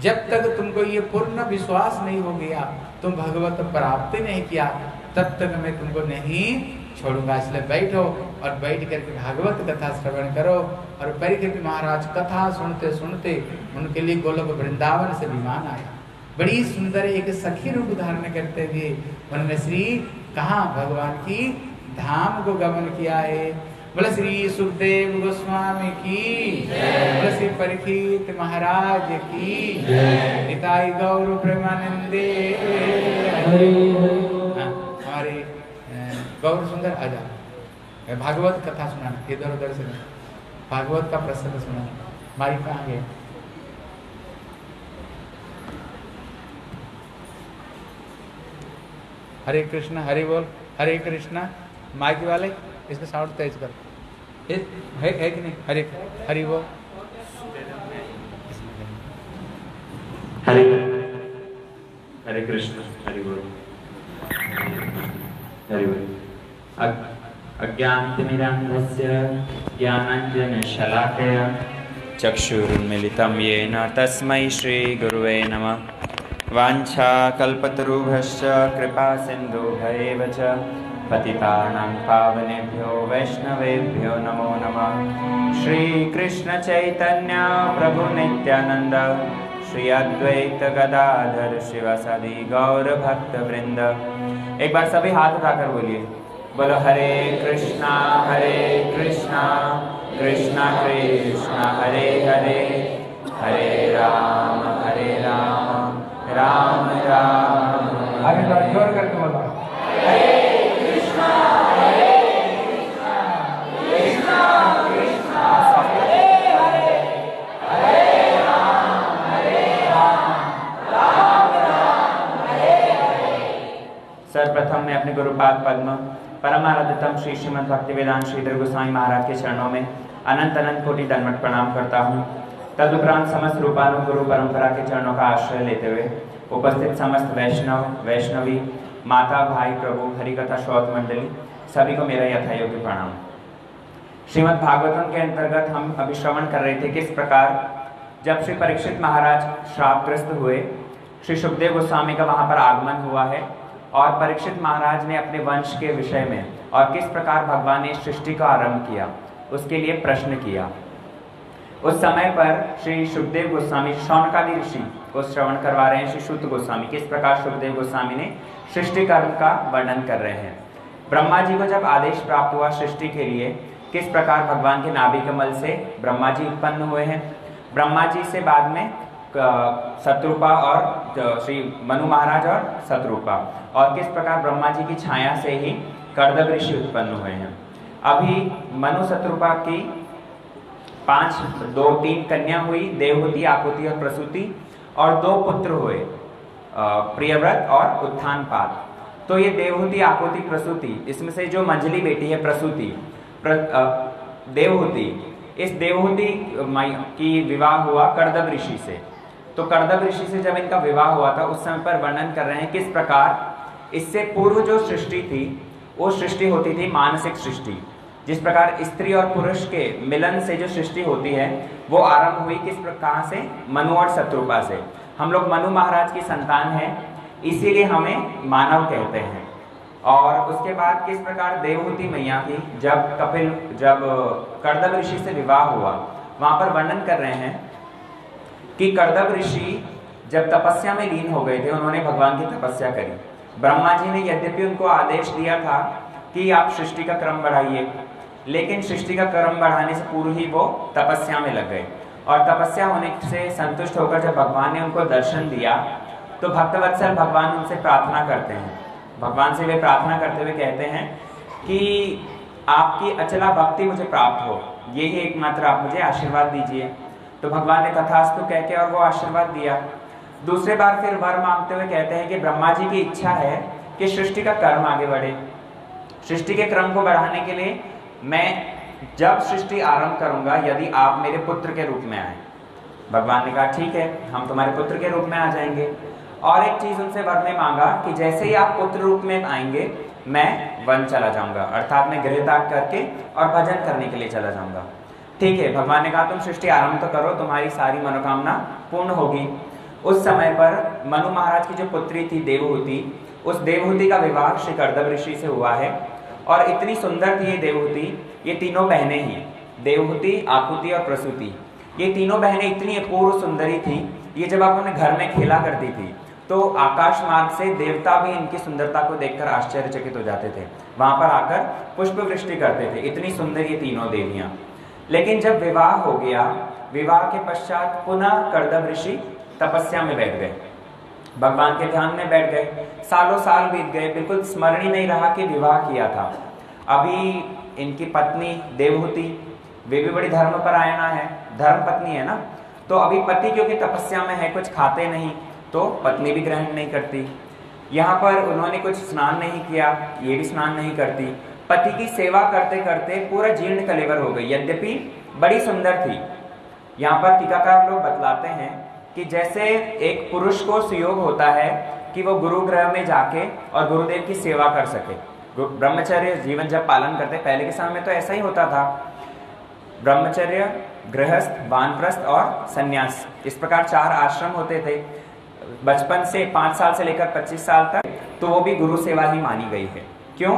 S4: जब तक तुमको ये पूर्ण विश्वास नहीं हो गया, तुम भगवत प्राप्ति नहीं किया, तब तक मैं तुमको नहीं छोड़ूँगा। इसलिए बैठो और बैठ करके भागवत कथा श्रवण करो और परीक्षित महाराज कथा सुनते सुनते उनके लिए गोलोक वृंदावन से विमान आया। बड़ी सुंदर एक सखी रूप धारण करते हुए उन्होंने श्री कहा भगवान की धाम को गमन किया है। बोले श्री सुखदेव गोस्वामी की बोले श्री परीक्षित महाराज की निताई गौर प्रेमानंदे हाँ, हमारे गौर सुंदर आ जाओ। भागवत कथा सुनाना इधर उधर से। भागवत का प्रसंग सुनाना माइक कहाँ गया हरे कृष्ण, हरि बोल, हरे कृष्ण माइक वाले, इसका साउंड तेज कर। है है कि नहीं? हरे, हरि बोल।
S7: हरे हरे कृष्ण, हरि बोल। हरि बोल। अज्- अज्ञानतिमिरान्धस्य ज्ञानाञ्जनशलाकया। चक्षुरुन्मिलितं येन तस्मै श्रीगुरुवे नमः। वाञ्छाकल्पतरुभ्यश्च कृपासिन्धुभ्येव च। पतितानां पावनेभ्यो, वैष्णवेभ्यो नमो नमः। श्रीकृष्णचैतन्य प्रभुनित्यानन्द श्री अद्वैत गदाधर शिवसदि गौर भक्त एक बार सभी हाथ उठाकर बोलिए। बोलो हरे कृष्णा हरे कृष्णा कृष्णा कृष्णा हरे हरे हरे राम हरे राम राम राम
S8: थोड़ा ज़ोर करके बोलो
S7: सर्वप्रथम मैं अपने गुरुपाद पद्म परमाराध्यतम श्री श्रीमद भक्ति वेदांत श्रीधर गोस्वामी महाराज के चरणों में अनंत अनंत कोटि दंडवत प्रणाम करता हूँ। तदुपरांत समस्त रूपानु गुरु परंपरा के चरणों का आश्रय लेते हुए उपस्थित समस्त वैष्णव, वैष्णवी, माता, भाई, प्रभु, हरिकथा, श्रोत मंडली, सभी को मेरा यथायोग्य प्रणाम। श्रीमद् भागवतम के अंतर्गत हम अभिश्रवण कर रहे थे किस प्रकार जब श्री परीक्षित महाराज श्रापग्रस्त हुए, श्री सुखदेव गोस्वामी का वहाँ पर आगमन हुआ है और परीक्षित महाराज ने अपने वंश के विषय में और किस प्रकार भगवान ने सृष्टि का आरंभ किया, उसके लिए प्रश्न किया। उस समय पर श्री सुखदेव गोस्वामी शौनकादि ऋषि को श्रवण करवा रहे हैं। श्री शुद्ध गोस्वामी, किस प्रकार सुखदेव गोस्वामी ने सृष्टि कर्म का वर्णन कर रहे हैं? ब्रह्मा जी को जब आदेश प्राप्त हुआ सृष्टि के लिए, किस प्रकार भगवान के नाभि कमल से ब्रह्मा जी उत्पन्न हुए हैं? ब्रह्मा जी से बाद में शत्रुपा और श्री मनु महाराज और शत्रुपा और किस प्रकार ब्रह्मा जी की छाया से ही कर्दव ऋषि उत्पन्न हुए हैं। अभी मनु शत्रुपा की पाँच दो तीन कन्या हुई देवहूति आकुति और प्रसूति और दो पुत्र हुए प्रियव्रत और उत्थान पात तो ये देवहूति आकुति प्रसूति इसमें से जो मंजली बेटी है प्रसूति प्र, देवहूति इस देवहूति की विवाह हुआ करदब ऋषि से। तो करदब ऋषि से जब इनका विवाह हुआ था, उस समय पर वर्णन कर रहे हैं किस प्रकार इससे पूर्व जो सृष्टि थी, वो सृष्टि होती थी मानसिक सृष्टि। जिस प्रकार स्त्री और पुरुष के मिलन से जो सृष्टि होती है, वो आरंभ हुई किस प्रकार से? मनु और शत्रुपा से। हम लोग मनु महाराज की संतान है, इसीलिए हमें मानव कहते हैं। और उसके बाद किस प्रकार देवहूति मैया की जब कपिल, जब करदब ऋषि से विवाह हुआ, वहाँ पर वर्णन कर रहे हैं कि करदब ऋषि जब तपस्या में लीन हो गए थे, उन्होंने भगवान की तपस्या करी। ब्रह्मा जी ने यद्यपि उनको आदेश दिया था कि आप सृष्टि का क्रम बढ़ाइए, लेकिन सृष्टि का क्रम बढ़ाने से पूर्व ही वो तपस्या में लग गए। और तपस्या होने से संतुष्ट होकर जब भगवान ने उनको दर्शन दिया तो भक्तवत्सल भगवान उनसे प्रार्थना करते हैं। भगवान से वे प्रार्थना करते हुए कहते हैं कि आपकी अचला भक्ति मुझे प्राप्त हो। यही एकमात्र आप मुझे आशीर्वाद दीजिए। तो भगवान ने तथास्तु कह के और वो आशीर्वाद दिया। दूसरे बार फिर वर मांगते हुए कहते हैं कि ब्रह्मा जी की इच्छा है कि सृष्टि का कर्म आगे बढ़े। सृष्टि के क्रम को बढ़ाने के लिए मैं जब सृष्टि आरंभ करूँगा, यदि आप मेरे पुत्र के रूप में आए। भगवान ने कहा, ठीक है, हम तुम्हारे पुत्र के रूप में आ जाएँगे। और एक चीज़ उनसे वर ने मांगा कि जैसे ही आप पुत्र रूप में आएँगे, मैं वन चला जाऊँगा। अर्थात मैं गृह त्याग करके और भजन करने के लिए चला जाऊँगा। ठीक है, भगवान ने कहा, तुम सृष्टि आरंभ तो करो, तुम्हारी सारी मनोकामना पूर्ण होगी। उस समय पर मनु महाराज की जो पुत्री थी, देवहूति, उस देवहूति का विवाह श्री कर्दव ऋषि से हुआ है। और इतनी सुंदर थी ये देवहूति, ये तीनों बहनें ही, देवहूति, आकुति और प्रसूति। ये तीनों बहनें इतनी अपूर्व सुंदरी थी, ये जब आप उन्हें घर में खेला करती थी तो आकाश मार्ग से देवता भी इनकी सुंदरता को देखकर आश्चर्यचकित हो जाते थे। वहाँ पर आकर पुष्प वृष्टि करते थे। इतनी सुंदर ये तीनों देवियाँ। लेकिन जब विवाह हो गया, विवाह के पश्चात पुनः करदम ऋषि तपस्या में बैठ गए। भगवान के ध्यान में बैठ गए। सालों साल बीत गए, बिल्कुल स्मरण ही नहीं रहा कि विवाह किया था। अभी इनकी पत्नी देवहूति, वे भी बड़ी धर्म पर आयना है। धर्म पत्नी है ना? तो अभी पति क्योंकि तपस्या में है, कुछ खाते नहीं तो पत्नी भी ग्रहण नहीं करती। यहाँ पर उन्होंने कुछ स्नान नहीं किया, ये भी स्नान नहीं करती। पति की सेवा करते करते पूरा जीर्ण कलेवर हो गई। यद्यपि बड़ी सुंदर थी। यहाँ पर टीकाकार लोग बतलाते हैं कि जैसे एक पुरुष को सुयोग होता है कि वो गुरु ग्रह में जाके और गुरुदेव की सेवा कर सके। ब्रह्मचर्य जीवन जब पालन करते, पहले के समय में तो ऐसा ही होता था। ब्रह्मचर्य, गृहस्थ, वानप्रस्थ और संन्यास। इस प्रकार चार आश्रम होते थे। बचपन से पाँच साल से लेकर पच्चीस साल तक तो वो भी गुरु सेवा ही मानी गई है। क्यों?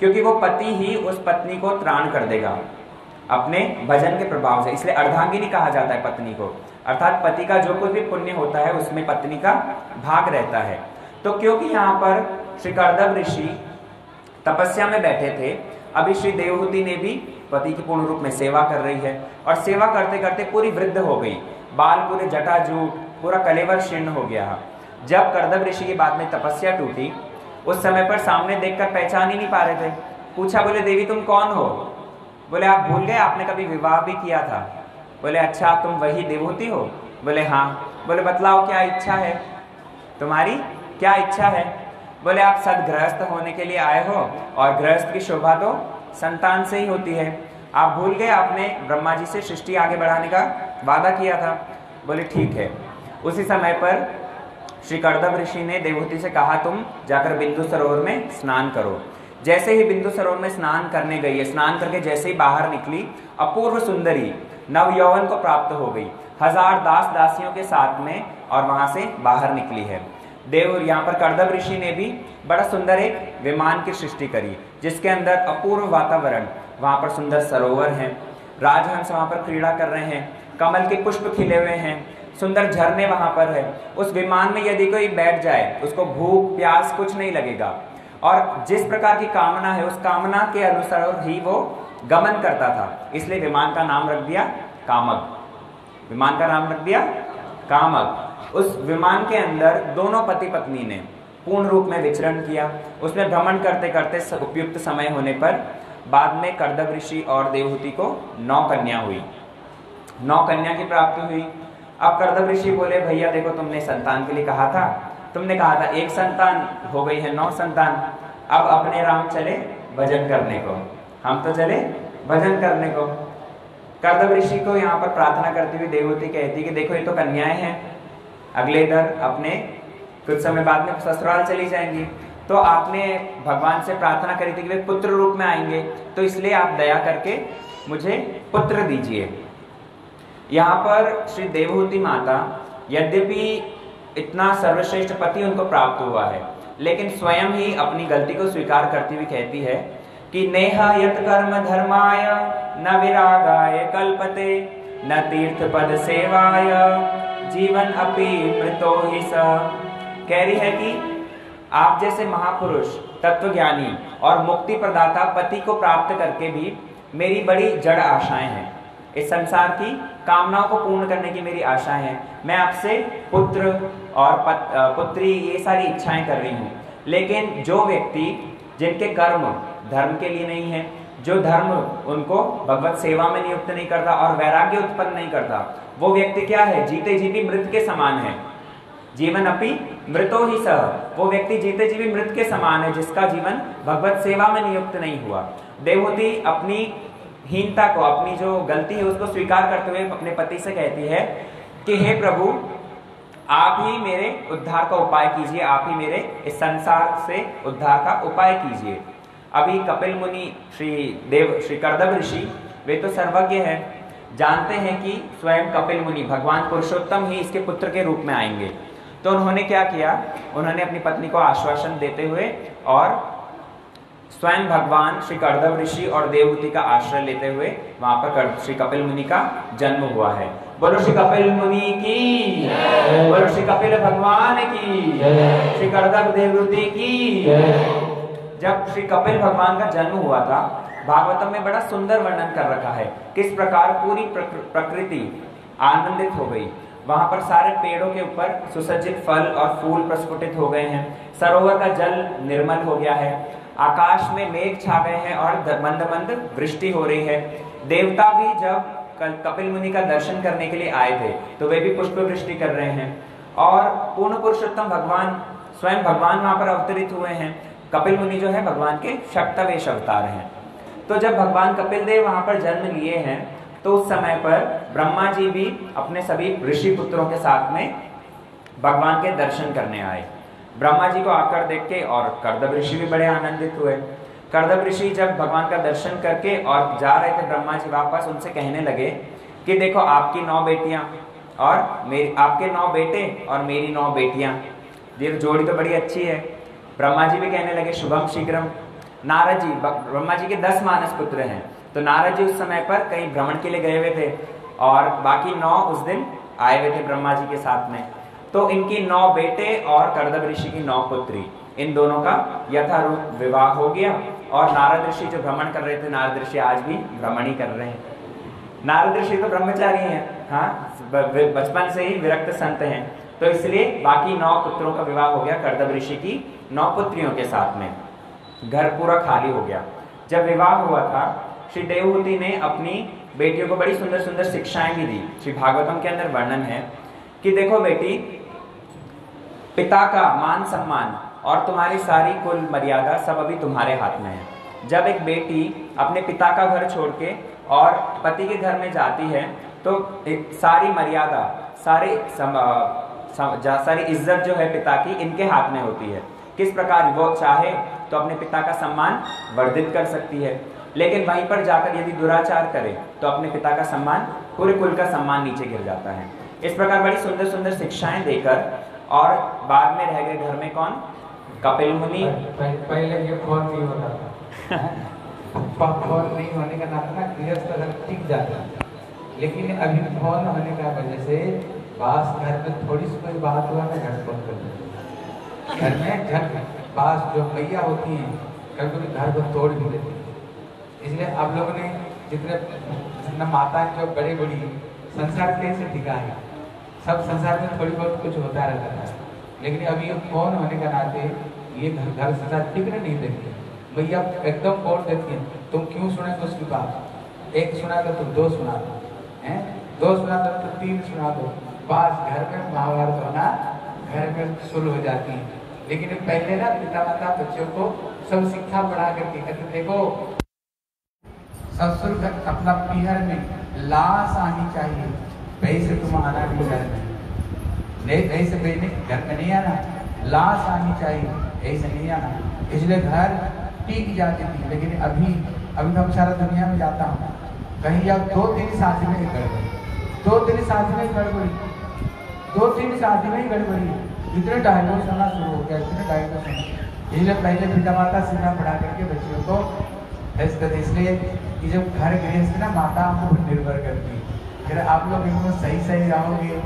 S7: क्योंकि वो पति ही उस पत्नी को त्राण कर देगा, अपने भजन के प्रभाव से। इसलिए अर्धांगिनी कहा जाता है पत्नी को। अर्थात पति का जो कुछ भी पुण्य होता है, उसमें पत्नी का भाग रहता है। तो क्योंकि यहाँ पर श्री कर्दव ऋषि तपस्या में बैठे थे, अभी श्री देवहूति ने भी पति की पूर्ण रूप में सेवा कर रही है और सेवा करते करते पूरी वृद्ध हो गई। बाल पूरे जटाजूट पूरा कलेवर शीर्ण हो गया। जब करदम ऋषि की बाद में तपस्या टूटी उस समय पर सामने देखकर पहचान ही नहीं पा रहे थे। पूछा, बोले, देवी, तुम कौन हो? बोले, आप भूल गए, आपने कभी विवाह भी किया था। बोले अच्छा तुम वही देवहूति हो? बोले हाँ। बोले, बतलाओ, क्या इच्छा है? तुम्हारी क्या इच्छा है? बोले, आप सदगृहस्थ होने के लिए आए हो और गृहस्थ की शोभा तो संतान से ही होती है। आप भूल गए, आपने ब्रह्मा जी से सृष्टि आगे बढ़ाने का वादा किया था। बोले, ठीक है। उसी समय पर श्री कर्दम ऋषि ने देवहूति से कहा, तुम जाकर बिंदु सरोवर में स्नान करो। जैसे ही बिंदु सरोवर में स्नान करने गई है स्नान करके जैसे ही बाहर निकली, अपूर्व सुंदरी नव यौवन को प्राप्त हो गई। हज़ार दास दासियों के साथ में और वहाँ से बाहर निकली है। देव, यहाँ पर कर्दम ऋषि ने भी बड़ा सुंदर एक विमान की सृष्टि करी, जिसके अंदर अपूर्व वातावरण, वहाँ पर सुंदर सरोवर हैं। राजहंस वहाँ पर क्रीड़ा कर रहे हैं। कमल के पुष्प खिले हुए हैं। सुंदर झरने वहाँ पर है। उस विमान में यदि कोई बैठ जाए, उसको भूख, प्यास कुछ नहीं लगेगा। और जिस प्रकार की कामना है, उस कामना के अनुसार ही वो गमन करता था। इसलिए विमान का नाम रख दिया कामक विमान का नाम रख दिया कामक उस विमान के अंदर दोनों पति पत्नी ने पूर्ण रूप में विचरण किया। उसमें भ्रमण करते करते उपयुक्त समय होने पर बाद में कर्दव ऋषि और देवहूति को नौ कन्या हुई। नौ कन्या की प्राप्ति हुई। अब कर्दव ऋषि बोले, भैया, देखो तुमने संतान के लिए कहा था। तुमने कहा था, एक संतान हो गई है, नौ संतान। अब अपने राम चले भजन करने को। हम तो चले भजन करने को। कर्दव ऋषि को यहाँ पर प्रार्थना करती हुई देवती कहती कि, देखो, ये तो कन्याएँ हैं। अगले दर अपने कुछ समय बाद में ससुराल चली जाएँगी। तो आपने भगवान से प्रार्थना करी थी कि वे पुत्र रूप में आएँगे। तो इसलिए आप दया करके मुझे पुत्र दीजिए। यहाँ पर श्री देवहूति माता, यद्यपि इतना सर्वश्रेष्ठ पति उनको प्राप्त हुआ है, लेकिन स्वयं ही अपनी गलती को स्वीकार करती हुई कहती है कि नेहा यत कर्म धर्माय, न विरागाय कल्पते, न तीर्थ पद सेवाय, जीवन अपि मृतो ही स। कह रही है कि आप जैसे महापुरुष, तत्वज्ञानी और मुक्ति प्रदाता पति को प्राप्त करके भी मेरी बड़ी जड़ आशाएँ हैं। इस संसार की कामनाओं को पूर्ण करने की मेरी आशा हैं। मैं आपसे पुत्र और पत, पुत्री ये सारी इच्छाएँ कर रही हूँ। लेकिन जो व्यक्ति जिनके कर्म धर्म के लिए नहीं है जो धर्म उनको भगवत सेवा में नियुक्त नहीं करता और वैराग्य उत्पन्न नहीं करता वो व्यक्ति क्या है? जीते जीवी मृत के समान है। जीवन अपनी मृतो ही सह। वो व्यक्ति जीते जीवी मृत के समान है जिसका जीवन भगवत सेवा में नियुक्त नहीं हुआ। देवहूति अपनी हीनता को, अपनी जो गलती है उसको स्वीकार करते हुए अपने पति से कहती है कि, हे प्रभु, आप ही मेरे उद्धार का उपाय कीजिए, आप ही मेरे इस संसार से उद्धार का उपाय कीजिए। अभी कपिल मुनि श्री देव, श्री कर्दव ऋषि, वे तो सर्वज्ञ है। जानते हैं कि स्वयं कपिल मुनि भगवान पुरुषोत्तम ही इसके पुत्र के रूप में आएँगे। तो उन्होंने क्या किया? उन्होंने अपनी पत्नी को आश्वासन देते हुए और स्वयं भगवान श्री कर्दव ऋषि और देवहूति का आश्रय लेते हुए वहाँ पर श्री कपिल मुनि का जन्म हुआ है। बोलो श्री कपिल मुनि की बोलो श्री कपिल भगवान की श्री कर्दव देवहूति की जब श्री कपिल भगवान का जन्म हुआ था, भागवतम में बड़ा सुंदर वर्णन कर रखा है। किस प्रकार पूरी प्रकृति आनंदित हो गई। वहाँ पर सारे पेड़ों के ऊपर सुसज्जित फल और फूल प्रस्फुटित हो गए हैं। सरोवर का जल निर्मल हो गया है। आकाश में मेघ छा गए हैं और मंद मंद वृष्टि हो रही है। देवता भी जब कल कपिल मुनि का दर्शन करने के लिए आए थे तो वे भी पुष्प वृष्टि कर रहे हैं। और पूर्ण पुरुषोत्तम भगवान स्वयं भगवान वहाँ पर अवतरित हुए हैं। कपिल मुनि जो है, भगवान के शक्तवेश अवतार हैं। तो जब भगवान कपिल देव वहाँ पर जन्म लिए हैं तो उस समय पर ब्रह्मा जी भी अपने सभी ऋषि पुत्रों के साथ में भगवान के दर्शन करने आए। ब्रह्मा जी को आकर देख के और कर्दव ऋषि भी बड़े आनंदित हुए। कर्दव ऋषि जब भगवान का दर्शन करके और जा रहे थे ब्रह्मा जी वापस, उनसे कहने लगे कि देखो आपकी नौ बेटियाँ और मेरी, आपके नौ बेटे और मेरी नौ बेटियाँ। ये जोड़ी तो बड़ी अच्छी है। ब्रह्मा जी भी कहने लगे, शुभम शीघ्रम। नारद जी ब्रह्मा जी के दस मानस पुत्र हैं। तो नारद जी उस समय पर कहीं भ्रमण के लिए गए हुए थे और बाकी नौ उस दिन आए हुए थे ब्रह्मा जी के साथ में। तो इनकी नौ बेटे और कर्दव ऋषि की नौ पुत्री। इन दोनों का यथारूप विवाह हो गया और नारद ऋषि जो भ्रमण कर रहे थे, नारद ऋषि आज भी भ्रमण ही कर रहे हैं। नारद ऋषि तो ब्रह्मचारी हैं हाँ बचपन से ही विरक्त संत हैं। तो इसलिए बाकी नौ पुत्रों का विवाह हो गया कर्दव ऋषि की नौ पुत्रियों के साथ में। घर पूरा खाली हो गया। जब विवाह हुआ था, श्री देवहूति ने अपनी बेटियों को बड़ी सुंदर सुंदर शिक्षाएँ भी दी। श्री भागवतम के अंदर वर्णन है कि देखो बेटी पिता का मान सम्मान और तुम्हारी सारी कुल मर्यादा सब अभी तुम्हारे हाथ में है। जब एक बेटी अपने पिता का घर छोड़ के और पति के घर में जाती है तो एक सारी मर्यादा सारे सम, सम, सारी इज़्ज़त जो है पिता की इनके हाथ में होती है। किस प्रकार वो चाहे तो अपने पिता का सम्मान वर्धित कर सकती है। लेकिन वहीं पर जाकर यदि दुराचार करे तो अपने पिता का सम्मान पूरे कुल का सम्मान नीचे गिर जाता है। इस प्रकार बड़ी सुंदर सुंदर शिक्षाएँ देकर और बाद में रह गए घर में कौन? कपिल मुनि।
S4: पहले ये फ़ोन नहीं होता था। फ़ोन नहीं होने का नाता ना गृहस्थ अगर टिक जाता लेकिन अभी फ़ोन होने का वजह से बास घर में थोड़ी सी कोई बात हुआ ना घर फ़ोन कर घर में घर बास जो मैया होती हैं कभी कभी घर को तोड़ भी देती इसलिए आप लोगों ने जितने जितना माता जो बड़ी बड़ी संसार कैसे टिका है। सब संसार में थोड़ी बहुत कुछ होता रहता था। लेकिन अभी ये फ़ोन होने का नाते, ये घर घर संसार टिकने नहीं देती भैया, एकदम बोल देती है तुम क्यों सुने तो उसकी बात? एक सुना तो तुम, दो सुना दो, हैं? दो सुना दो तो तीन सुना दो। बस घर में महाभारत होना घर में शुरू हो जाती है। लेकिन पहले ना पिता माता बच्चों को सब शिक्षा बढ़ा करके कहते, देखो, ससुर अपना पीहर में लाश आनी चाहिए। वैसे तुम आना नहीं घर में। नहीं वैसे वैसे घर में नहीं आना लाश आनी चाहिए, कहीं से नहीं आना इसलिए घर टीक जाती थी, लेकिन अभी अभी हम सारा दुनिया में जाता हूँ। कहीं जाओ दो तीन शादी में ही गड़बड़ी। दो तीन शादी में ही गड़बड़ी। दो तीन शादी में ही गड़बड़ी। इतने डायलॉग सुनना शुरू हो गया, इतने डायलॉग सुना इसलिए पहले पिता माता सीधा पढ़ा करके बच्चियों को, इसलिए कि जब घर गृहस्थ ना, माता को निर्भर करती है। अगर आप लोग इनको सही सही रहोगे,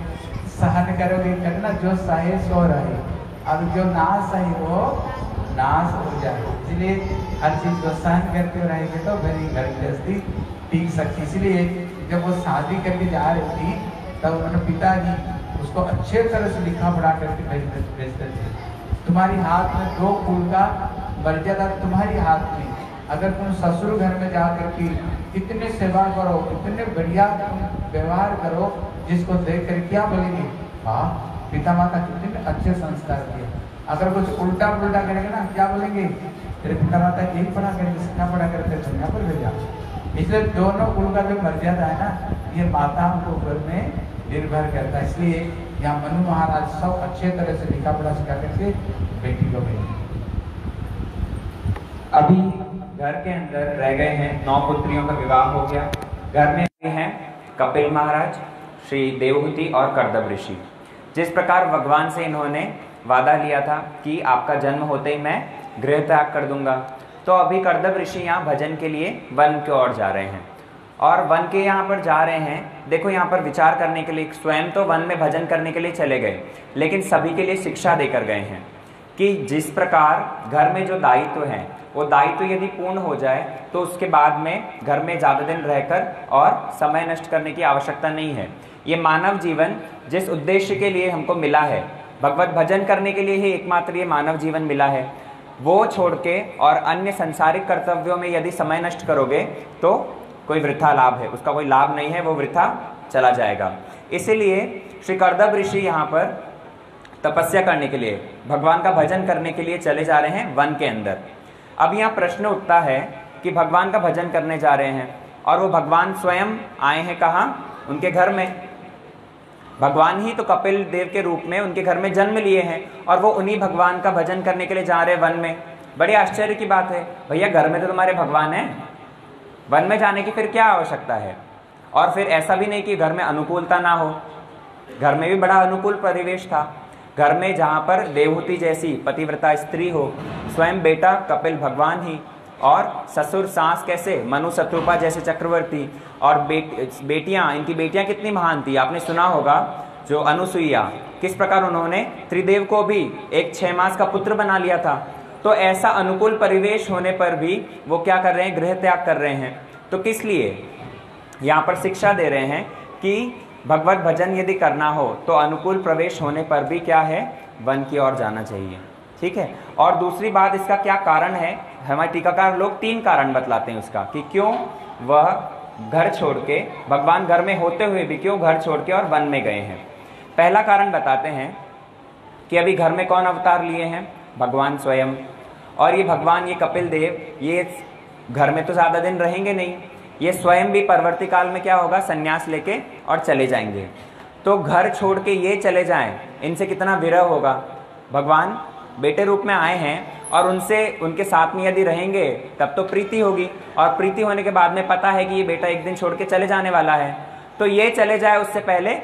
S4: सहन करोगे, करना जो सहे सो रहे। और जो ना सही हो, नाश हो जाए। इसलिए हर चीज़ को सहन करते रहेंगे तो मेरी गृहस्थी टिक सकती इसलिए जब वो शादी करके जा रही थी, तब उन्होंने पिताजी उसको अच्छे तरह से लिखा पढ़ा करके भेजते थे। तुम्हारी हाथ में दो फूल का मर्यादा तुम्हारी हाथ में। अगर तुम ससुर घर में जा करके इतने सेवा करो इतने बढ़िया व्यवहार करो, जिसको देख कर क्या बोलेंगे? हाँ पिता माता कितने अच्छे संस्कार दिए अगर कुछ उल्टा पुल्टा करेंगे ना, क्या बोलेंगे? तेरे पिता माता यही पढ़ा करेंगे सीखा पढ़ा करके दुनिया पर भेजा इसलिए दोनों कुल का जो मर्यादा है ना, ये माताओं के ऊपर में निर्भर करता है। इसलिए यहाँ मनु महाराज सब अच्छे तरह से लिखा पढ़ा सिखा करके बेटी को भेजे।
S7: अभी घर के अंदर रह गए हैं। नौ पुत्रियों का विवाह हो गया। घर में हैं कपिल महाराज, श्री देवहूति और करदम ऋषि। जिस प्रकार भगवान से इन्होंने वादा लिया था कि आपका जन्म होते ही मैं गृह त्याग कर दूँगा। तो अभी करदम ऋषि यहाँ भजन के लिए वन की ओर जा रहे हैं। और वन के यहाँ पर जा रहे हैं, देखो यहाँ पर विचार करने के लिए, स्वयं तो वन में भजन करने के लिए चले गए, लेकिन सभी के लिए शिक्षा देकर गए हैं। कि जिस प्रकार घर में जो दायित्व है, वो दायित्व तो यदि पूर्ण हो जाए तो उसके बाद में घर में ज़्यादा दिन रहकर और समय नष्ट करने की आवश्यकता नहीं है। ये मानव जीवन जिस उद्देश्य के लिए हमको मिला है, भगवत भजन करने के लिए ही एकमात्र ये मानव जीवन मिला है, वो छोड़ के और अन्य संसारिक कर्तव्यों में यदि समय नष्ट करोगे तो कोई वृथा लाभ है। उसका कोई लाभ नहीं है, वो वृथा चला जाएगा। इसीलिए श्री करदब ऋषि यहाँ पर तपस्या करने के लिए, भगवान का भजन करने के लिए चले जा रहे हैं वन के अंदर। अब यहाँ प्रश्न उठता है कि भगवान का भजन करने जा रहे हैं और वो भगवान स्वयं आए हैं कहाँ? उनके घर में। भगवान ही तो कपिल देव के रूप में उनके घर में जन्म लिए हैं और वो उन्हीं भगवान का भजन करने के लिए जा रहे हैं वन में। बड़े आश्चर्य की बात है, भैया घर में तो तुम्हारे भगवान हैं। वन में जाने की फिर क्या आवश्यकता है? और फिर ऐसा भी नहीं कि घर में अनुकूलता ना हो। घर में भी बड़ा अनुकूल परिवेश था। घर में जहाँ पर देवहूति जैसी पतिव्रता स्त्री हो, स्वयं बेटा कपिल भगवान ही और ससुर, सास कैसे, मनु शत्रुपा जैसे चक्रवर्ती और बेट बेटियाँ, इनकी बेटियाँ कितनी महान थी? आपने सुना होगा जो अनुसुईया, किस प्रकार उन्होंने त्रिदेव को भी एक छह मास का पुत्र बना लिया था? तो ऐसा अनुकूल परिवेश होने पर भी वो क्या कर रहे हैं? गृह त्याग कर रहे हैं। तो किस लिए? यहाँ पर शिक्षा दे रहे हैं कि भगवत भजन यदि करना हो तो अनुकूल प्रवेश होने पर भी क्या है? वन की ओर जाना चाहिए। ठीक है? और दूसरी बात, इसका क्या कारण है? हमारे टीकाकार लोग तीन कारण बतलाते हैं उसका, कि क्यों वह घर छोड़ के, भगवान घर में होते हुए भी क्यों घर छोड़ के और वन में गए हैं? पहला कारण बताते हैं कि अभी घर में कौन अवतार लिए हैं? भगवान स्वयं। और ये भगवान, ये कपिल देव, ये घर में तो ज़्यादा दिन रहेंगे नहीं। ये स्वयं भी परवर्ती काल में क्या होगा? संन्यास लेके और चले जाएँगे। तो घर छोड़ के ये चले जाएँ, इनसे कितना विरह होगा? भगवान बेटे रूप में आए हैं और उनसे, उनके साथ में यदि रहेंगे, तब तो प्रीति होगी। और प्रीति होने के बाद में पता है कि ये बेटा एक दिन छोड़ के चले जाने वाला है। तो ये चले जाए उससे पहले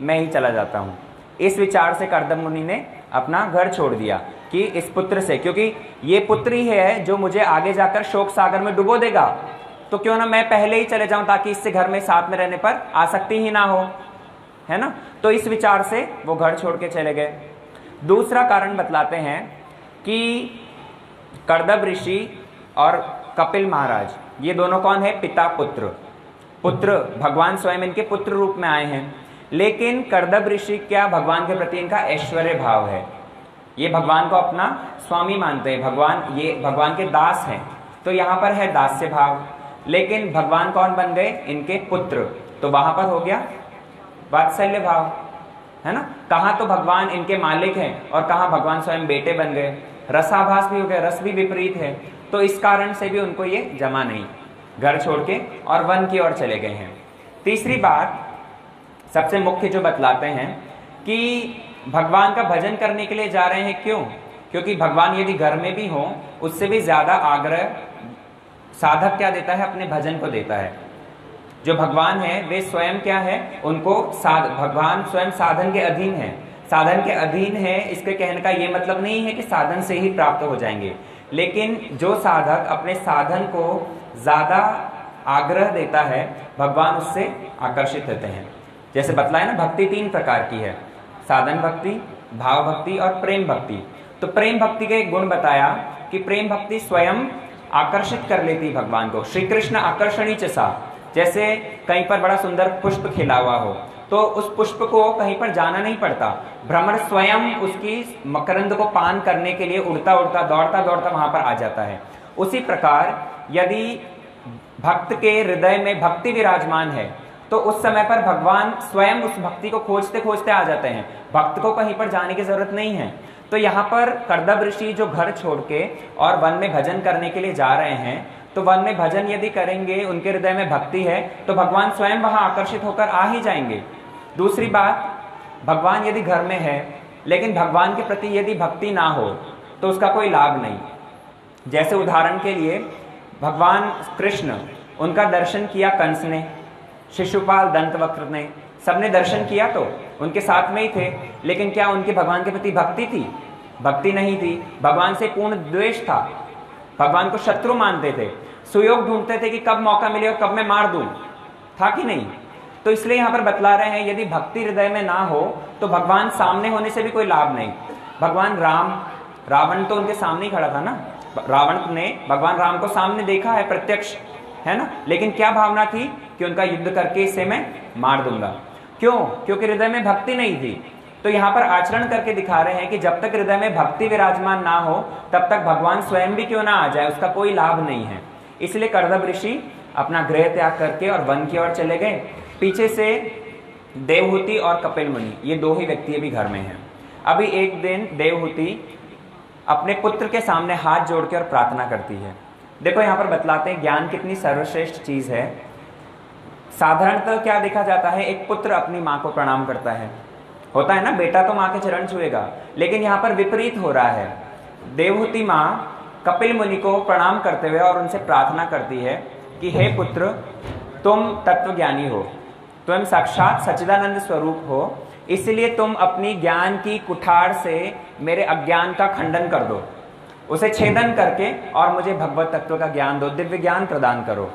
S7: मैं ही चला जाता हूँ। इस विचार से करदम मुनि ने अपना घर छोड़ दिया कि इस पुत्र से, क्योंकि ये पुत्र ही है जो मुझे आगे जाकर शोक सागर में डुबो देगा। तो क्यों ना मैं पहले ही चले जाऊँ ताकि इससे घर में साथ में रहने पर आसक्ति ही ना हो, है ना? तो इस विचार से वो घर छोड़ के चले गए। दूसरा कारण बतलाते हैं कि करदब ऋषि और कपिल महाराज, ये दोनों कौन है? पिता, पुत्र। पुत्र, भगवान स्वयं इनके पुत्र रूप में आए हैं। लेकिन करदब ऋषि क्या भगवान के प्रति इनका ऐश्वर्य भाव है? ये भगवान को अपना स्वामी मानते हैं। भगवान, ये भगवान के दास हैं। तो यहाँ पर है दास्य भाव। लेकिन भगवान कौन बन गए? इनके पुत्र। तो वहाँ पर हो गया वात्सल्य भाव, है ना? कहा तो भगवान इनके मालिक हैं और कहा भगवान स्वयं बेटे बन गए? रसाभास भी हो गया, रस भी विपरीत है। तो इस कारण से भी उनको ये जमा नहीं। घर छोड़ के और वन की ओर चले गए हैं। तीसरी बात, सबसे मुख्य जो बतलाते हैं कि भगवान का भजन करने के लिए जा रहे हैं क्यों? क्योंकि भगवान यदि घर में भी हो, उससे भी ज़्यादा आग्रह साधक क्या देता है? अपने भजन को देता है। जो भगवान है, वे स्वयं क्या है? उनको साध, भगवान स्वयं साधन के अधीन है। साधन के अधीन है, इसके कहने का ये मतलब नहीं है कि साधन से ही प्राप्त हो जाएँगे। लेकिन जो साधक अपने साधन को ज़्यादा आग्रह देता है, भगवान उससे आकर्षित होते हैं। जैसे बतलाया ना, भक्ति तीन प्रकार की है। साधन भक्ति, भाव भक्ति और प्रेम भक्ति। तो प्रेम भक्ति के गुण बताया कि प्रेम भक्ति स्वयं आकर्षित कर लेती भगवान को। श्री कृष्ण आकर्षणी चसा जैसे कहीं पर बड़ा सुंदर पुष्प खिला हुआ हो तो उस पुष्प को कहीं पर जाना नहीं पड़ता। भ्रमर स्वयं उसकी मकरंद को पान करने के लिए उड़ता उड़ता, दौड़ता दौड़ता वहाँ पर आ जाता है। उसी प्रकार यदि भक्त के हृदय में भक्ति विराजमान है तो उस समय पर भगवान स्वयं उस भक्ति को खोजते खोजते आ जाते हैं। भक्त को कहीं पर जाने की ज़रूरत नहीं है। तो यहाँ पर करदब ऋषि जो घर छोड़ के और वन में भजन करने के लिए जा रहे हैं तो वन में भजन यदि करेंगे, उनके हृदय में भक्ति है तो भगवान स्वयं वहाँ आकर्षित होकर आ ही जाएँगे। दूसरी बात, भगवान यदि घर में है, लेकिन भगवान के प्रति यदि भक्ति ना हो तो उसका कोई लाभ नहीं। जैसे उदाहरण के लिए, भगवान कृष्ण, उनका दर्शन किया कंस ने, शिशुपाल दंतवक्र ने, सबने दर्शन किया तो? उनके साथ में ही थे, लेकिन क्या उनके भगवान के प्रति भक्ति थी? भक्ति नहीं थी। भगवान से पूर्ण द्वेष था। भगवान को शत्रु मानते थे। सुयोग ढूंढते थे कि कब मौका मिले और कब मैं मार दूँ। था कि नहीं? तो इसलिए यहाँ पर बतला रहे हैं, यदि भक्ति हृदय में ना हो तो भगवान सामने होने से भी कोई लाभ नहीं। भगवान राम, रावण तो उनके सामने ही खड़ा था ना? रावण ने, भगवान राम को सामने देखा है प्रत्यक्ष, है ना? लेकिन क्या भावना थी कि उनका युद्ध करके इसे मैं मार दूँगा? क्यों? क्योंकि हृदय में भक्ति नहीं थी। तो यहाँ पर आचरण करके दिखा रहे हैं कि जब तक हृदय में भक्ति विराजमान ना हो, तब तक भगवान स्वयं भी क्यों ना आ जाए, उसका कोई लाभ नहीं है। इसलिए करदब ऋषि अपना गृह त्याग करके और वन की ओर चले गए। पीछे से देवहूति और कपिल मुनि ये दो ही व्यक्ति अभी घर में हैं। अभी एक दिन देवहूति अपने पुत्र के सामने हाथ जोड़ के और प्रार्थना करती है। देखो यहाँ पर बतलाते हैं, ज्ञान कितनी सर्वश्रेष्ठ चीज़ है। साधारणतः क्या देखा जाता है, एक पुत्र अपनी माँ को प्रणाम करता है। होता है ना, बेटा तो माँ के चरण छुएगा, लेकिन यहाँ पर विपरीत हो रहा है। देवहूति माँ कपिल मुनि को प्रणाम करते हुए और उनसे प्रार्थना करती है कि, हे पुत्र, तुम तत्व ज्ञानी हो, तुम साक्षात सच्चिदानंद स्वरूप हो, इसलिए तुम अपनी ज्ञान की कुठार से मेरे अज्ञान का खंडन कर दो। उसे छेदन करके और मुझे भगवत तत्व का ज्ञान दो, दिव्य ज्ञान प्रदान करो।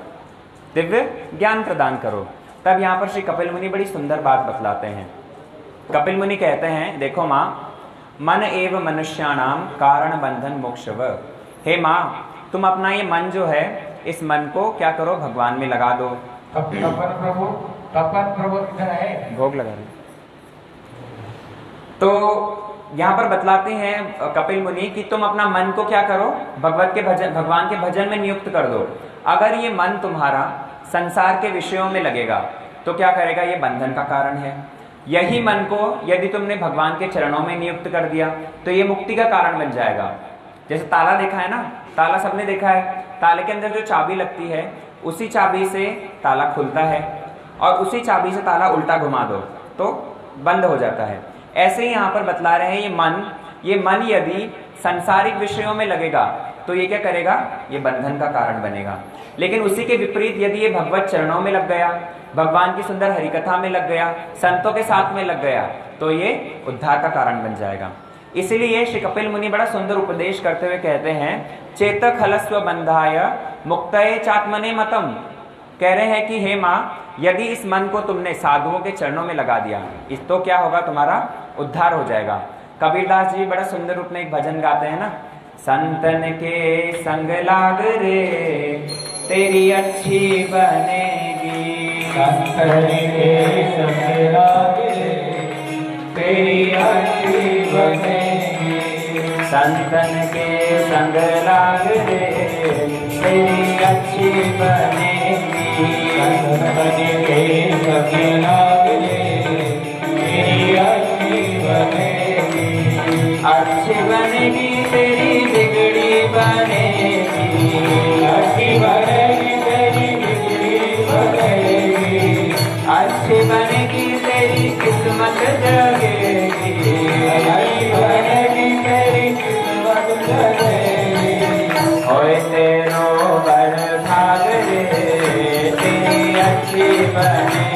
S7: दिव्य ज्ञान प्रदान करो। तब यहाँ पर श्री कपिल मुनि बड़ी सुंदर बात बतलाते हैं। कपिल मुनि कहते हैं देखो माँ मन एव मनुष्याणाम कारण बंधन मोक्षव। हे माँ तुम अपना ये मन जो है इस मन को क्या करो? भगवान में लगा दो।
S1: तपन प्रभु तपन प्रभु इधर है
S7: भोग लगा दो। तो यहाँ पर बतलाते हैं कपिल मुनि कि तुम अपना मन को क्या करो? भगवत के भजन भगवान के भजन में नियुक्त कर दो। अगर ये मन तुम्हारा संसार के विषयों में लगेगा तो क्या करेगा? ये बंधन का कारण है। यही मन को यदि तुमने भगवान के चरणों में नियुक्त कर दिया तो ये मुक्ति का कारण बन जाएगा। जैसे ताला देखा है ना? ताला सबने देखा है? ताले के अंदर जो चाबी लगती है, उसी चाबी से ताला खुलता है और उसी चाबी से ताला उल्टा घुमा दो तो बंद हो जाता है। ऐसे ही यहाँ पर बतला रहे हैं ये मन। ये मन यदि संसारिक विषयों में लगेगा तो ये क्या करेगा? ये बंधन का कारण बनेगा। लेकिन उसी के विपरीत यदि ये भगवत चरणों में लग गया, भगवान की सुंदर हरिकथा में लग गया, संतों के साथ में लग गया तो ये उद्धार का कारण बन जाएगा। इसीलिए श्री कपिल मुनि बड़ा सुंदर उपदेश करते हुए कहते हैं, चेतक हलस्व बंधाय मुक्त चात्मने मतम। कह रहे हैं कि, हे माँ, यदि इस मन को तुमने साधुओं के चरणों में लगा दिया, इस तो क्या होगा? तुम्हारा उद्धार हो जाएगा। कबीरदास जी बड़ा सुंदर रूप में एक भजन गाते हैं ना संतन के संग लाग रे तेरी अच्छी बनेगी।
S2: संतन के संग लाग रे तेरी अच्छी बनेगी।
S7: संतन के संग लाग रे तेरी अच्छी बनेगी।
S2: संतन के संग लाग अच्छी बनेगी
S7: तेरी बिगड़ी बनेगी।
S2: अच्छी बनेगी तेरी बिगड़ी बनेगी।
S7: अच्छी बनेगी तेरी किस्मत जगेगी।
S2: अच्छी बनेगी तेरी किस्मत जगेगी।
S7: होए तेरो भाग रे तेरी अच्छी बनेगी।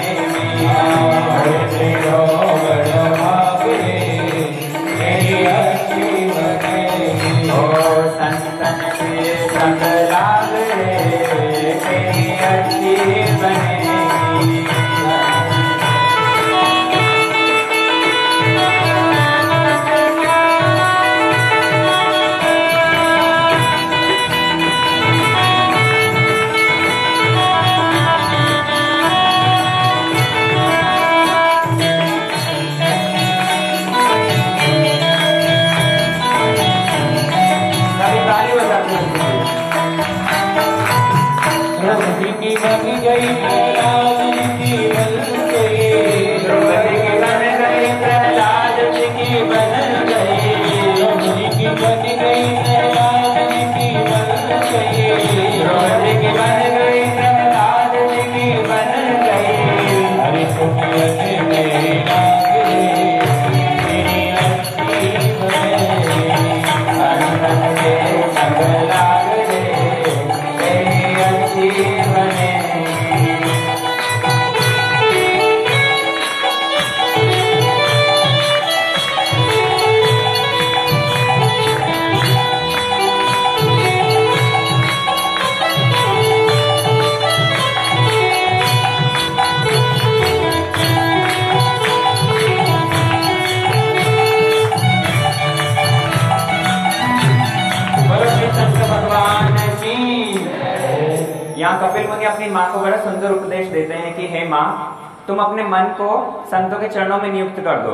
S7: तुम अपने मन को संतों के चरणों में नियुक्त कर दो।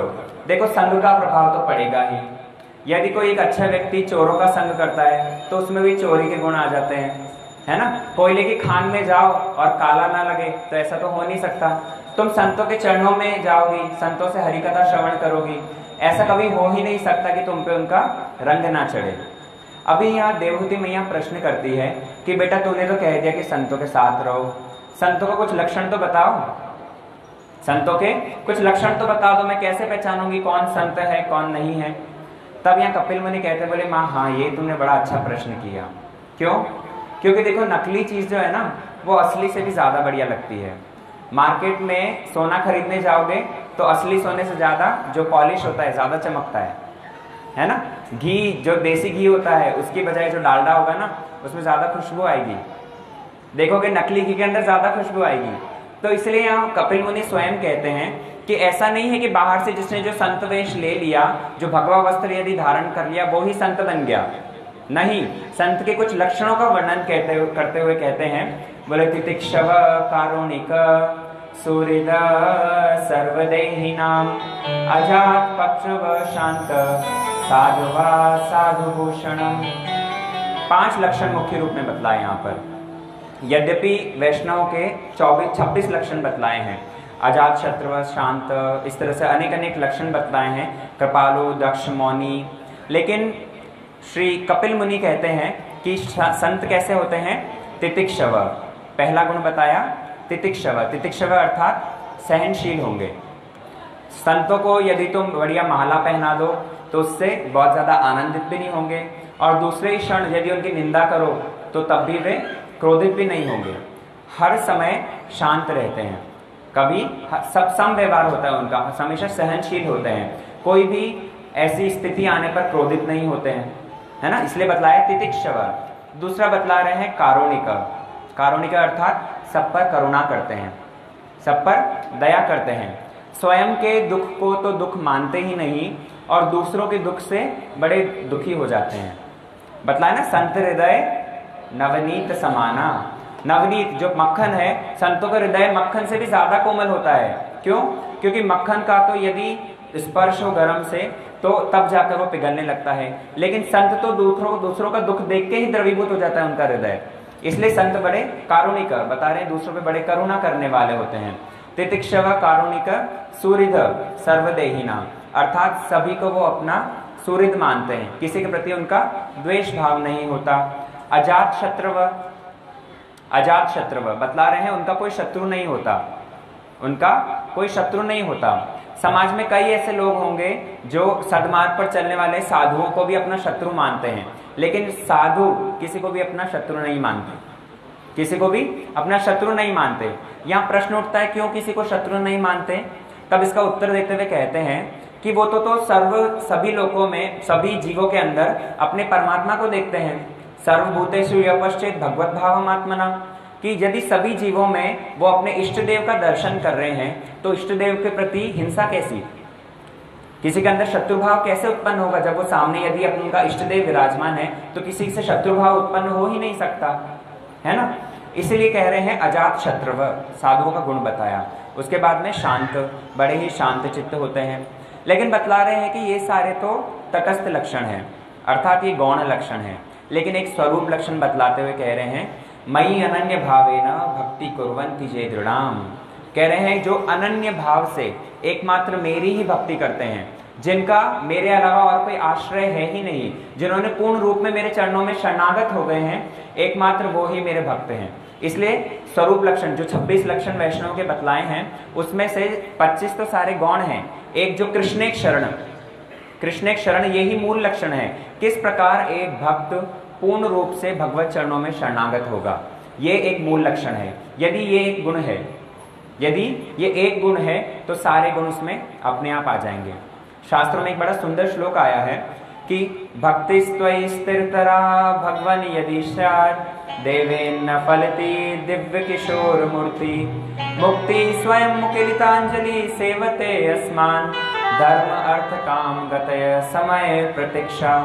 S7: देखो संघ का प्रभाव तो पड़ेगा ही। यदि कोई एक अच्छा व्यक्ति चोरों का संग करता है तो उसमें भी चोरी के गुण आ जाते हैं। है ना? कोयले की खान में जाओ और काला ना लगे तो ऐसा तो हो नहीं सकता। तुम संतों के चरणों में जाओगी, संतों से हरिकथा श्रवण करोगी। ऐसा कभी हो ही नहीं सकता कि तुम पे उनका रंग ना चढ़े। अभी यहाँ देवहूति मैया प्रश्न करती है कि, बेटा, तूने तो कह दिया कि संतों के साथ रहो। संतों का कुछ लक्षण तो बताओ। संतों के? कुछ लक्षण तो बता दो, मैं कैसे पहचानूँगी कौन संत है, कौन नहीं है? तब यहाँ कपिल मुनि कहते बोले, माँ हाँ ये तुमने बड़ा अच्छा प्रश्न किया। क्यों? क्योंकि देखो, नकली चीज़ जो है ना, वो असली से भी ज़्यादा बढ़िया लगती है। मार्केट में सोना खरीदने जाओगे तो असली सोने से ज़्यादा जो पॉलिश होता है, ज़्यादा चमकता है। है ना? घी, जो देसी घी होता है, उसकी बजाय जो डालडा होगा ना, उसमें ज़्यादा खुशबू आएगी। देखोगे, नकली घी के अंदर ज़्यादा खुशबू आएगी। तो इसलिए यहाँ कपिल मुनि स्वयं कहते हैं कि ऐसा नहीं है कि बाहर से जिसने जो संत वेश ले लिया, जो भगवा वस्त्र यदि धारण कर लिया, वो ही संत बन गया। नहीं, संत के कुछ लक्षणों का वर्णन कहते हुए, करते हुए कहते हैं, बोले, तितिक्षव कारुणिक सूर्यद सर्वदेही नाम अजात पक्षव शांत साधुवा साधुभूषणम पाँच लक्षण मुख्य रूप में बतलाए यहाँ पर। यद्यपि वैष्णव के 24 26 लक्षण बतलाए हैं। अजात शत्रु शांत, इस तरह से अनेक अनेक लक्षण बतलाए हैं। कृपालु, दक्ष, मौनी। लेकिन श्री कपिल मुनि कहते हैं कि संत कैसे होते हैं? तितिक्षव। पहला गुण बताया, तितिक्षव। तितिक्षव अर्थात सहनशील होंगे। संतों को यदि तुम बढ़िया माला पहना दो तो उससे बहुत ज़्यादा आनंदित भी नहीं होंगे। और दूसरे क्षण यदि उनकी निंदा करो तो तब भी वे क्रोधित भी नहीं होंगे। हर समय शांत रहते हैं। कभी सब सम व्यवहार होता है उनका, हमेशा सहनशील होते हैं। कोई भी ऐसी स्थिति आने पर क्रोधित नहीं होते हैं, है ना? इसलिए बतलाया तितिक्षव। दूसरा बतला रहे हैं कारुणिका। कारुणिका अर्थात सब पर करुणा करते हैं, सब पर दया करते हैं। स्वयं के दुख को तो दुख मानते ही नहीं, और दूसरों के दुख से बड़े दुखी हो जाते हैं। बतलाया ना, संत हृदय नवनीत समाना। नवनीत, जो मक्खन है, संतों का हृदय मक्खन से भी ज़्यादा कोमल होता है। क्यों? क्योंकि मक्खन का तो यदि स्पर्श हो गर्म से तो तब जाकर वो पिघलने लगता है। लेकिन संत तो दूसरों दूसरों का दुख देख के ही द्रवीभूत हो जाता है उनका हृदय। इसलिए संत बड़े कारुणिक बता रहे हैं दूसरों पे बड़े करुणा करने वाले होते हैं। तितिक्षव कारुणिक सुहृद सर्वदेहिना। अर्थात सभी को वो अपना सुहृद मानते हैं। किसी के प्रति उनका द्वेष भाव नहीं होता। अजात शत्रव अजात शत्रव बतला रहे हैं, उनका कोई शत्रु नहीं होता। उनका कोई शत्रु नहीं होता। समाज में कई ऐसे लोग होंगे जो सदमार्ग पर चलने वाले साधुओं को भी अपना शत्रु मानते हैं। लेकिन साधु किसी को भी अपना शत्रु नहीं मानते। किसी को भी अपना शत्रु नहीं मानते। यहाँ प्रश्न उठता है, क्यों किसी को शत्रु नहीं मानते? तब इसका उत्तर देते हुए कहते हैं कि वो तो तो सर्व सभी लोगों में, सभी जीवों के अंदर अपने परमात्मा को देखते हैं। सर्वभूतेषु यपश्चित भगवत भाव आत्मना कि यदि सभी जीवों में वो अपने इष्ट देव का दर्शन कर रहे हैं तो इष्ट देव के प्रति हिंसा कैसी? किसी के अंदर शत्रु भाव कैसे उत्पन्न होगा? जब वो सामने यदि अपने उनका इष्ट देव विराजमान है तो किसी से शत्रु भाव उत्पन्न हो ही नहीं सकता। है ना? इसीलिए कह रहे हैं अजात शत्रु साधुओं का गुण बताया। उसके बाद में शांत, बड़े ही शांत चित्त होते हैं। लेकिन बतला रहे हैं कि ये सारे तो तटस्थ लक्षण हैं, अर्थात ये गौण लक्षण है। लेकिन एक स्वरूप लक्षण बतलाते हुए कह रहे हैं मई अनन्य भावेन भक्ति कुर्वंति जे दृढ़ाम। कह रहे हैं, जो अनन्य भाव से एकमात्र मेरी ही भक्ति करते हैं, जिनका मेरे अलावा और कोई आश्रय है ही नहीं, जिन्होंने पूर्ण रूप में मेरे चरणों में शरणागत हो गए हैं, एकमात्र वो ही मेरे भक्त हैं। इसलिए स्वरूप लक्षण, जो 26 लक्षण वैष्णव के बतलाए हैं, उसमें से 25 तो सारे गौण हैं। एक जो कृष्णेक शरण कृष्णेक शरण, यही मूल लक्षण है। किस प्रकार एक भक्त पूर्ण रूप से भगवत चरणों में शरणागत होगा? ये एक मूल लक्षण है। यदि ये एक गुण है, यदि ये एक गुण है तो सारे गुण उसमें अपने आप आ जाएँगे। शास्त्रों में एक बड़ा सुंदर श्लोक आया है कि भक्ति स्थिरतरा भगवान यदि देवे न फलती दिव्य किशोर मूर्ति मुक्ति स्वयं मुकिलितांजलि सेवते अस्मान। धर्म अर्थ काम गतय समय प्रतीक्षा।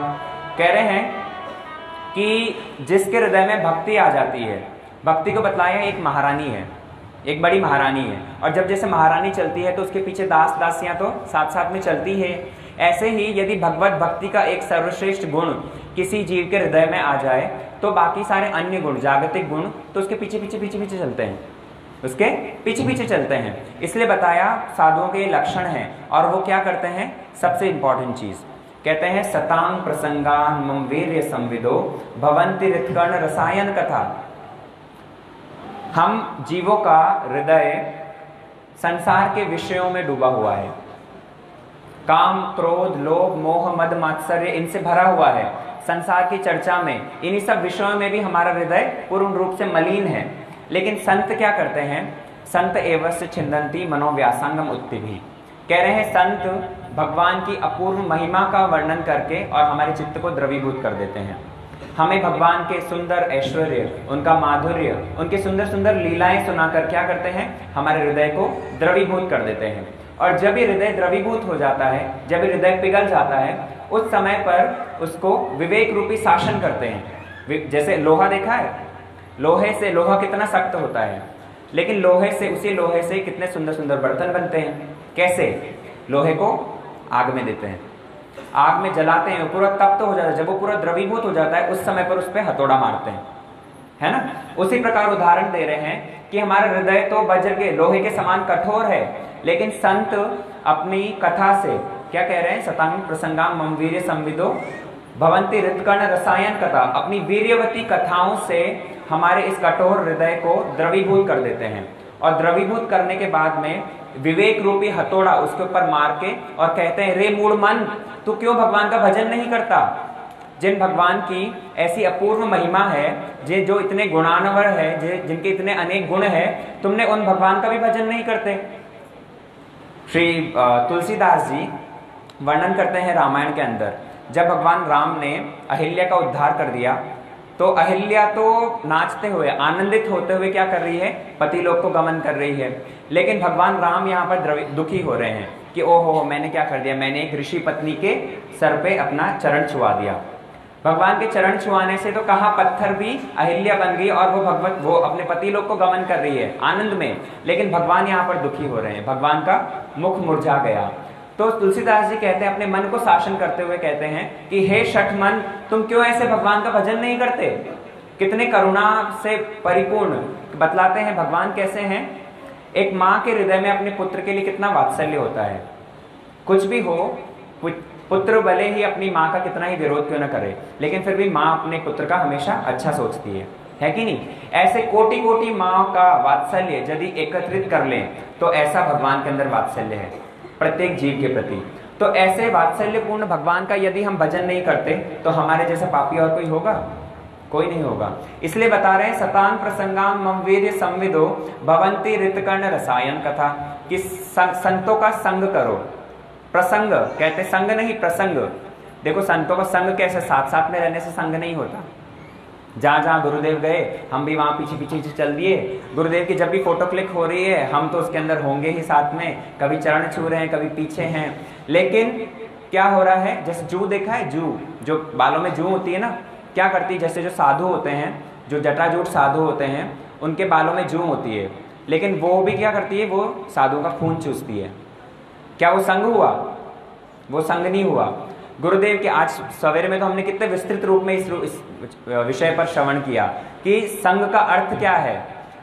S7: कह रहे हैं कि जिसके हृदय में भक्ति आ जाती है, भक्ति को बतलाया एक महारानी है, एक बड़ी महारानी है। और जब जैसे महारानी चलती है तो उसके पीछे दास दासियाँ तो साथ साथ में चलती है। ऐसे ही यदि भगवत भक्ति का एक सर्वश्रेष्ठ गुण किसी जीव के हृदय में आ जाए तो बाकी सारे अन्य गुण, जागतिक गुण तो उसके पीछे पीछे पीछे पीछे चलते हैं। उसके पीछे पीछे चलते हैं। इसलिए बताया साधुओं के लक्षण हैं और वो क्या करते हैं? सबसे इंपॉर्टेंट चीज़। कहते हैं सतांग प्रसंगान मम वीर्य संविदो भवंति ऋतकर्ण रसायन कथा। हम जीवों का हृदय संसार के विषयों में डूबा हुआ है। काम, क्रोध, लोभ, मोह, मद, मात्सर्य इनसे भरा हुआ है। संसार की चर्चा में, इन्हीं सब विषयों में भी हमारा हृदय पूर्ण रूप से मलिन है। लेकिन संत क्या करते हैं? संत एवं छिंदंती मनोव्यासंगम उत्ति भी कह रहे हैं, संत भगवान की अपूर्व महिमा का वर्णन करके और हमारे चित्त को द्रवीभूत कर देते हैं। हमें भगवान के सुंदर ऐश्वर्य, उनका माधुर्य, उनके सुंदर सुंदर लीलाएँ सुनाकर क्या करते हैं? हमारे हृदय को द्रवीभूत कर देते हैं। और जब ये हृदय द्रवीभूत हो जाता है, जब ये हृदय पिघल जाता है, उस समय पर उसको विवेक रूपी शासन करते हैं। जैसे लोहा देखा है? लोहे से लोहा कितना सख्त होता है? लेकिन लोहे से, उसी लोहे से कितने सुंदर सुंदर बर्तन बनते हैं? कैसे? लोहे को आग में देते हैं। आग में जलाते हैं, पूरा तप्त तो हो जाता है। जब वो पूरा द्रवीभूत हो जाता है, उस समय पर उस पर हथौड़ा मारते हैं। है ना? उसी प्रकार उदाहरण दे रहे हैं कि हमारा हृदय तो वज्र के, लोहे के समान कठोर है, लेकिन संत अपनी कथा से क्या कह रहे हैं? सतांग प्रसंगाम मम वीर संविदो भवंती ऋतकर्ण रसायन कथा। अपनी वीरवती कथाओं से हमारे इस कठोर हृदय को द्रवीभूत कर देते हैं और द्रवीभूत करने के बाद में विवेक रूपी हथौड़ा उसके ऊपर मार के और कहते हैं, रे मूड मन, तू क्यों भगवान का भजन नहीं करता? जिन भगवान की ऐसी अपूर्व महिमा है, जे जो इतने गुणानवर है, जे जिनके इतने अनेक गुण है, तुमने उन भगवान का भी भजन नहीं करते। श्री तुलसीदास जी वर्णन करते हैं रामायण के अंदर। जब भगवान राम ने अहिल्या का उद्धार कर दिया तो अहिल्या तो नाचते हुए, आनंदित होते हुए क्या कर रही है? पति लोग को गमन कर रही है। लेकिन भगवान राम यहाँ पर दुखी हो रहे हैं कि, ओहो, मैंने क्या कर दिया? मैंने एक ऋषि पत्नी के सर पे अपना चरण छुआ दिया। भगवान के चरण छुआने से तो कहा पत्थर भी अहिल्या बन गई और वो भगवत वो अपने पति लोग को गमन कर रही है, आनंद में। लेकिन भगवान यहाँ पर दुखी हो रहे हैं। भगवान का मुख मुरझा गया। तो तुलसीदास जी कहते हैं, अपने मन को शासन करते हुए कहते हैं कि, हे शठ मन, तुम क्यों ऐसे भगवान का भजन नहीं करते? कितने करुणा से परिपूर्ण बतलाते हैं, भगवान कैसे हैं? एक माँ के हृदय में अपने पुत्र के लिए कितना वात्सल्य होता है। कुछ भी हो पुत्र भले ही अपनी माँ का कितना ही विरोध क्यों ना करे, लेकिन फिर भी माँ अपने पुत्र का हमेशा अच्छा सोचती है। है कि नहीं? ऐसे कोटि कोटि माँ का वात्सल्य यदि एकत्रित कर लें तो ऐसा भगवान के अंदर वात्सल्य है। प्रत्येक जीव के प्रति। तो ऐसे वात्सल्यपूर्ण भगवान का यदि हम भजन नहीं करते तो हमारे जैसा पापी और कोई होगा? कोई नहीं होगा। इसलिए बता रहे हैं, सतान प्रसंगाम मम वीर्य संविदो भवंती ऋतकर्ण रसायन कथा, कि संतों का संग करो। प्रसंग, कहते संग नहीं, प्रसंग। देखो, संतों का संग कैसे? साथ साथ में रहने से संग नहीं होता। जहाँ जहाँ गुरुदेव गए, हम भी वहाँ पीछे पीछे चल दिए। गुरुदेव की जब भी फ़ोटो क्लिक हो रही है, हम तो उसके अंदर होंगे ही साथ में, कभी चरण छू रहे हैं, कभी पीछे हैं। लेकिन क्या हो रहा है, जैसे जू देखा है, जू, जो बालों में जू होती है ना, क्या करती है, जैसे जो साधु होते हैं, जो जटाजूट साधु होते हैं, उनके बालों में जू होती है। लेकिन वो भी क्या करती है, वो साधुओं का खून चूसती है। क्या वो संग हुआ? वो संग नहीं हुआ। गुरुदेव के आज सवेरे में तो हमने कितने विस्तृत रूप में इस, विषय पर श्रवण किया कि संग का अर्थ क्या है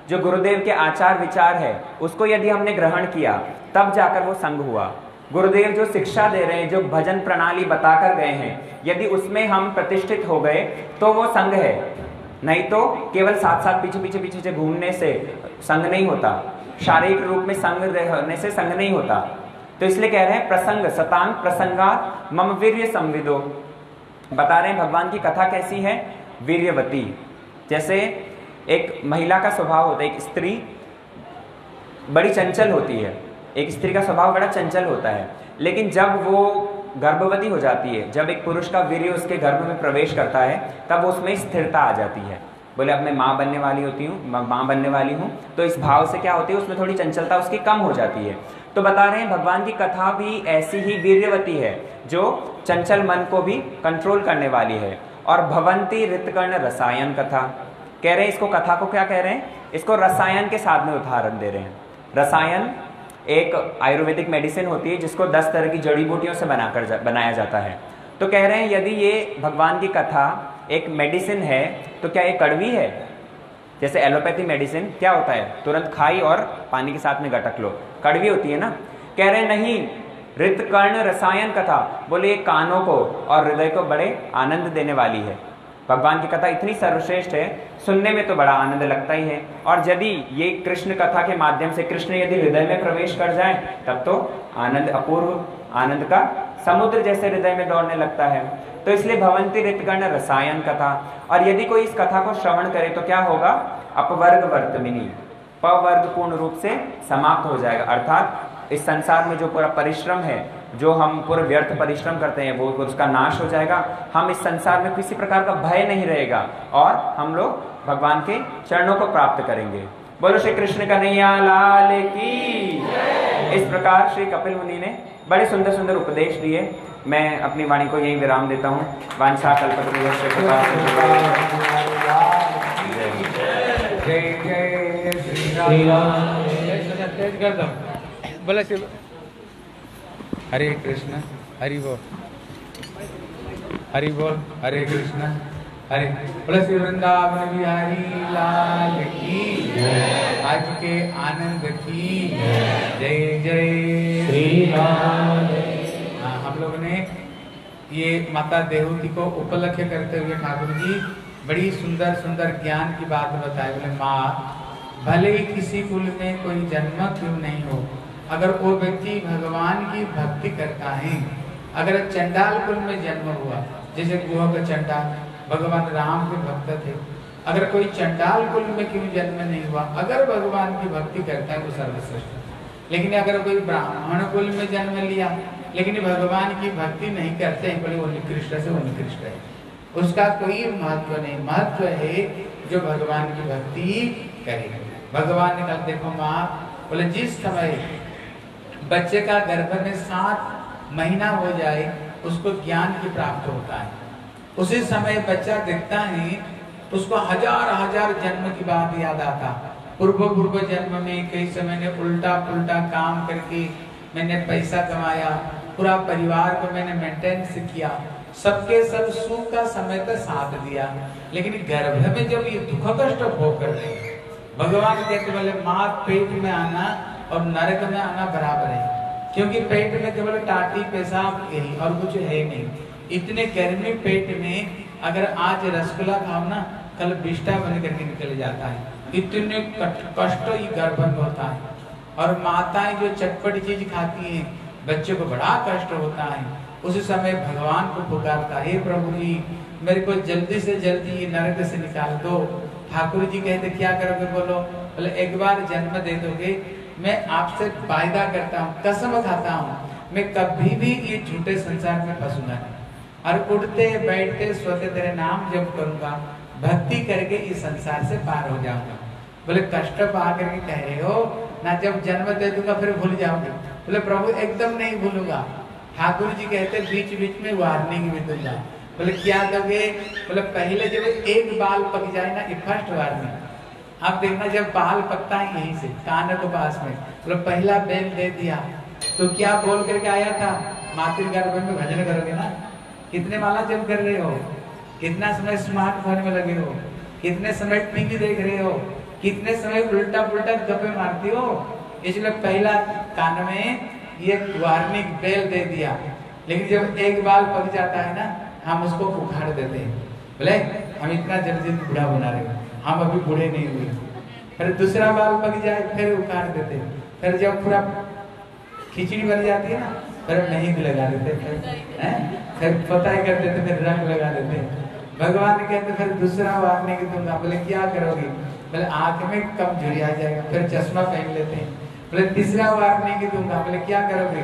S7: जो गुरुदेव के आचार विचार है उसको यदि हमने ग्रहण किया तब जाकर वो संग हुआ। गुरुदेव जो शिक्षा दे रहे हैं जो भजन प्रणाली बताकर गए हैं यदि उसमें हम प्रतिष्ठित हो गए तो वो संग है। नहीं तो केवल साथ साथ पीछे पीछे पीछे घूमने से संग नहीं होता। शारीरिक रूप में संग रहने से संग नहीं होता। तो इसलिए कह रहे हैं, प्रसंग सतांग प्रसंगा मम वीर्य संविदो। बता रहे हैं, भगवान की कथा कैसी है? वीर्यवती। जैसे एक महिला का स्वभाव होता है, एक स्त्री बड़ी चंचल होती है। एक स्त्री का स्वभाव बड़ा चंचल होता है। लेकिन जब वो गर्भवती हो जाती है, जब एक पुरुष का वीर्य उसके गर्भ में प्रवेश करता है, तब उसमें स्थिरता आ जाती है। बोले, अब मैं माँ बनने वाली होती हूँ माँ बनने वाली हूँ तो इस भाव से क्या होती है? उसमें थोड़ी चंचलता उसकी कम हो जाती है। तो बता रहे हैं भगवान की कथा भी ऐसी ही वीर्यवती है जो चंचल मन को भी कंट्रोल करने वाली है। और भवंती ऋतकर्ण रसायन कथा। कह रहे हैं इसको कथा को क्या कह रहे हैं? इसको रसायन के साथ में उदाहरण दे रहे हैं। रसायन एक आयुर्वेदिक मेडिसिन होती है जिसको 10 तरह की जड़ी बूटियों से बनाकर जा, बनाया जाता है। तो कह रहे हैं यदि ये भगवान की कथा एक मेडिसिन है तो क्या ये कड़वी है? जैसे एलोपैथी मेडिसिन, क्या होता है? तुरंत खाई और पानी के साथ में गटक लो। कड़वी होती है ना? कह रहे नहीं, ऋतकर्ण रसायन कथा, बोले ये कानों को और हृदय को बड़े आनंद देने वाली है। भगवान की कथा इतनी सर्वश्रेष्ठ है, सुनने में तो बड़ा आनंद लगता ही है। और यदि ये कृष्ण कथा के माध्यम से कृष्ण यदि हृदय में प्रवेश कर जाए, तब तो आनंद अपूर्व, आनंद का समुद्र जैसे हृदय में दौड़ने लगता है। तो इसलिए भवंती ऋतगण रसायन कथा। और यदि कोई इस कथा को श्रवण करे तो क्या होगा? अपवर्ग वर्तमिनी। पवर्ग पूर्ण रूप से समाप्त हो जाएगा। अर्थात इस संसार में जो पूरा परिश्रम है, जो हम पूरा व्यर्थ परिश्रम करते हैं, वो उसका नाश हो जाएगा। हम इस संसार में किसी प्रकार का भय नहीं रहेगा और हम लोग भगवान के चरणों को प्राप्त करेंगे। बोलो श्री कृष्ण कन्हैया, लाल की इस प्रकार श्री कपिल मुनि ने बड़े सुंदर सुंदर उपदेश दिए। मैं अपनी वाणी को यही विराम देता हूँ। वांछा
S4: दो बोले शिव। हरे कृष्ण, हरि बोल। हरि बोल, हरे कृष्ण। हरे बोले श्री वृंदावन बिहारी लाल की आज के आनंद की जय। जय
S1: श्री राम।
S4: हम लोग ने ये माता देवकी को उपलक्ष्य करते हुए ठाकुर जी बड़ी सुंदर सुंदर ज्ञान की बात बताई। बोले माँ भले ही किसी कुल में कोई जन्म क्यों नहीं हो अगर वो व्यक्ति भगवान की भक्ति करता है अगर चंडाल कुल में जन्म हुआ जैसे गुह का चंडाल भगवान राम के भक्त थे। अगर कोई चंडाल कुल में क्यों जन्म नहीं हुआ? अगर भगवान की भक्ति करता है, वो सर्वश्रेष्ठ लेकिन अगर कोई ब्राह्मण कुल में जन्म लिया, लेकिन भगवान की भक्ति नहीं करते हैं बोले वो निकृष्ट से वो निकृष्ट है। उसका कोई महत्व नहीं। महत्व है जो भगवान की भक्ति करे भगवान ने कहा, देखो माँ, बोले, जिस समय बच्चे का गर्भ में सात महीना हो जाए, उसको ज्ञान की प्राप्त होता है। उसी समय बच्चा दिखता है उसको हज़ार हज़ार जन्म की बात याद आता। पूर्व पूर्व जन्म में कई समय ने उल्टा पुल्टा काम करके मैंने पैसा कमाया, पूरा परिवार को मैंने मेंटेनेंस किया, सबके सब सुख का समय तक साथ दिया। लेकिन गर्भ में जब ये दुख कष्ट भोग कर रहे भगवान कहते बोले, माँ, पेट में आना और नरक में आना बराबर है, क्योंकि पेट में केवल टाटी, पेशाब यही और कुछ है नहीं। इतने गर्मी पेट में अगर आज रसगुल्ला खाओ ना, कल बिस्टा बन करके निकल जाता है। इतने कष्ट ही गर्भ में होता है। और माताएँ जो चटपट चीज़ खाती हैं, बच्चे को बड़ा कष्ट होता है। उस समय भगवान को पुकारता, है प्रभु जी, मेरे को जल्दी से जल्दी ये नरक से निकाल दो। ठाकुर जी कहते, क्या करोगे? बोलो, बोले, एक बार जन्म दे दोगे। मैं आपसे वायदा करता हूँ, कसम खाता हूँ। मैं कभी भी ये झूठे संसार में फंसूँगा नहीं। और उठते बैठते सोते तेरे नाम जब करूँगा। भक्ति करके इस संसार से पार हो जाऊँगा। बोले, कष्ट पा करके कह रहे हो, ना जब जन्म दे दूँगा, फिर भूल जाओगे बोले, प्रभु, एकदम नहीं भूलूँगा। ठाकुर जी कहते बीच बीच में वार्निंग भी दूँगा बोले, क्या दोगे बोले, पहले जब एक बाल पक जाए ना फ़र्स्ट वार्निंग आप देखना, जब बाल पकता है यहीं से, कान के पास में। बोले, पहला बेल दे दिया। तो क्या बोल करके आया था? मातृ गर्भ में भजन करोगे ना? कितने माला जब कर रहे हो? कितना समय स्मार्टफ़ोन में लगे हो? कितने समय टीवी देख रहे हो? कितने समय उल्टा पुल्टा गप्पे मारती हो? इसलिए पहला कान में ये वार्निंग बेल दे दिया। लेकिन जब एक बाल पक जाता है ना, हम उसको उखाड़ देते हैं। बोले, हम इतना जल्दी जल्दी बूढ़ा बना रहे हम अभी बूढ़े नहीं हुए। फिर दूसरा बाल पक जाए, फिर उखाड़ देते फिर जब पूरा खिचड़ी बन जाती है ना फिर मेहंद लगा देते फिर, हैं? फिर पताई कर देते फिर रंग लगा देते भगवान कहते फिर दूसरा वार्निंग दूँगा बोले, क्या करोगे? बोले, आँख में कमज़ोरी आ जाएगा, फिर चश्मा पहन लेते हैं। बोले, तीसरा वार्निंग दूँगा बोले, क्या करोगे?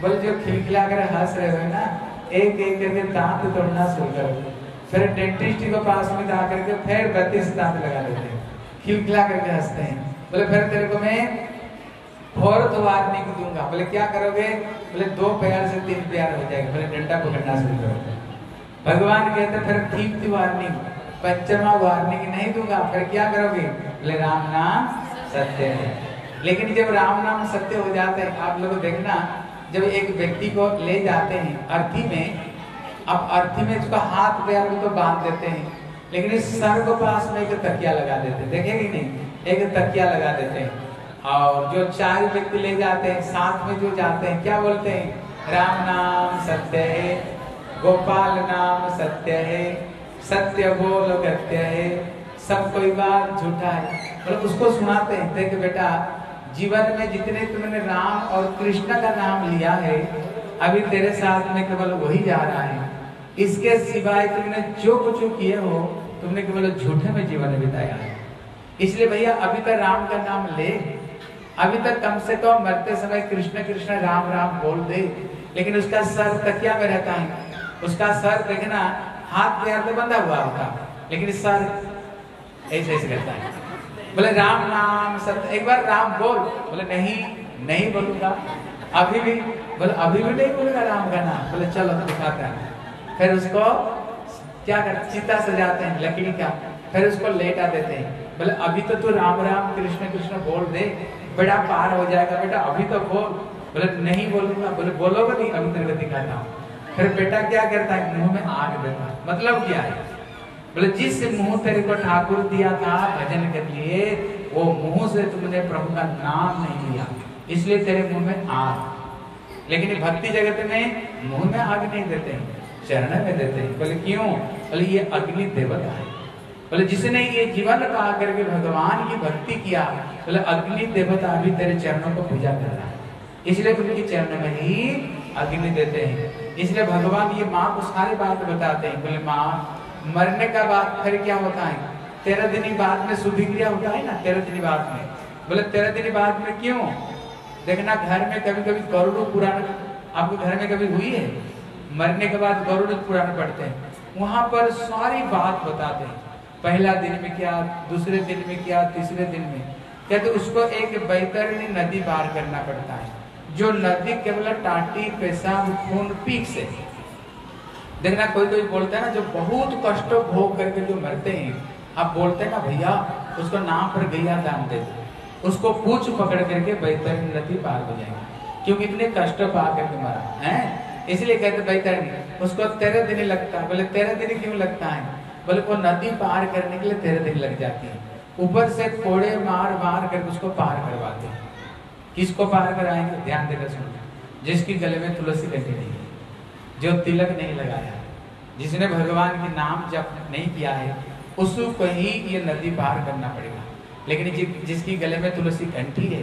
S4: बोले, जो खिलखिला कर हंस रहे हो ना, एक एक करके दांत तोड़ना शुरू करो। फिर डेंटिस्ट के पास में जा करके फिर बत्तीस दांत लगा देते हैं। खिलखिला करके हँसते हैं। बोले, फिर तेरे को मैं फोर्थ वार्निंग दूँगा। बोले, क्या करोगे? बोले, दो प्यार से तीन प्यार हो जाएगा। बोले, डंडा पकड़ना शुरू करो। भगवान कहते, फिर फिफ्थ वार्निंग पंचमा वार्निंग नहीं दूँगा, फिर क्या करोगे? बोले, राम नाम सत्य है। लेकिन जब राम नाम सत्य हो जाते हैं, आप लोग देखना, जब एक व्यक्ति को ले जाते हैं अर्थी में, अब अर्थी में उसका हाथ पैर को तो बाँध देते हैं, लेकिन इस सर को पास में एक तकिया लगा देते हैं। देखेगी नहीं? एक तकिया लगा देते हैं। और जो चार व्यक्ति ले जाते हैं, साथ में जो जाते हैं, क्या बोलते हैं? राम नाम सत्य है, गोपाल नाम सत्य है, सत्य बोल सत्य है, सब कोई बात झूठा है। मतलब उसको सुनाते हैं, देख बेटा, जीवन में जितने तुमने राम और कृष्ण का नाम लिया है, अभी तेरे साथ में केवल वही जा रहा है। इसके सिवाय तुमने जो कुछ किए हो, तुमने केवल झूठे में जीवन बिताया है। इसलिए भैया, अभी तक राम का नाम ले अभी तक कम से कम मरते समय कृष्ण कृष्ण राम राम बोल दे, लेकिन उसका सर तकिया में रहता है। उसका सर देखना, हाथ पैर तो बंधा हुआ होता, लेकिन सर ऐसे ऐसे करता है। बोले, राम नाम सत्य एक बार राम बोल। बोले, नहीं नहीं बोलूँगा। अभी भी बोले, अभी भी नहीं बोलूँगा राम का नाम? बोले, चलो दिखाते हैं। फिर उसको क्या कर, चिता सजाते हैं, लकड़ी का। फिर उसको लेटा देते हैं। बोले, अभी तो तू राम राम, कृष्ण कृष्ण बोल दे। बेटा पार हो जाएगा, बेटा अभी तो बोल बोले, नहीं बोलूँगा। बोले, बोलोगे नहीं? अभी तेरे को दिखाता हूँ। फिर बेटा क्या करता है? मुँह में आग देता मतलब क्या है? बोले, जिस मुँह तेरे को ठाकुर दिया था भजन के लिए, वो मुँह से तुमने प्रभु का नाम नहीं लिया। इसलिए तेरे मुँह में आग। लेकिन भक्ति जगत में मुँह में आग नहीं देते हैं, चरण में देते हैं। बोले, क्यों? बोले, ये अग्नि देवता है। बोले, जिसने ये जीवन पा करके भगवान की भक्ति किया बोले, अग्नि देवता भी तेरे चरणों को पूजा कर रहा है। इसलिए उनके चरण में ही अग्नि देते हैं। इसलिए भगवान ये माँ को सारी बात बताते हैं। बोले, माँ, मरने का बाद फिर क्या होता है? तेरह दिन बाद में शुद्धि क्रिया होता है ना, तेरह दिन बाद में। बोले, तेरह दिन बाद में क्यों? देखना, घर में कभी कभी गरुड़ पुराण, आपके घर में कभी हुई है? मरने के बाद गरुड़ पुराण पढ़ते हैं। वहाँ पर सारी बात बताते हैं। पहला दिन में क्या, दूसरे दिन में क्या, तीसरे दिन में? कहते उसको एक बैतरणी नदी पार करना पड़ता है, जो नदी केवल टाटी, पेशाब, खून, पीक से। देखना, कोई कोई बोलता है ना, जो बहुत कष्ट भोग करके जो मरते हैं, आप बोलते हैं ना, भैया, उसको नाम पर गैया दान दे दो। उसको पूछ पकड़ करके बैतरणी नदी पार हो जाएगी, क्योंकि इतने कष्ट पा करके मरा, है? इसलिए कहते बैतरणी उसको तेरह दिन लगता है। बोले, तेरह दिन क्यों लगता है? बोले, वो नदी पार करने के लिए तेरह दिन लग जाती है। ऊपर से कोड़े मार मार कर उसको पार करवाते किसको पार कराएँगे? ध्यान देकर सुन। जिसकी गले में तुलसी कटी नहीं है जो तिलक नहीं लगाया जिसने भगवान के नाम जप नहीं किया है उसको ही ये नदी पार करना पड़ेगा। लेकिन जि, जिसकी गले में तुलसी कंठी है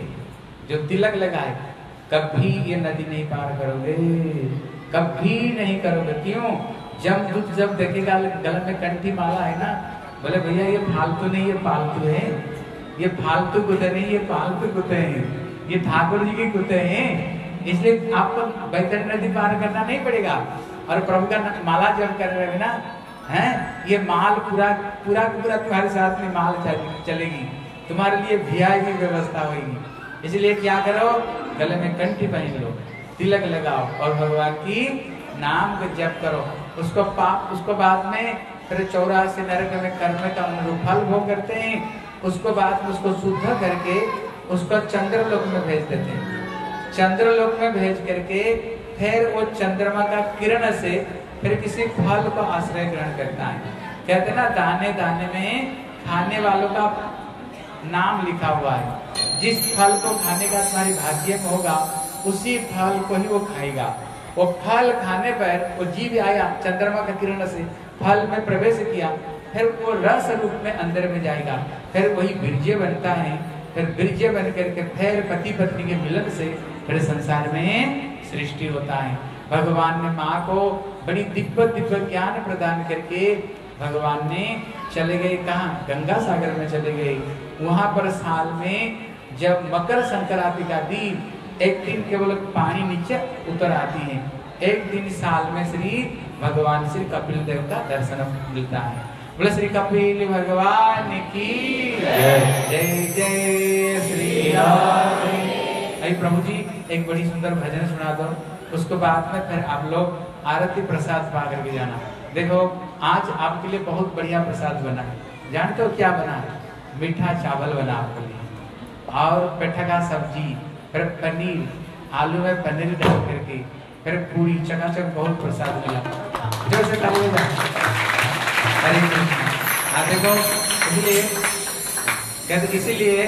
S4: जो तिलक लगाए कभी ये नदी नहीं पार करोगे। कभी नहीं करोगे। क्यों? जब जब देखेगा गले में कंठी माला है ना बोले, भैया, ये फालतू नहीं, ये पालतू है। ये फालतू कुत्ते नहीं, ये पालतू कुत्ते हैं। ये ठाकुर जी के कुत्ते हैं। इसलिए आपको बैतरणी नदी पार करना नहीं पड़ेगा। और प्रभु का माला जब कर रहे ना, है? ये माल पूरा पूरा पूरा तुम्हारे साथ में माल चलेगी। तुम्हारे लिए वीआईपी व्यवस्था होगी। इसलिए क्या करो? गले में कंठी पहन लो, तिलक लगाओ और भगवान की नाम को जप करो। उसको पाप उसको बाद में फिर चौरासी नरक में कर्म का अनुरूप फल भोग करते हैं। उसको बाद में उसको शुद्ध करके उसको चंद्रलोक में भेज देते हैं। चंद्रलोक में भेज करके फिर वो चंद्रमा का किरण से फिर किसी फल को आश्रय ग्रहण करता है। कहते ना, दाने दाने में खाने वालों का नाम लिखा हुआ है। जिस फल को खाने का तुम्हारी भाग्य में होगा, उसी फल को ही वो खाएगा। वो फल खाने पर वो जीव आया चंद्रमा का किरण से। फल में प्रवेश किया, फिर वो रस रूप में अंदर में जाएगा। फिर वही बीर्ज बनता है, फिर बीर्ज बन करके फिर पति पत्नी के मिलन से फिर संसार में सृष्टि होता है। भगवान ने माँ को बड़ी दिव्य दिव्य ज्ञान प्रदान करके भगवान ने चले गए, कहा? गंगा सागर में चले गए। वहाँ पर साल में जब मकर संक्रांति का दिन, एक दिन केवल पानी नीचे उतर आती है। एक दिन साल में श्री भगवान श्री कपिल देव का दर्शन मिलता है। बोले श्री कपिल भगवान की जय। जय श्री अरे प्रभु जी, एक बड़ी सुंदर भजन सुना दो। उसके बाद में फिर आप लोग आरती प्रसाद पा करके जाना। देखो, आज आपके लिए बहुत बढ़िया प्रसाद बना है। जानते हो क्या बना है? मीठा चावल बना आपके लिए। और पेठा का सब्ज़ी, फिर पनीर, आलू में पनीर डाल करके, फिर पूरी चकाचक बहुत प्रसाद मिला। जो से कृष्ण हाँ देखो इसलिए कहते इसीलिए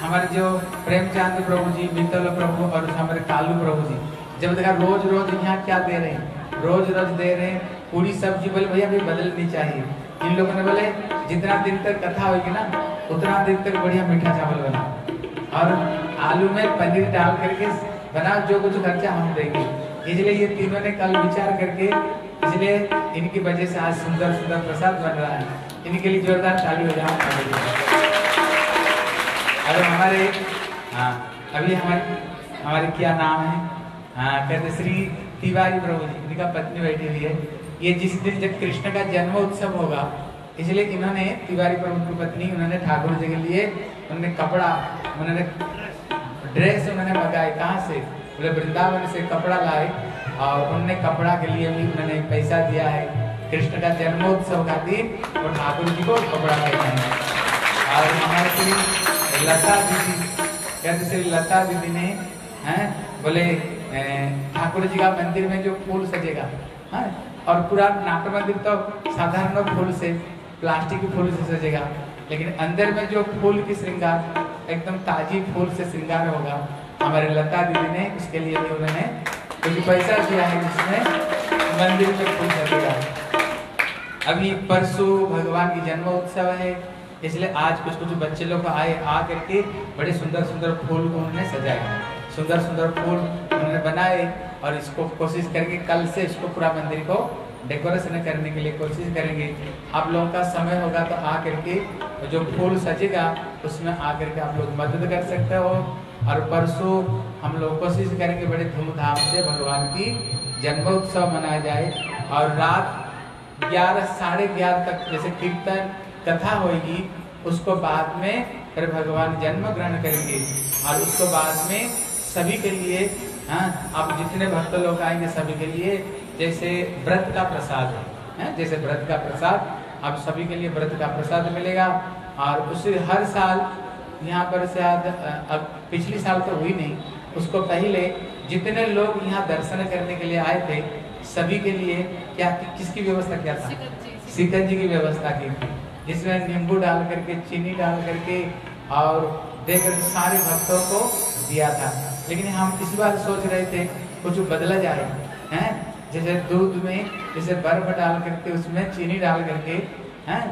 S4: हमारे जो प्रेमचंद प्रभु जी मित्तल प्रभु और हमारे कालू प्रभु जी जब देखा रोज रोज यहाँ क्या दे रहे हैं रोज रोज दे रहे हैं पूरी सब्ज़ी बोले भैया भी बदलनी चाहिए इन लोगों ने बोले जितना दिन तक कथा होगी ना उतना दिन तक बढ़िया मीठा चावल बना और आलू में पनीर डाल करके बना जो कुछ खर्चा हम देंगे इसलिए ये तीनों ने कल विचार करके इसलिए इनकी वजह से आज सुंदर सुंदर प्रसाद बन रहा है। इनके लिए जोरदार ताली हो अरे हमारे हाँ अभी हमारे हमारे क्या नाम है? हाँ कहते श्री तिवारी प्रभु जी, इनका पत्नी बैठी हुई है। ये जिस दिन जब कृष्ण का जन्म उत्सव होगा, इसलिए इन्होंने, तिवारी प्रभु की पत्नी, उन्होंने ठाकुर जी के लिए, उन्होंने कपड़ा, उन्होंने ड्रेस उन्होंने मंगाए कहाँ से? बोले, वृंदावन से कपड़ा लाए। और उनने कपड़ा के लिए भी उन्होंने पैसा दिया है। कृष्ण का जन्मोत्सव का दिन और ठाकुर जी को कपड़ा पहनाए और हमारे लता दीदी कहते श्री लता दीदी ने, हैं, बोले ठाकुर जी का मंदिर में जो फूल सजेगा, है, और पूरा नाट्य मंदिर तो साधारण फूल से, प्लास्टिक के फूल से सजेगा, लेकिन अंदर में जो फूल की श्रृंगार, एकदम ताजी फूल से श्रृंगार होगा हमारे लता दीदी ने, इसके लिए भी उन्होंने कुछ पैसा दिया है जिसमें मंदिर में फूल सजेगा अभी परसों भगवान की जन्म उत्सव है, इसलिए आज कुछ कुछ बच्चे लोग आए, आ करके बड़े सुंदर सुंदर फूल को उन्होंने सजाया। सुंदर सुंदर फूल उन्होंने बनाए और इसको कोशिश करके कल से इसको पूरा मंदिर को डेकोरेशन करने के लिए कोशिश करेंगे। आप लोगों का समय होगा तो आ करके जो फूल सजेगा, उसमें आ करके आप लोग मदद कर सकते हो। और परसों हम लोग कोशिश करेंगे बड़े धूमधाम से भगवान की जन्मोत्सव मनाया जाए और रात ग्यारह, साढ़े ग्यारह तक जैसे कीर्तन कथा होगी उसको बाद में फिर भगवान जन्म ग्रहण करेंगे और उसको बाद में सभी के लिए हाँ आप जितने भक्त लोग आएँगे सभी के लिए जैसे व्रत का प्रसाद है, हैं? जैसे व्रत का प्रसाद आप सभी के लिए व्रत का प्रसाद मिलेगा और उसे हर साल यहाँ पर शायद अब पिछली साल तो हुई नहीं। उसको पहले जितने लोग यहाँ दर्शन करने के लिए आए थे सभी के लिए क्या कि, किसकी व्यवस्था क्या था? सिकंद जी की। व्यवस्था की। थी जिसमें नींबू डाल करके चीनी डाल करके और देकर सारे भक्तों को दिया था। लेकिन हम इस बार सोच रहे थे कुछ बदला जाए हैं? जैसे दूध में जैसे बर्फ़ डाल करके उसमें चीनी डाल करके हैं?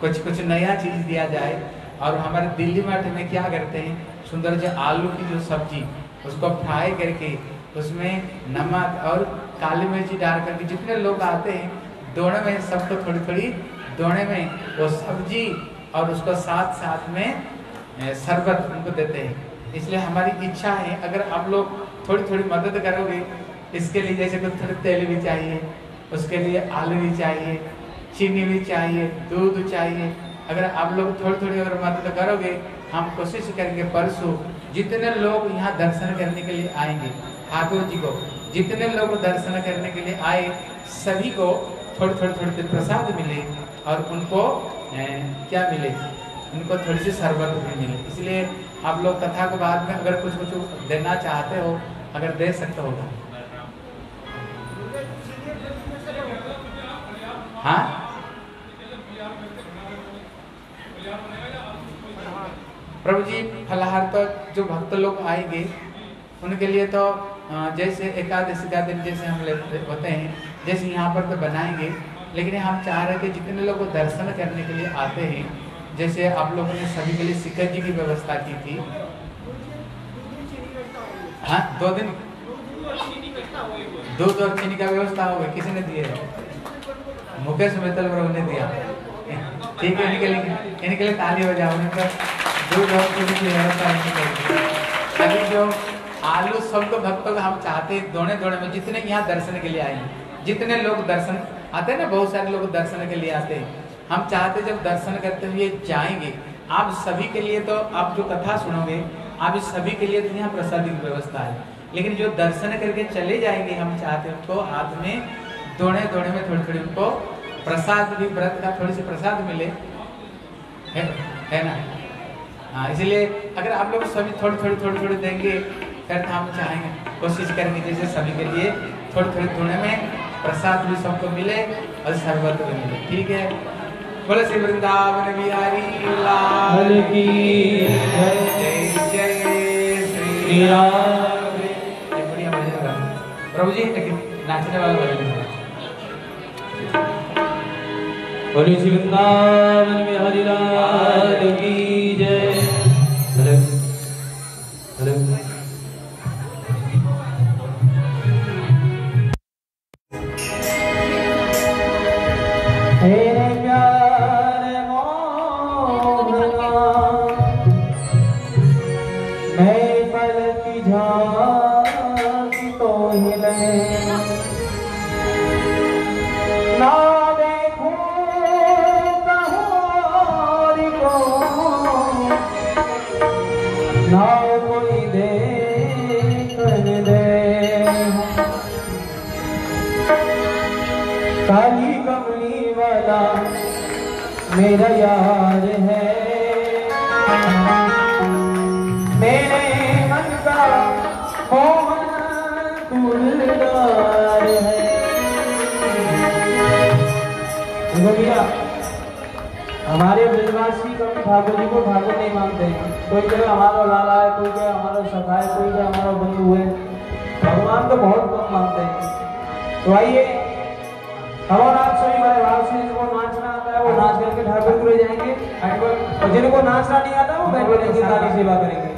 S4: कुछ कुछ नया चीज़ दिया जाए। और हमारे दिल्ली मठ में क्या करते हैं? सुंदर जो, आलू की जो सब्ज़ी, उसको फ्राई करके उसमें नमक और काली मिर्ची डाल करके जितने लोग आते हैं, दोनों में सबको थोड़ी थोड़ी दोनों में वो सब्ज़ी और उसको साथ साथ में शरबत उनको देते हैं। इसलिए हमारी इच्छा है, अगर आप लोग थोड़ी थोड़ी मदद करोगे, इसके लिए जैसे कुछ थोड़ी तेल भी चाहिए, उसके लिए आलू भी चाहिए, चीनी भी चाहिए, दूध चाहिए अगर आप लोग थोड़ी थोड़ी अगर मदद करोगे हम कोशिश करेंगे परसों जितने लोग यहाँ दर्शन करने के लिए आएँगे ठाकुर जी को जितने लोग दर्शन करने के लिए आए सभी को थोड़ी थोड़ी थोड़ी देर प्रसाद मिले और उनको ए, क्या मिले? उनको थोड़ी सी शरबत भी मिले। इसलिए आप लोग कथा के बाद में अगर कुछ कुछ देना चाहते हो अगर दे सकते होगा हाँ? प्रभु जी फलाहार तो जो भक्त लोग आएँगे, उनके लिए तो जैसे एकादशी का दिन जैसे हम लेते होते हैं, जैसे यहाँ पर तो बनाएँगे, लेकिन हम चाह रहे थे जितने लोग दर्शन करने के लिए आते हैं, जैसे आप लोगों ने सभी के लिए सिक्कर जी की व्यवस्था की थी। हाँ दो दिन? दूध और चीनी का व्यवस्था हो गई किसी ने दिए? मुकेश मित्तल प्रभु ने दिया। ठीक है, इनके लिए इनके लिए ताली हो जाओ उनका दूध और चीनी की व्यवस्था इनकी कर दी। अभी जो आलू सबको भक्तों को हम चाहते हैं, दोनों दोनों में जितने यहाँ दर्शन के लिए आएँगे जितने लोग दर्शन आते हैं ना, बहुत सारे लोग दर्शन के लिए आते हैं हम चाहते जब दर्शन करते हुए जाएँगे, आप सभी के लिए तो आप जो कथा सुनोगे, आप सभी के लिए तो यहाँ प्रसाद की व्यवस्था है लेकिन जो दर्शन करके चले जाएँगे हम चाहते हैं उनको हाथ में दोने दोने में थोड़ी थोड़ी उनको प्रसाद भी व्रत का थोड़ी सी प्रसाद मिले। है, है ना? हाँ इसलिए अगर आप लोग सभी थोड़ी थोड़ी थोड़ी थोड़ी देंगे फिर तो हम चाहेंगे कोशिश करेंगे जैसे सभी के लिए थोड़ी थोड़ी थोड़े में प्रसाद भी सबको मिले और शरबत भी मिले। ठीक है? बोले श्री वृंदावन बिहारी लाल की जय। जय श्री राम। बढ़िया प्रभु जी नाचने वाला
S2: बोलो श्री वृंदावन में हरिलाल की जय। ठाकुर जी को ठाकुर नहीं मानते। कोई कहे, हमारा लाला है, कोई कहे, हमारा सखा है, कोई कहे, हमारा बंधु है। भगवान तो बहुत कम मानते हैं। तो आइए हम और आप सभी हमारे भाव से जिनको नाचना आता है, वो नाच करके ठाकुर को
S9: ले जाएँगे। और जिनको नाचना नहीं
S4: आता, वो बैठे के सेवा करेंगे।